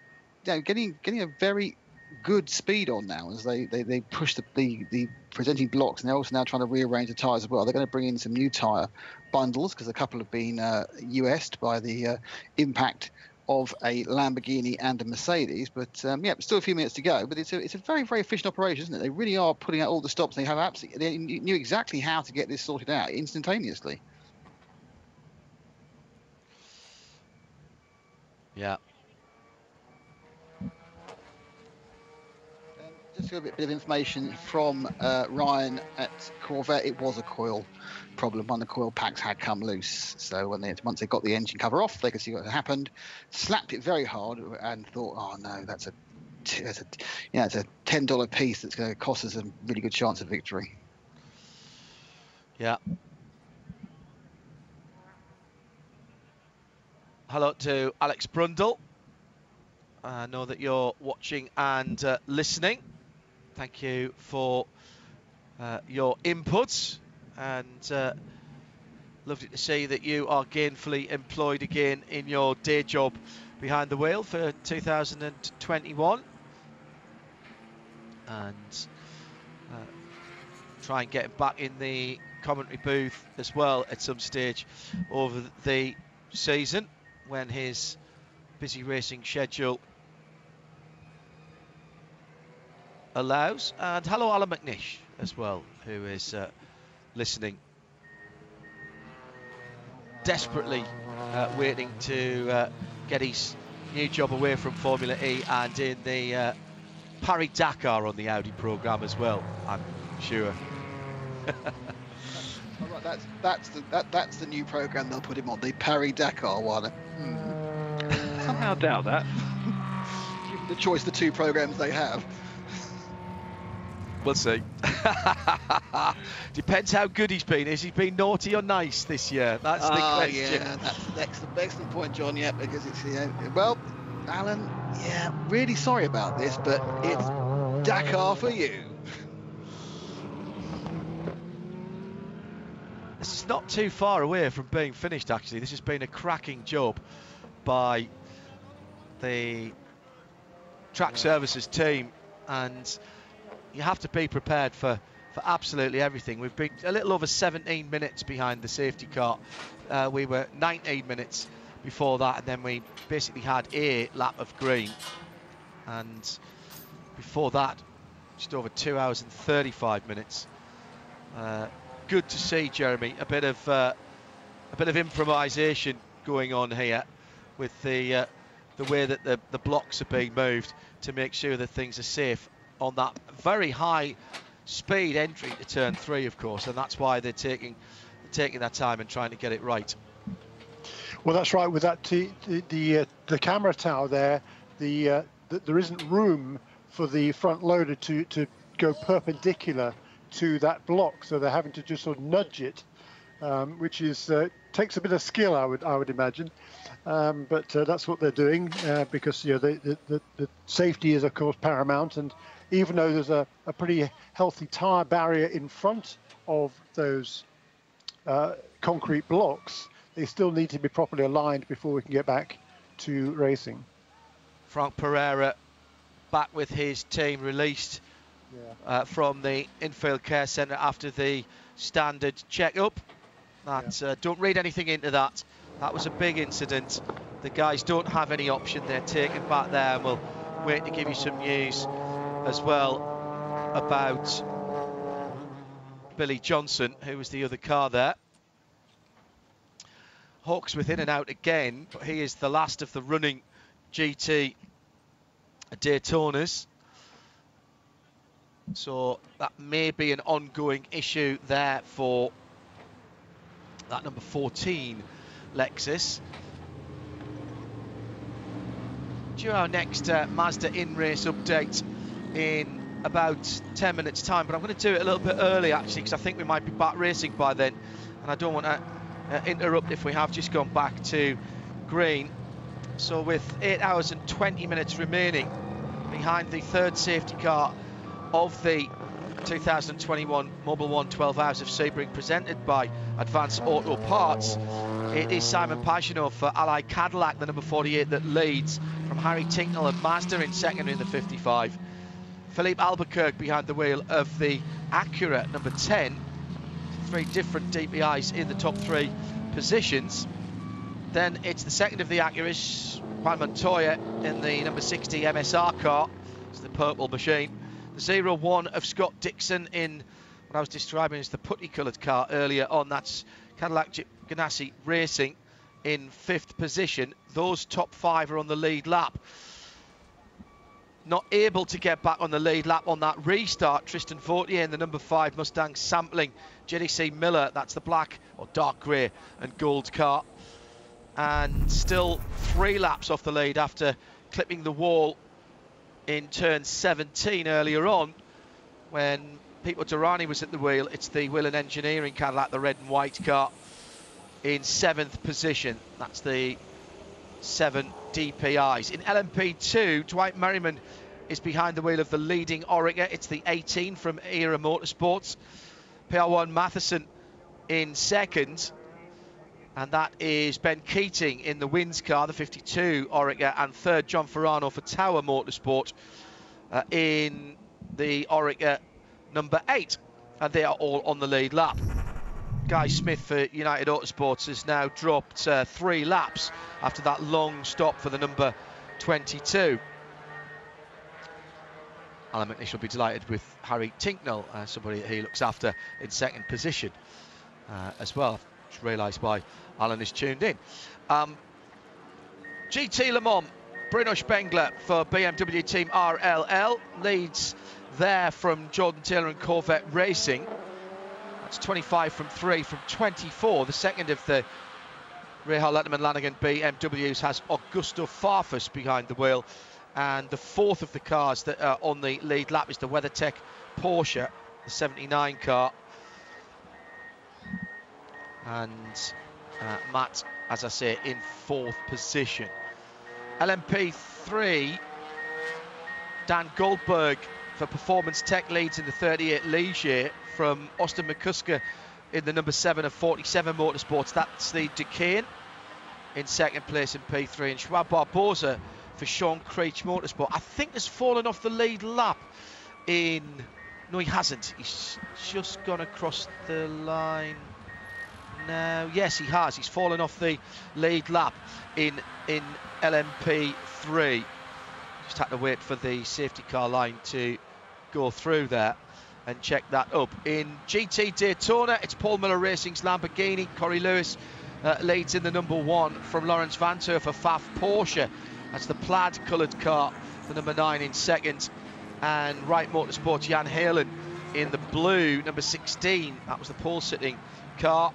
you know, getting getting a very good speed on now as they, they, they push the, the, the presenting blocks and they're also now trying to rearrange the tyres as well. They're going to bring in some new tyre bundles because a couple have been uh, US'd by the uh, impact of a Lamborghini and a Mercedes. But um, yeah, still a few minutes to go. But it's a, it's a very, very efficient operation, isn't it? They really are putting out all the stops. They have absolutely they knew exactly how to get this sorted out instantaneously. yeah. A bit, of information from uh, Ryan at Corvette. It was a coil problem. One of the coil packs had come loose. So when they once they got the engine cover off, they could see what had happened. Slapped it very hard and thought, oh no, that's a that's a yeah, it's a ten dollar piece that's going to cost us a really good chance of victory. Yeah. Hello to Alex Brundle. I know that you're watching and uh, listening. Thank you for uh, your inputs and uh, lovely to see that you are gainfully employed again in your day job behind the wheel for 2021. And uh, try and get back in the commentary booth as well at some stage over the season when his busy racing schedule allows. And hello, Allan McNish. as well, who is uh, listening desperately uh, waiting to uh, get his new job away from Formula E and in the uh, Paris Dakar on the Audi programme as well, I'm sure. [laughs] that's that's the that, that's the new program they'll put him on, the Paris Dakar one. Hmm. Somehow doubt that. Given [laughs] the choice, the two programs they have. We'll see. [laughs] Depends how good he's been. Has he been naughty or nice this year? That's the Ah, question. yeah, that's an excellent, excellent point, John. Yeah, because it's yeah, well, Alan. Yeah, really sorry about this, but it's Dakar for you. This is not too far away from being finished, actually. This has been a cracking job by the track services team, and you have to be prepared for, for absolutely everything. We've been a little over 17 minutes behind the safety car. Uh, we were 19 minutes before that, and then we basically had a lap of green, and before that, just over two hours and 35 minutes. Uh, good to see, Jeremy. A bit of uh, a bit of improvisation going on here with the uh, the way that the, the blocks are being moved to make sure that things are safe on that very high speed entry to turn three, of course, and that's why they're taking taking their time and trying to get it right. Well, that's right. With that, the the, uh, the camera tower there, the, uh, th- there isn't room for the front loader to to go perpendicular to that block, so they're having to just sort of nudge it, um, which is uh, takes a bit of skill, I would I would imagine. Um, but uh, that's what they're doing uh, because you know, the, the, the, the safety is of course paramount, and even though there's a, a pretty healthy tyre barrier in front of those uh, concrete blocks, they still need to be properly aligned before we can get back to racing. Franck Perera back with his team released uh, from the infield care centre after the standard check-up. That uh, don't read anything into that. That was a big incident. The guys don't have any option. They're taken back there, and we'll wait to give you some news as well about Billy Johnson, who was the other car there. Hawksworth in and out again, but he is the last of the running GT Daytonas. So that may be an ongoing issue there for that number 14 Lexus. Due our next uh, Mazda in race update in about 10 minutes time, but I'm going to do it a little bit early actually because I think we might be back racing by then, and I don't want to uh, interrupt if we have just gone back to green. So with 8 hours and 20 minutes remaining behind the third safety car of the 2021 Mobil 1 12 Hours of Sebring presented by Advance Auto Parts. It is Simon Pagenaud for Allied Cadillac, the number 48 that leads from Harry Tincknell and Mazda in second in the 55. Filipe Albuquerque behind the wheel of the Acura number 10. Three different DPIs in the top three positions. Then it's the second of the Acuras, Juan Montoya in the number 60 MSR car. It's the purple machine. The 0 1 of Scott Dixon in what I was describing as the putty coloured car earlier on. That's Cadillac Ganassi Racing in fifth position. Those top five are on the lead lap. Not able to get back on the lead lap on that restart. Tristan Vautier in the number five Mustang sampling. JDC Miller, that's the black or dark grey and gold car. And still three laps off the lead after clipping the wall in turn 17 earlier on when Pipo Derani was at the wheel. It's the Whelen Engineering Cadillac, the red and white car, in seventh position. That's the seven DPIs. In LMP2, Dwight Merriman is behind the wheel of the leading Oreca. It's the 18 from Era Motorsports. PR1 Mathiasen in second. And that is Ben Keating in the wins car, the 52 Oreca, and third John Farano for Tower Motorsport uh, in the Oreca number eight. And they are all on the lead lap. Guy Smith for United Autosports has now dropped uh, three laps after that long stop for the number 22. Allan McNish will be delighted with Harry Tincknell, uh, somebody he looks after in second position uh, as well. Just realised why Alan is tuned in. Um, GT Le Mans, Bruno Spengler for BMW Team RLL leads there from Jordan Taylor and Corvette Racing. That's 25 from 3 from 24. The second of the Rahal Letterman Lanigan BMWs has Augusto Farfus behind the wheel. And the fourth of the cars that are on the lead lap is the WeatherTech Porsche, the 79 car. And uh, Matt, as I say, in fourth position. LMP3, Dan Goldburg for Performance Tech leads in the 38 Ligier from Austin McCusker in the number 7 of 47 Motorsports. That's the Duqueine in second place in P3 and João Barbosa for Sean Creech Motorsport. I think has fallen off the lead lap in... No, he hasn't. He's just gone across the line No, Yes, he has. He's fallen off the lead lap in in LMP3. Just had to wait for the safety car line to go through there and check that up. In GT Daytona, it's Paul Miller Racing's Lamborghini. Corey Lewis uh, leads in the number one from Laurens Vanthoor for Pfaff Porsche. That's the plaid coloured car, the number nine in second. And Wright Motorsports, Jan Heylen in the blue, number 16. That was the pole sitting car.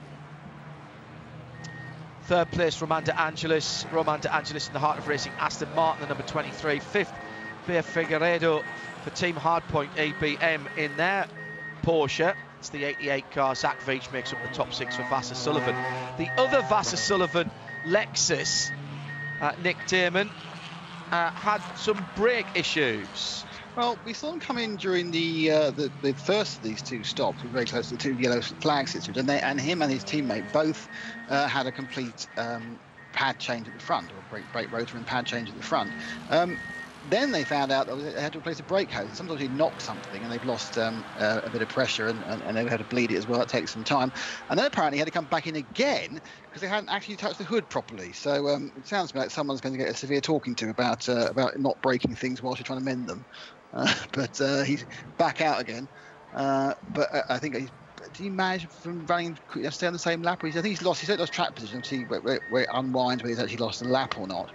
Third place, Roman De Angelis. Roman De Angelis in the heart of racing. Aston Martin, the number 23. Fifth, Bear Figueiredo for Team Hardpoint ABM in their Porsche. It's the 88 car. Zach Veach makes up the top six for Vasser Sullivan. The other Vasser Sullivan Lexus, uh, Nick Damon, uh, had some brake issues. Well, we saw him come in during the, uh, the, the first of these two stops, very close to the two yellow flag situations, and, they, and him and his teammate both uh, had a complete um, pad change at the front, or brake, brake rotor and pad change at the front. Um, then they found out that they had to replace a brake hose. Sometimes he knocked something and they've lost um, uh, a bit of pressure and, and, and, they had to bleed it as well. It takes some time. And then apparently he had to come back in again because they hadn't actually touched the hood properly. So um, it sounds like someone's going to get a severe talking to about uh, about not breaking things whilst you're trying to mend them. Uh, [laughs] but uh, he's back out again. Uh, but uh, I think he's did he manage from running stay on the same lap? I think he's lost. He's lost track position. See where, where, where, it unwinds whether he's actually lost a lap or not.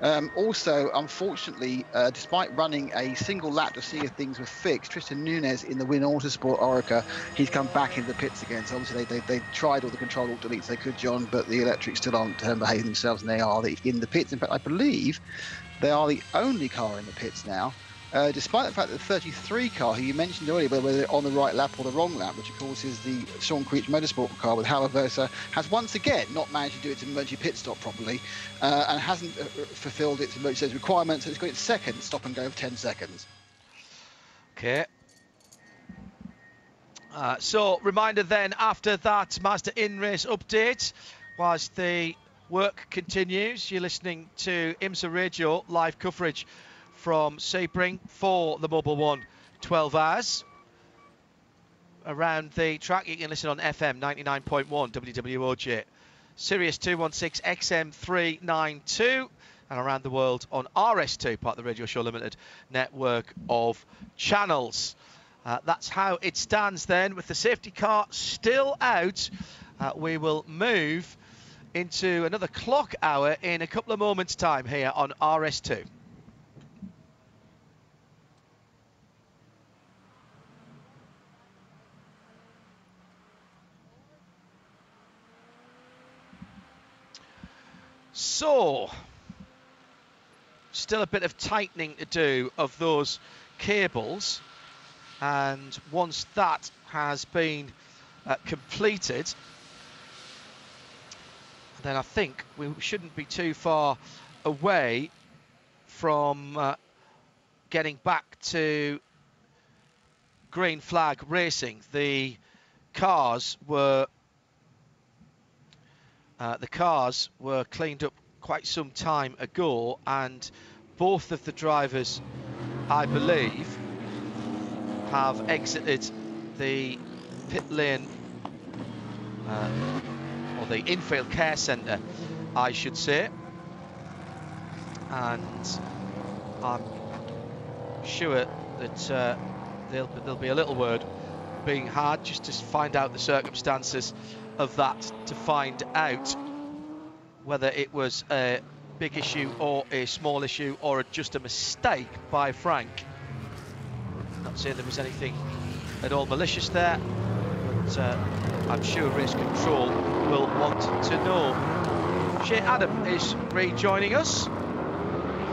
Um, also, unfortunately, uh, despite running a single lap to see if things were fixed, Tristan Nunez in the Win Autosport Oreca, he's come back into the pits again. So obviously they, they, they tried all the control alt deletes they could, John, but the electrics still aren't um, behaving themselves, and they are in the pits. In fact, I believe they are the only car in the pits now uh, despite the fact that the 33 car, who you mentioned earlier, whether on the right lap or the wrong lap, which of course is the Sean Creech Motorsport car with Halaversa, has once again not managed to do its emergency pit stop properly uh, and hasn't uh, fulfilled its emergency requirements. So it's got its second stop and go of 10 seconds. Okay. Uh, so, reminder then after that Mazda in race update, whilst the work continues, you're listening to IMSA Radio live coverage from Sebring for the Mobil One 12 hours. Around the track, you can listen on FM 99.1 WWOJ, Sirius 216 XM392, and around the world on RS2, part of the Radio Show Limited network of channels. Uh, that's how it stands then, with the safety car still out. Uh, we will move into another clock hour in a couple of moments' time here on RS2. So, still a bit of tightening to do of those cables. And once that has been uh, completed, then I think we shouldn't be too far away from uh, getting back to green flag racing. The cars were uh, the cars were cleaned up quite some time ago, and both of the drivers, I believe, have exited the pit lane uh, or the infield care centre, I should say. And I'm sure that uh, there'll, there'll be a little word being had just to find out the circumstances of that to find out whether it was a big issue or a small issue or just a mistake by Frank. Not saying there was anything at all malicious there, but uh, I'm sure race control will want to know. Shea Adam is rejoining us.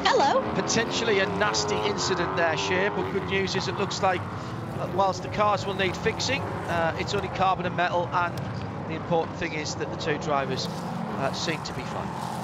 Hello. Potentially a nasty incident there, Shea, but good news is it looks like uh, whilst the cars will need fixing, uh, it's only carbon and metal, and the important thing is that the two drivers uh, seem to be fine.